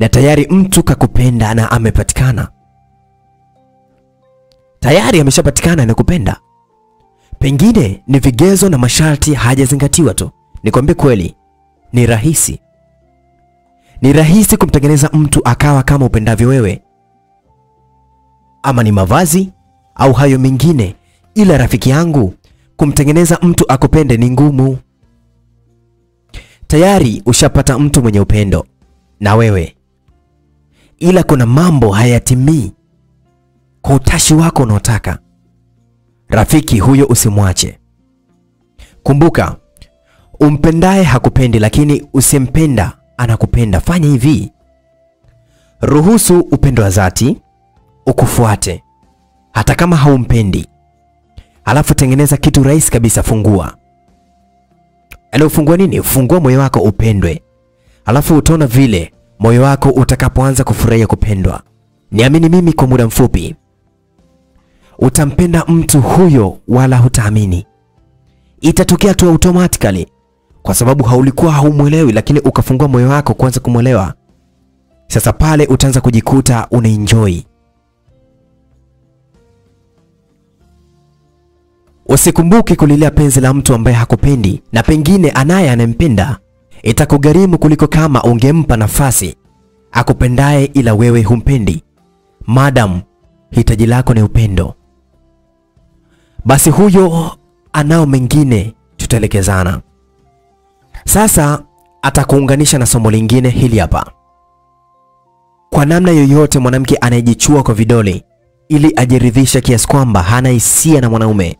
na tayari mtu kakupenda na amepatikana tayari, ameshapatikana na kupenda. Pengine ni vigezo na masharti hajazingatiwa tu. Nikwambie kweli, ni rahisi, ni rahisi kumtengeneza mtu akawa kama upendavyo wewe, ama ni mavazi au hayo mengine, ila rafiki yangu, kumtengeneza mtu akupende ni ngumu. Tayari ushapata mtu mwenye upendo na wewe, ila kuna mambo hayatimii kwa utashi wako unaotaka. Rafiki huyo usimwache. Kumbuka, umpendaye hakupendi, lakini usimpenda anakupenda. Fanya hivi, ruhusu upendo wa dhati ukufuate hata kama haumpendi. Alafu tengeneza kitu rahisi kabisa, fungua. Yaani ufungua nini? Fungua moyo wako upendwe, alafu utaona vile moyo wako utakapoanza kufurahia kupendwa. Niamini mimi, kwa muda mfupi utampenda mtu huyo, wala hutaamini. Itatokea tu automatically, kwa sababu haulikuwa haumwelewi, lakini ukafungua moyo wako kuanza kumwelewa. Sasa pale utaanza kujikuta unaenjoy Usikumbuke kulilia penzi la mtu ambaye hakupendi na pengine anaye anempenda. Itakugharimu kuliko kama ungempa nafasi akupendaye ila wewe humpendi. Madam, hitaji lako ni upendo, basi huyo anao mengine, tutaelekezana. Sasa atakuunganisha na somo lingine hili hapa. Kwa namna yoyote, mwanamke anayejichua kwa vidole ili ajiridhisha kiasi kwamba hana hisia na mwanaume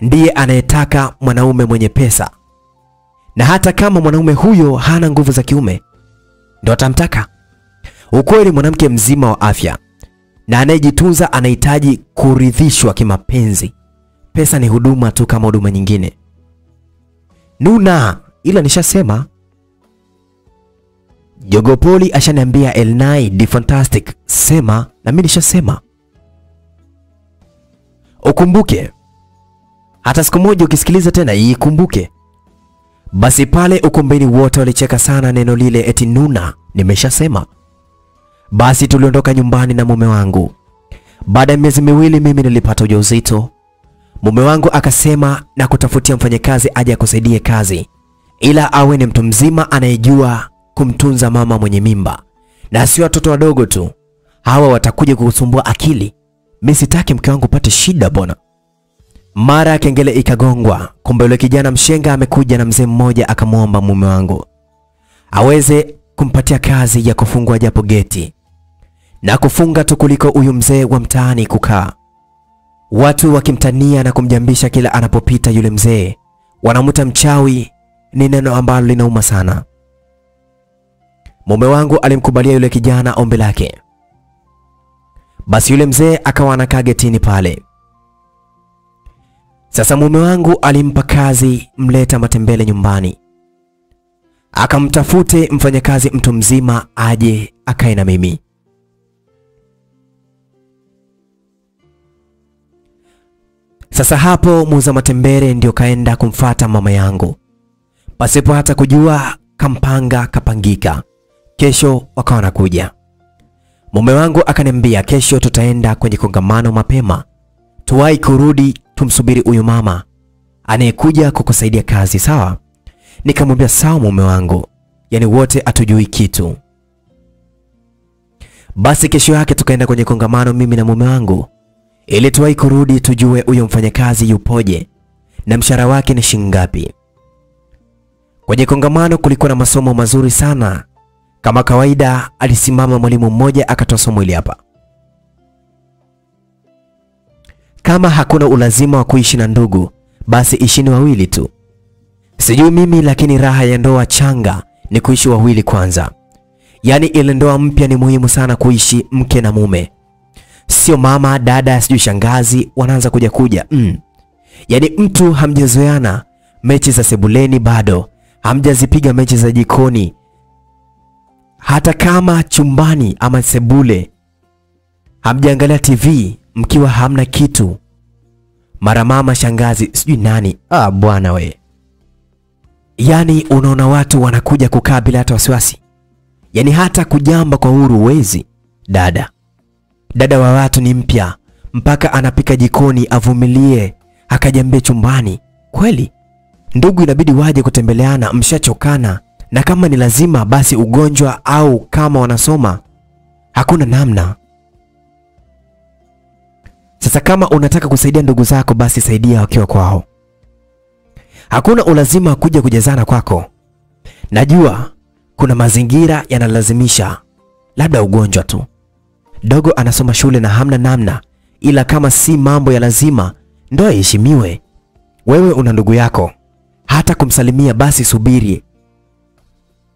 ndiye anayetaka mwanaume mwenye pesa, na hata kama mwanaume huyo hana nguvu za kiume ndo atamtaka. Ukweli, mwanamke mzima wa afya na anayejitunza anahitaji kuridhishwa kimapenzi. Pesa ni huduma tu kama huduma nyingine. Nuna, ila nishasema. Jogopoli ashaniambia Elnai di fantastic, sema na mimi nishasema. Ukumbuke hata siku moja ukisikiliza tena ikumbuke. Basi pale ukumbini wote walicheka sana neno lile eti Nuna, nimeshasema. Basi tuliondoka nyumbani na mume wangu. Baada ya miezi miwili mimi nilipata ujauzito. Mume wangu akasema na kutafutia mfanyakazi aje akusaidie kazi, ila awe ni mtu mzima anayejua kumtunza mama mwenye mimba, na sio watoto wadogo tu, hawa watakuja kukusumbua akili. Mimi sitaki mke wangu pate shida bwana. Mara kengele ikagongwa, kumbe yule kijana mshenga amekuja na mzee mmoja akamwomba mume wangu aweze kumpatia kazi ya kufungua japo geti na kufunga tu kuliko huyu mzee wa mtaani kukaa. Watu wakimtania na kumjambisha kila anapopita yule mzee, wanamuta mchawi. Ni neno ambalo linauma sana. Mume wangu alimkubalia yule kijana ombi lake, basi yule mzee akawa anakaa getini pale. Sasa mume wangu alimpa kazi mleta matembele nyumbani, akamtafute mfanyakazi mtu mzima aje akae na mimi. Sasa hapo muuza matembele ndio kaenda kumfata mama yangu pasipo hata kujua, kampanga kapangika. Kesho wakawa nakuja. Mume wangu akaniambia kesho tutaenda kwenye kongamano mapema, tuwahi kurudi tumsubiri huyu mama anayekuja kukusaidia kazi, sawa? Nikamwambia sawa mume wangu, yani wote hatujui kitu. Basi kesho yake tukaenda kwenye kongamano mimi na mume wangu ili tuwahi kurudi tujue huyo mfanyakazi yupoje na mshahara wake ni shilingi ngapi. Kwenye kongamano kulikuwa na masomo mazuri sana. Kama kawaida, alisimama mwalimu mmoja akatoa somo hili hapa: kama hakuna ulazima wa kuishi na ndugu, basi ishini wawili tu. Sijui mimi, lakini raha ya ndoa changa ni kuishi wawili kwanza. Yaani ile ndoa mpya ni muhimu sana kuishi mke na mume, sio mama dada, sijui shangazi wanaanza kuja kuja mm. Yaani mtu hamjazoeana, mechi za sebuleni bado hamjazipiga, mechi za jikoni, hata kama chumbani ama sebule hamjaangalia TV mkiwa hamna kitu, mara mama shangazi sijui nani. Ah, bwana we, yaani unaona watu wanakuja kukaa bila hata wasiwasi, yaani hata kujamba kwa uhuru uwezi. Dada dada wa watu ni mpya, mpaka anapika jikoni avumilie, akajambie chumbani. Kweli ndugu inabidi waje kutembeleana, mshachokana, na kama ni lazima basi ugonjwa au kama wanasoma, hakuna namna. Sasa kama unataka kusaidia ndugu zako, basi saidia wakiwa kwao. Hakuna ulazima kuja kujazana kwako. Najua kuna mazingira yanalazimisha, labda ugonjwa tu. Dogo anasoma shule na hamna namna, ila kama si mambo ya lazima, ndoa iheshimiwe. Wewe una ndugu yako, hata kumsalimia basi subiri,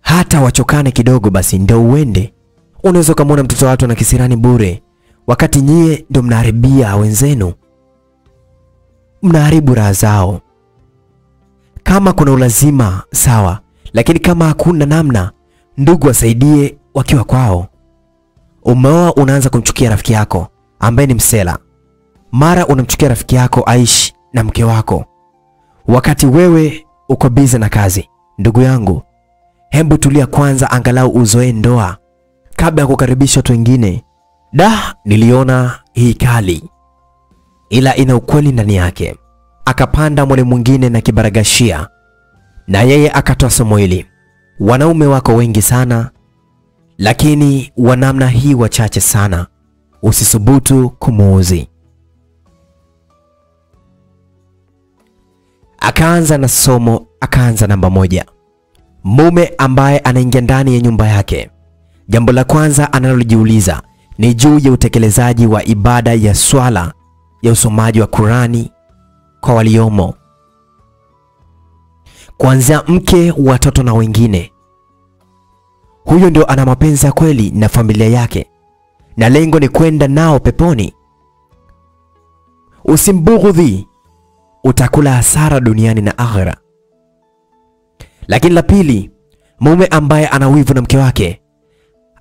hata wachokane kidogo, basi ndio uende. Unaweza ukamwona mtoto wa watu na kisirani bure, wakati nyie ndio mnaharibia wenzenu, mnaharibu raha zao. Kama kuna ulazima sawa, lakini kama hakuna namna, ndugu wasaidie wakiwa kwao. Umeoa unaanza kumchukia rafiki yako ambaye ni msela, mara unamchukia rafiki yako aishi na mke wako wakati wewe uko bize na kazi. Ndugu yangu, hebu tulia kwanza, angalau uzoe ndoa kabla ya kukaribisha watu wengine. Da, niliona hii kali, ila ina ukweli ndani yake. akapanda mwale mwingine na kibaragashia, na yeye akatoa somo hili: wanaume wako wengi sana, lakini wa namna hii wachache sana, usisubutu kumuuzi. Akaanza na somo, akaanza namba moja. Mume ambaye anaingia ndani ya nyumba yake, jambo la kwanza analojiuliza ni juu ya utekelezaji wa ibada ya swala ya usomaji wa Qurani kwa waliomo, kuanzia mke, watoto na wengine. Huyo ndio ana mapenzi ya kweli na familia yake, na lengo ni kwenda nao peponi. Usimbughudhi, utakula hasara duniani na akhera. Lakini la pili, mume ambaye ana wivu na mke wake,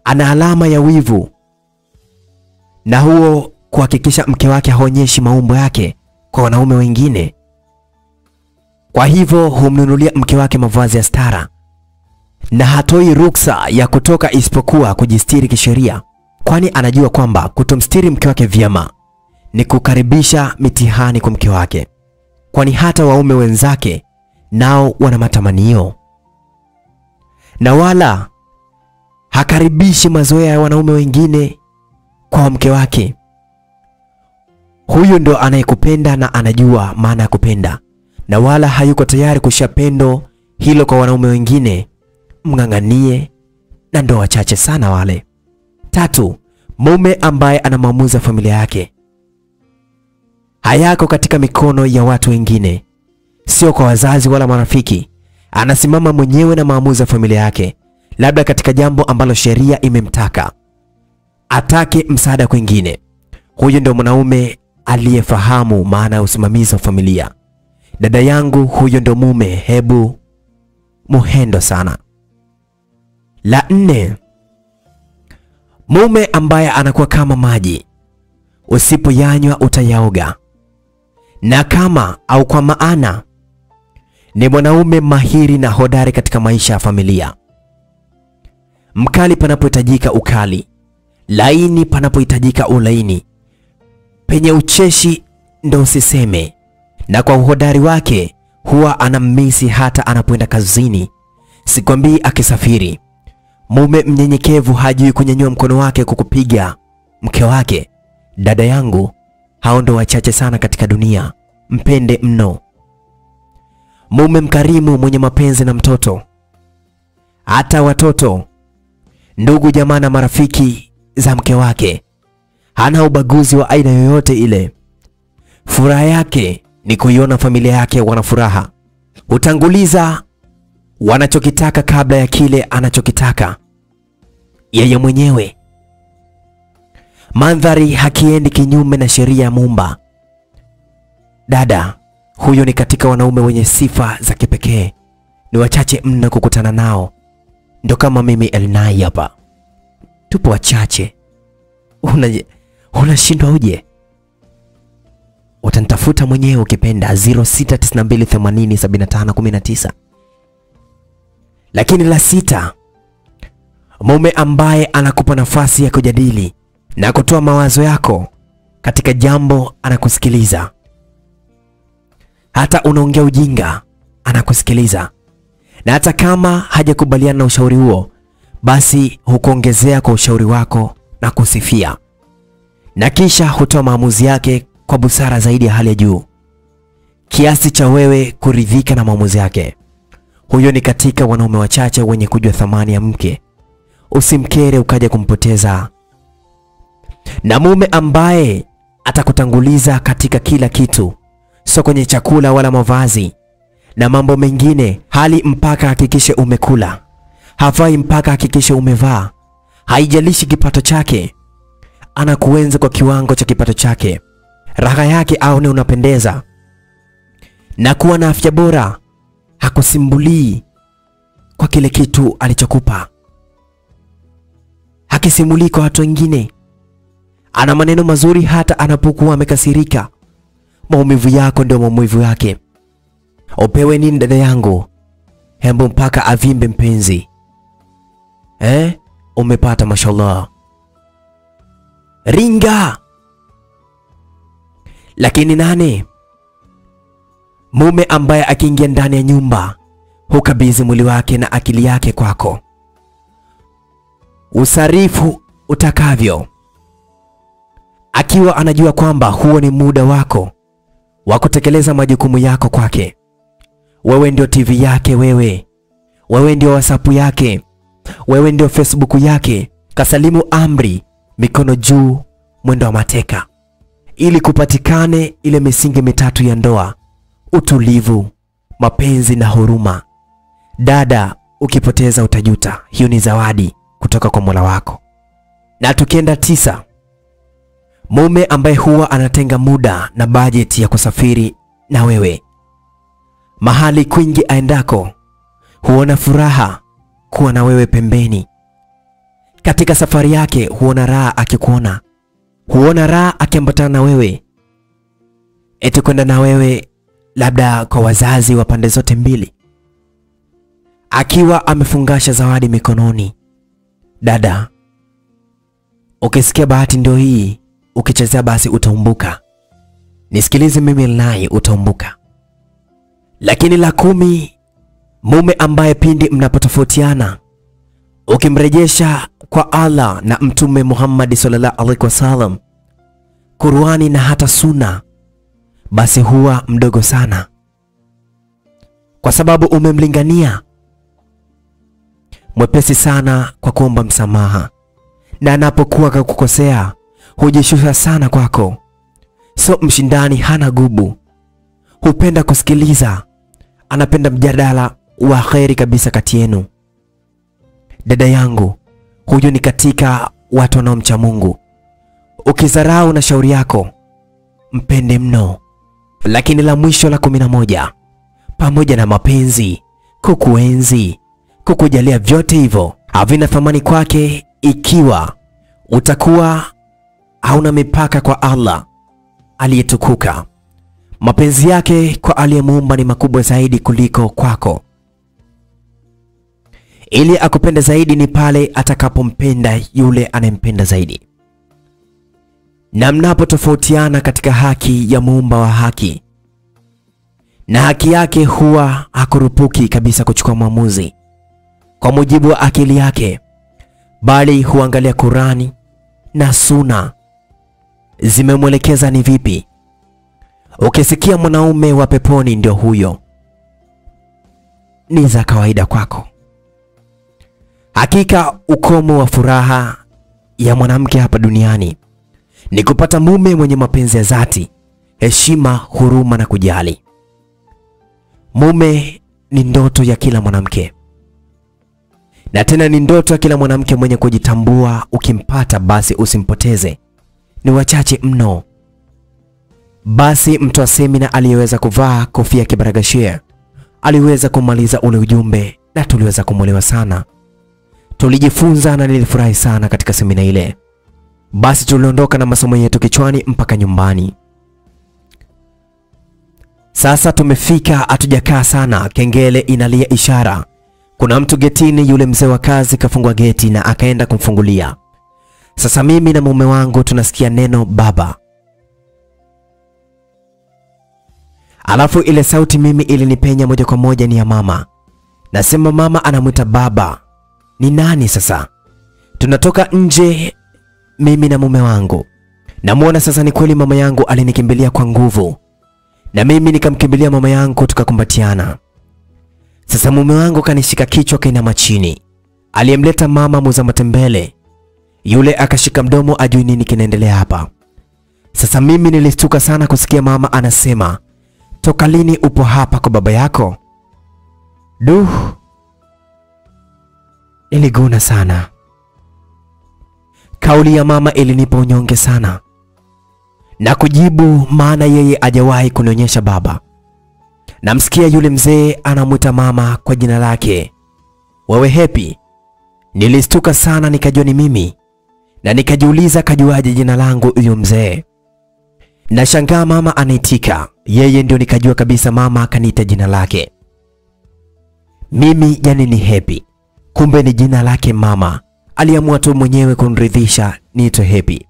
ana alama ya wivu, na huo kuhakikisha mke wake haonyeshi maumbo yake kwa wanaume wengine. Kwa hivyo humnunulia mke wake mavazi ya stara na hatoi ruksa ya kutoka isipokuwa kujistiri kisheria, kwani anajua kwamba kutomstiri mke wake vyema ni kukaribisha mitihani kwa mke wake, kwani hata waume wenzake nao wana matamanio, na wala hakaribishi mazoea ya wanaume wengine kwa mke wake. Huyu ndo anayekupenda na anajua maana ya kupenda, na wala hayuko tayari kushia pendo hilo kwa wanaume wengine. Mng'ang'anie, na ndo wachache sana wale. Tatu, mume ambaye ana maamuzi ya familia yake hayako katika mikono ya watu wengine, sio kwa wazazi wala marafiki. Anasimama mwenyewe na maamuzi ya familia yake, labda katika jambo ambalo sheria imemtaka atake msaada kwingine. Huyu ndio mwanaume aliyefahamu maana ya usimamizi wa familia. Dada yangu, huyo ndio mume, hebu muhendo sana. La nne, mume ambaye anakuwa kama maji, usipoyanywa utayaoga, na kama au kwa maana ni mwanaume mahiri na hodari katika maisha ya familia, mkali panapohitajika ukali, laini panapohitajika ulaini, penye ucheshi ndo usiseme. Na kwa uhodari wake huwa anammisi hata anapoenda kazini, sikwambii akisafiri. Mume mnyenyekevu hajui kunyanyua mkono wake kukupiga mke wake. Dada yangu, hao ndo wachache sana katika dunia. Mpende mno. Mume mkarimu mwenye mapenzi na mtoto, hata watoto, ndugu, jamaa na marafiki za mke wake. Hana ubaguzi wa aina yoyote ile. Furaha yake ni kuiona familia yake wana furaha. Hutanguliza wanachokitaka kabla ya kile anachokitaka yeye mwenyewe. Mandhari hakiendi kinyume na sheria ya Muumba. Dada huyo ni katika wanaume wenye sifa za kipekee, ni wachache mno kukutana nao, ndo kama mimi Elnai hapa, tupo wachache. Una unashindwa uje? Utanitafuta mwenyewe ukipenda 0692807519. Lakini la sita, mume ambaye anakupa nafasi ya kujadili na kutoa mawazo yako katika jambo, anakusikiliza. Hata unaongea ujinga, anakusikiliza, na hata kama hajakubaliana na ushauri huo, basi hukuongezea kwa ushauri wako na kusifia, na kisha hutoa maamuzi yake kwa busara zaidi ya hali ya juu, kiasi cha wewe kuridhika na maamuzi yake. Huyo ni katika wanaume wachache wenye kujua thamani ya mke. Usimkere ukaja kumpoteza. Na mume ambaye atakutanguliza katika kila kitu, sio kwenye chakula wala mavazi na mambo mengine, hali mpaka hakikishe umekula, havai mpaka hakikisha umevaa. Haijalishi kipato chake, anakuenza kwa kiwango cha kipato chake. Raha yake aone unapendeza na kuwa na afya bora hakusimbulii kwa kile kitu alichokupa, hakisimulii kwa watu wengine. Ana maneno mazuri hata anapokuwa amekasirika. Maumivu yako ndio maumivu yake. Upewe nini dada yangu? Hembo mpaka avimbe mpenzi eh? Umepata, mashallah, ringa. Lakini nani mume ambaye akiingia ndani ya nyumba hukabidhi mwili wake na akili yake kwako, usarifu utakavyo, akiwa anajua kwamba huo ni muda wako wa kutekeleza majukumu yako kwake. Wewe ndio TV yake, wewe wewe ndio WhatsApp yake, wewe ndio Facebook yake. Kasalimu amri, mikono juu, mwendo wa mateka, ili kupatikane ile misingi mitatu ya ndoa: utulivu, mapenzi na huruma. Dada, ukipoteza utajuta. Hiyo ni zawadi kutoka kwa Mola wako. Na tukienda tisa, mume ambaye huwa anatenga muda na bajeti ya kusafiri na wewe mahali kwingi aendako, huona furaha kuwa na wewe pembeni. Katika safari yake huona raha akikuona, huona raha akiambatana na wewe, eti kwenda na wewe labda kwa wazazi wa pande zote mbili, akiwa amefungasha zawadi mikononi. Dada, ukisikia bahati ndio hii, ukichezea basi utaumbuka. Nisikilize mimi nai, utaumbuka. Lakini la kumi, mume ambaye pindi mnapotofautiana ukimrejesha kwa Allah na Mtume Muhammad sallallahu alaihi wasallam, Qur'ani na hata Sunna, basi huwa mdogo sana, kwa sababu umemlingania. Mwepesi sana kwa kuomba msamaha, na anapokuwa kakukosea hujishusha sana kwako. So mshindani hana gubu, hupenda kusikiliza, anapenda mjadala wa kheri kabisa kati yenu. Dada yangu, huyu ni katika watu wanaomcha Mungu. Ukizarau na shauri yako, mpende mno. Lakini la mwisho la kumi na moja, pamoja na mapenzi, kukuenzi, kukujalia, vyote hivyo havina thamani kwake ikiwa utakuwa hauna mipaka kwa Allah aliyetukuka. Mapenzi yake kwa aliyemuumba ni makubwa zaidi kuliko kwako. Ili akupende zaidi ni pale atakapompenda yule anayempenda zaidi. Na mnapotofautiana katika haki ya muumba wa haki, na haki yake huwa hakurupuki kabisa kuchukua maamuzi kwa mujibu wa akili yake, bali huangalia Kurani na Suna zimemwelekeza ni vipi. Ukisikia mwanaume wa peponi ndio huyo, ni za kawaida kwako. Hakika ukomo wa furaha ya mwanamke hapa duniani ni kupata mume mwenye mapenzi ya dhati, heshima, huruma na kujali. Mume ni ndoto ya kila mwanamke, na tena ni ndoto ya kila mwanamke mwenye kujitambua. Ukimpata basi usimpoteze, ni wachache mno. Basi mtu semina aliyeweza kuvaa kofia kibaragashia aliweza kumaliza ule ujumbe, na tuliweza kumwelewa sana. Tulijifunza na nilifurahi sana katika semina ile. Basi tuliondoka na masomo yetu kichwani mpaka nyumbani. Sasa tumefika, hatujakaa sana, kengele inalia ishara kuna mtu getini. Yule mzee wa kazi kafungua geti na akaenda kumfungulia. Sasa mimi na mume wangu tunasikia neno baba, alafu ile sauti mimi ilinipenya moja kwa moja, ni ya mama. Nasema mama anamwita baba, ni nani sasa? Tunatoka nje, mimi na mume wangu. Namuona sasa, ni kweli mama yangu alinikimbilia kwa nguvu, na mimi nikamkimbilia mama yangu, tukakumbatiana. Sasa mume wangu kanishika kichwa, kainama chini. Aliyemleta mama muza matembele yule akashika mdomo, ajui nini kinaendelea hapa. Sasa mimi nilistuka sana kusikia mama anasema, toka lini upo hapa kwa baba yako? Duh, niliguna sana. Kauli ya mama ilinipa unyonge sana na kujibu, maana yeye ajawahi kunionyesha baba. Namsikia yule mzee anamwita mama kwa jina lake, wewe Hepi. Nilistuka sana nikajua ni mimi, na nikajiuliza kajuaje jina langu huyo mzee. Nashangaa mama anaitika yeye ndio, nikajua kabisa mama akaniita jina lake mimi, yani ni Happy, kumbe ni jina lake mama. Aliamua tu mwenyewe kunridhisha niitwe Happy.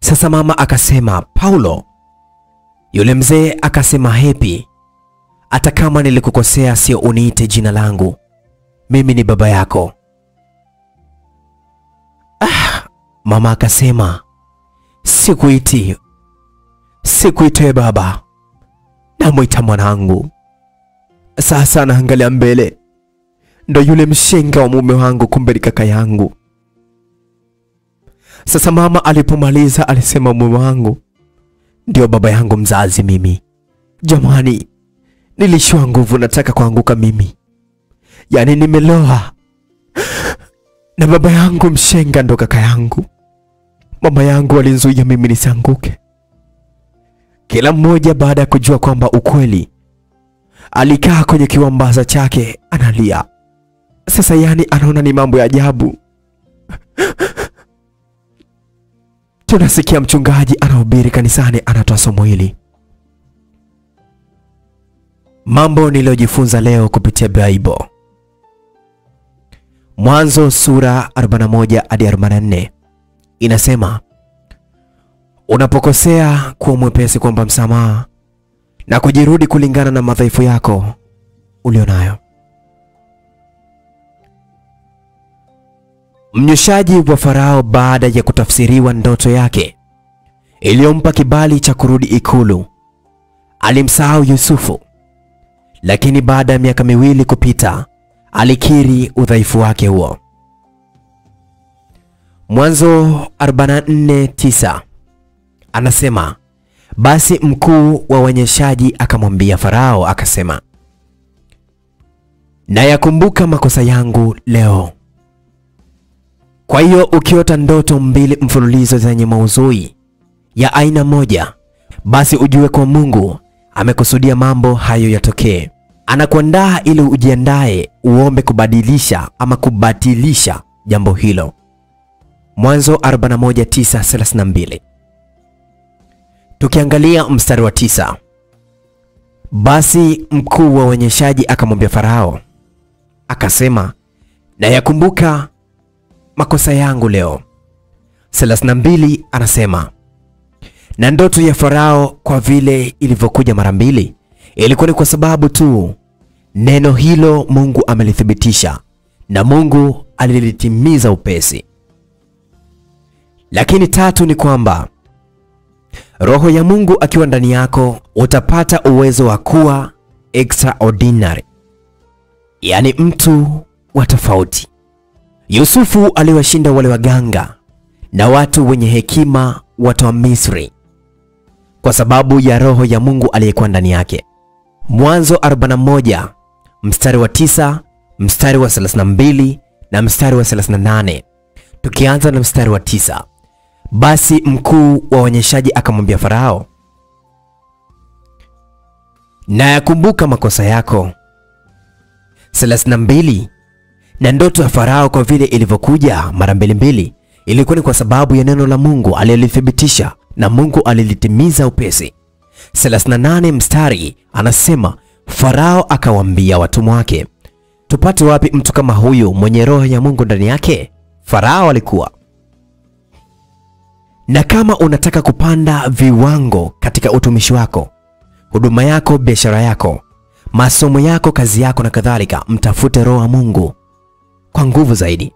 Sasa mama akasema, Paulo, Yule mzee akasema, Hepi, hata kama nilikukosea, sio uniite jina langu, mimi ni baba yako. Ah, mama akasema, sikuiti, sikuite baba, namwita mwanangu. Sasa naangalia mbele, ndo yule mshenga wa mume wangu, kumbe ni kaka yangu. Sasa mama alipomaliza alisema, mume wangu ndio baba yangu mzazi mimi. Jamani, nilishiwa nguvu, nataka kuanguka mimi, yaani nimeloa, na baba yangu mshenga ndo kaka yangu. Mama yangu alinzuia mimi nisianguke. Kila mmoja baada ya kujua kwamba ukweli, alikaa kwenye kiwambaza chake analia. Sasa yani anaona ni mambo ya ajabu. Tunasikia mchungaji anahubiri kanisani, anatoa somo hili. Mambo niliyojifunza leo kupitia Bible. Mwanzo sura 41 hadi 44 inasema, unapokosea kuwa mwepesi kuomba msamaha na kujirudi kulingana na madhaifu yako ulionayo. Mnyoshaji wa Farao baada ya kutafsiriwa ndoto yake iliyompa kibali cha kurudi ikulu, alimsahau Yusufu, lakini baada ya miaka miwili kupita, alikiri udhaifu wake huo. Mwanzo 44:9 anasema, basi mkuu wa wanyeshaji akamwambia Farao akasema, nayakumbuka makosa yangu leo kwa hiyo ukiota ndoto mbili mfululizo zenye mauzui ya aina moja, basi ujue kwa Mungu amekusudia mambo hayo yatokee. Anakuandaa ili ujiandae, uombe kubadilisha ama kubatilisha jambo hilo. Mwanzo 41:9-32. Tukiangalia mstari wa tisa, basi mkuu wa uonyeshaji akamwambia Farao akasema, na yakumbuka makosa yangu leo. 32 anasema na ndoto ya Farao kwa vile ilivyokuja mara mbili ilikuwa ni kwa sababu tu neno hilo Mungu amelithibitisha na Mungu alilitimiza upesi. Lakini tatu ni kwamba Roho ya Mungu akiwa ndani yako utapata uwezo wa kuwa extraordinary, yaani mtu wa tofauti. Yusufu aliwashinda wale waganga na watu wenye hekima watu wa Misri kwa sababu ya roho ya Mungu aliyekuwa ndani yake. Mwanzo 41 mstari wa 9, mstari wa 32 na mstari wa 38. Tukianza na mstari wa 9. Basi mkuu wa wanyeshaji akamwambia Farao, na yakumbuka makosa yako. 32 na ndoto ya Farao kwa vile ilivyokuja mara mbili mbili ilikuwa ni kwa sababu ya neno la Mungu alilithibitisha na Mungu alilitimiza upesi. 38 mstari anasema Farao akawaambia watumwa wake, tupate wapi mtu kama huyu mwenye roho ya Mungu ndani yake? Farao alikuwa na kama unataka kupanda viwango katika utumishi wako, huduma yako, biashara yako, masomo yako, kazi yako na kadhalika, mtafute roho wa Mungu kwa nguvu zaidi.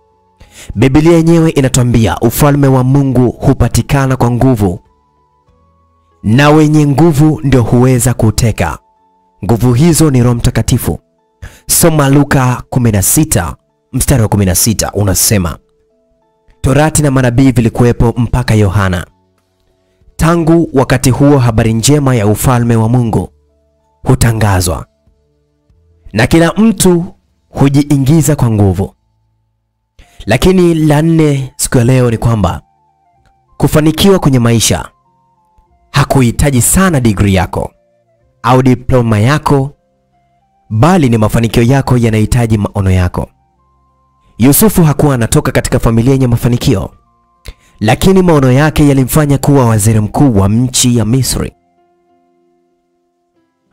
Biblia yenyewe inatuambia ufalme wa Mungu hupatikana kwa nguvu, na wenye nguvu ndio huweza kuteka. Nguvu hizo ni Roho Mtakatifu. Soma Luka 16 mstari wa 16 unasema, Torati na manabii vilikuwepo mpaka Yohana. Tangu wakati huo habari njema ya ufalme wa Mungu hutangazwa na kila mtu hujiingiza kwa nguvu. Lakini la nne siku ya leo ni kwamba kufanikiwa kwenye maisha hakuhitaji sana digrii yako au diploma yako, bali ni mafanikio yako yanahitaji maono yako. Yusufu hakuwa anatoka katika familia yenye mafanikio, lakini maono yake yalimfanya kuwa waziri mkuu wa nchi ya Misri.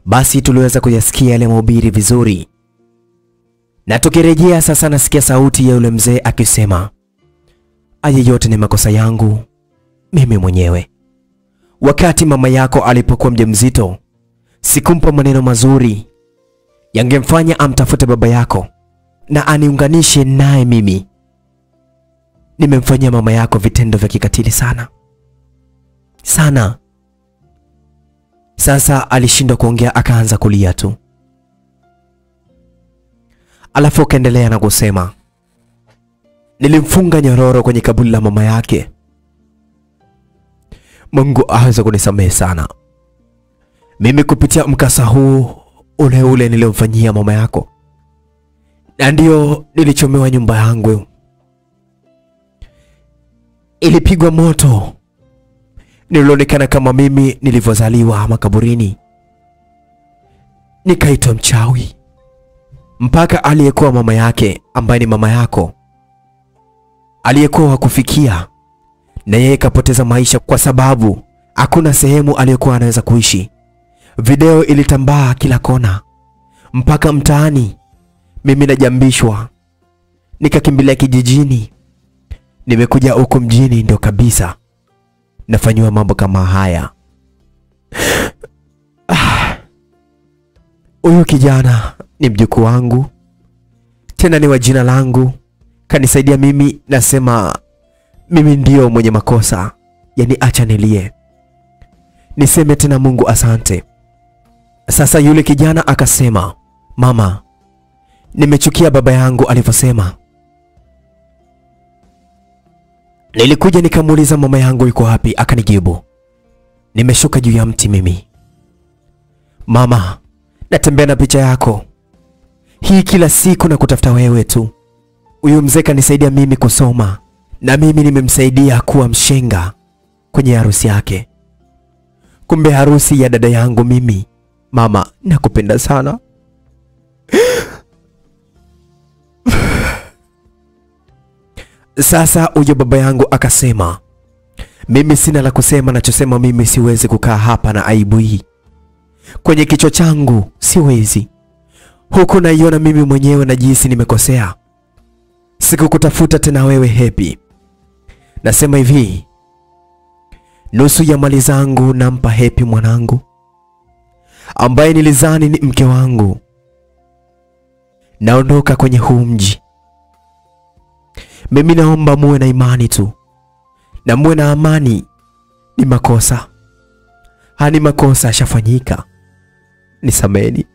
Basi tuliweza kuyasikia yale mahubiri vizuri, na tukirejea sasa, nasikia sauti ya yule mzee akisema, haya yote ni makosa yangu mimi mwenyewe. wakati mama yako alipokuwa mjamzito, sikumpa maneno mazuri yangemfanya amtafute baba yako na aniunganishe naye mimi. Nimemfanyia mama yako vitendo vya kikatili sana sana. Sasa alishindwa kuongea, akaanza kulia tu, alafu akaendelea na kusema, nilimfunga nyororo kwenye kaburi la mama yake. Mungu aweze kunisamehe sana. Mimi kupitia mkasa huu ule ule niliomfanyia mama yako, na ndio nilichomewa nyumba yangu, ilipigwa moto, nilionekana kama mimi nilivyozaliwa makaburini, nikaitwa mchawi, mpaka aliyekuwa mama yake ambaye ni mama yako aliyekuwa wakufikia na yeye kapoteza maisha kwa sababu hakuna sehemu aliyokuwa anaweza kuishi. Video ilitambaa kila kona mpaka mtaani. Mimi najambishwa, nikakimbilia kijijini. Nimekuja huku mjini ndio kabisa nafanyiwa mambo kama haya. Huyu kijana ni mjukuu wangu, tena ni wa jina langu, kanisaidia mimi. Nasema mimi ndiyo mwenye makosa, yani acha nilie, niseme tena Mungu asante. Sasa yule kijana akasema, mama, nimechukia baba yangu alivyosema. Nilikuja nikamuuliza mama yangu yuko wapi, akanijibu nimeshuka juu ya mti mimi. Mama, natembea na picha yako hii kila siku na kutafuta wewe tu. Huyu mzee kanisaidia mimi kusoma na mimi nimemsaidia kuwa mshenga kwenye harusi yake. Kumbe harusi ya dada yangu mimi. Mama, nakupenda sana. Sasa huyo baba yangu akasema, mimi sina la kusema, nachosema mimi siwezi kukaa hapa na aibu hii kwenye kichwa changu, siwezi. Huku naiona mimi mwenyewe na najihisi nimekosea. Sikukutafuta tena wewe hepi Nasema hivi, nusu ya mali zangu nampa hepi mwanangu ambaye nilizani ni mke wangu. Naondoka kwenye huu mji. Mimi naomba muwe na imani tu na muwe na amani. Ni makosa hani makosa yashafanyika, nisameni.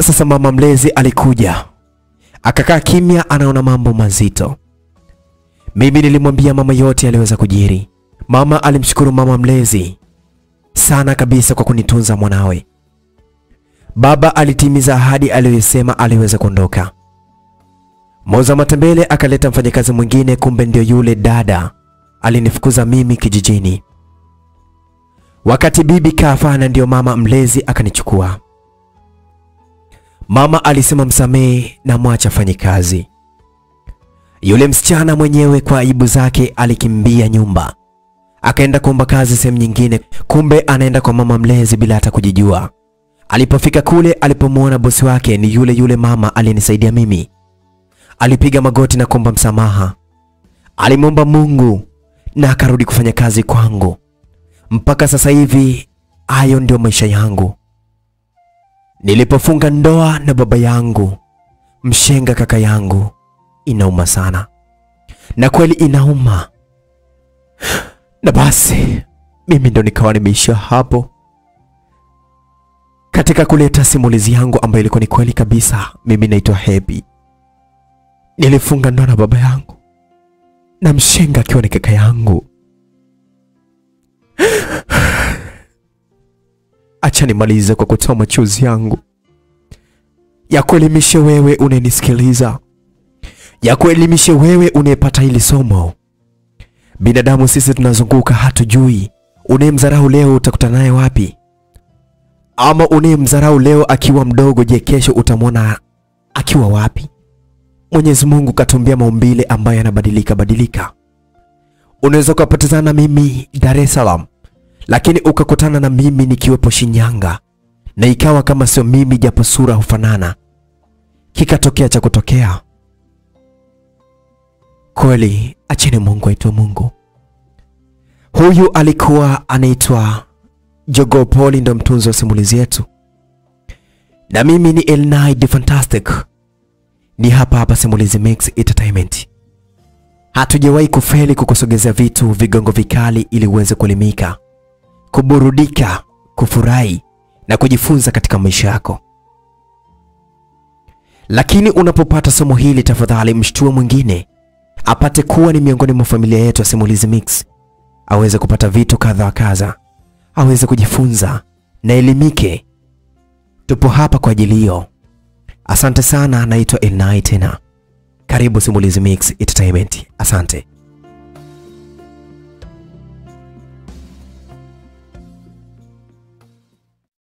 Sasa mama mlezi alikuja akakaa kimya, anaona mambo mazito. Mimi nilimwambia mama yote aliweza kujiri. Mama alimshukuru mama mlezi sana kabisa kwa kunitunza mwanawe. Baba alitimiza ahadi aliyosema aliweza kuondoka. Moza matembele akaleta mfanyakazi mwingine, kumbe ndio yule dada alinifukuza mimi kijijini. Wakati bibi kafa, na ndio mama mlezi akanichukua. Mama alisema msamehe na mwacha afanye kazi. Yule msichana mwenyewe kwa aibu zake alikimbia nyumba akaenda kuomba kazi sehemu nyingine, kumbe anaenda kwa mama mlezi bila hata kujijua. Alipofika kule, alipomwona bosi wake ni yule yule mama aliyenisaidia mimi, alipiga magoti na kuomba msamaha. Alimwomba Mungu na akarudi kufanya kazi kwangu. Mpaka sasa hivi hayo ndio maisha yangu. Nilipofunga ndoa na baba yangu mshenga, kaka yangu, inauma sana, na kweli inauma na basi mimi ndo nikawa nimeishia hapo katika kuleta simulizi yangu ambayo ilikuwa ni kweli kabisa. Mimi naitwa Happy, nilifunga ndoa na baba yangu na mshenga akiwa ni kaka yangu. Acha nimalize kwa kutoa machozi yangu ya kuelimishe wewe unayenisikiliza, ya kuelimishe wewe unayepata hili somo. Binadamu sisi tunazunguka, hatujui unayemdharau leo utakutana naye wapi, ama unayemdharau leo akiwa mdogo, je, kesho utamwona akiwa wapi? Mwenyezi Mungu katumbia maumbile ambayo yanabadilika badilika. Unaweza ukapotezana na mimi Dar es Salaam, lakini ukakutana na mimi nikiwepo Shinyanga, na ikawa kama sio mimi, japo sura hufanana, kikatokea cha kutokea. Kweli, acheni Mungu aitwe Mungu. Huyu alikuwa anaitwa Jogopoli, ndo mtunzi wa simulizi yetu, na mimi ni Elnai the Fantastic. Ni hapa hapa Simulizi Mix Entertainment. Hatujawahi kufeli kukusogezea vitu vigongo vikali ili uweze kuelimika, kuburudika, kufurahi na kujifunza katika maisha yako. Lakini unapopata somo hili, tafadhali mshtue mwingine apate kuwa ni miongoni mwa familia yetu ya Simulizi Mix, aweze kupata vitu kadha wa kadha, aweze kujifunza na elimike. Tupo hapa kwa ajili hiyo. Asante sana, naitwa Elnai tena. Karibu Simulizi Mix Entertainment. Asante.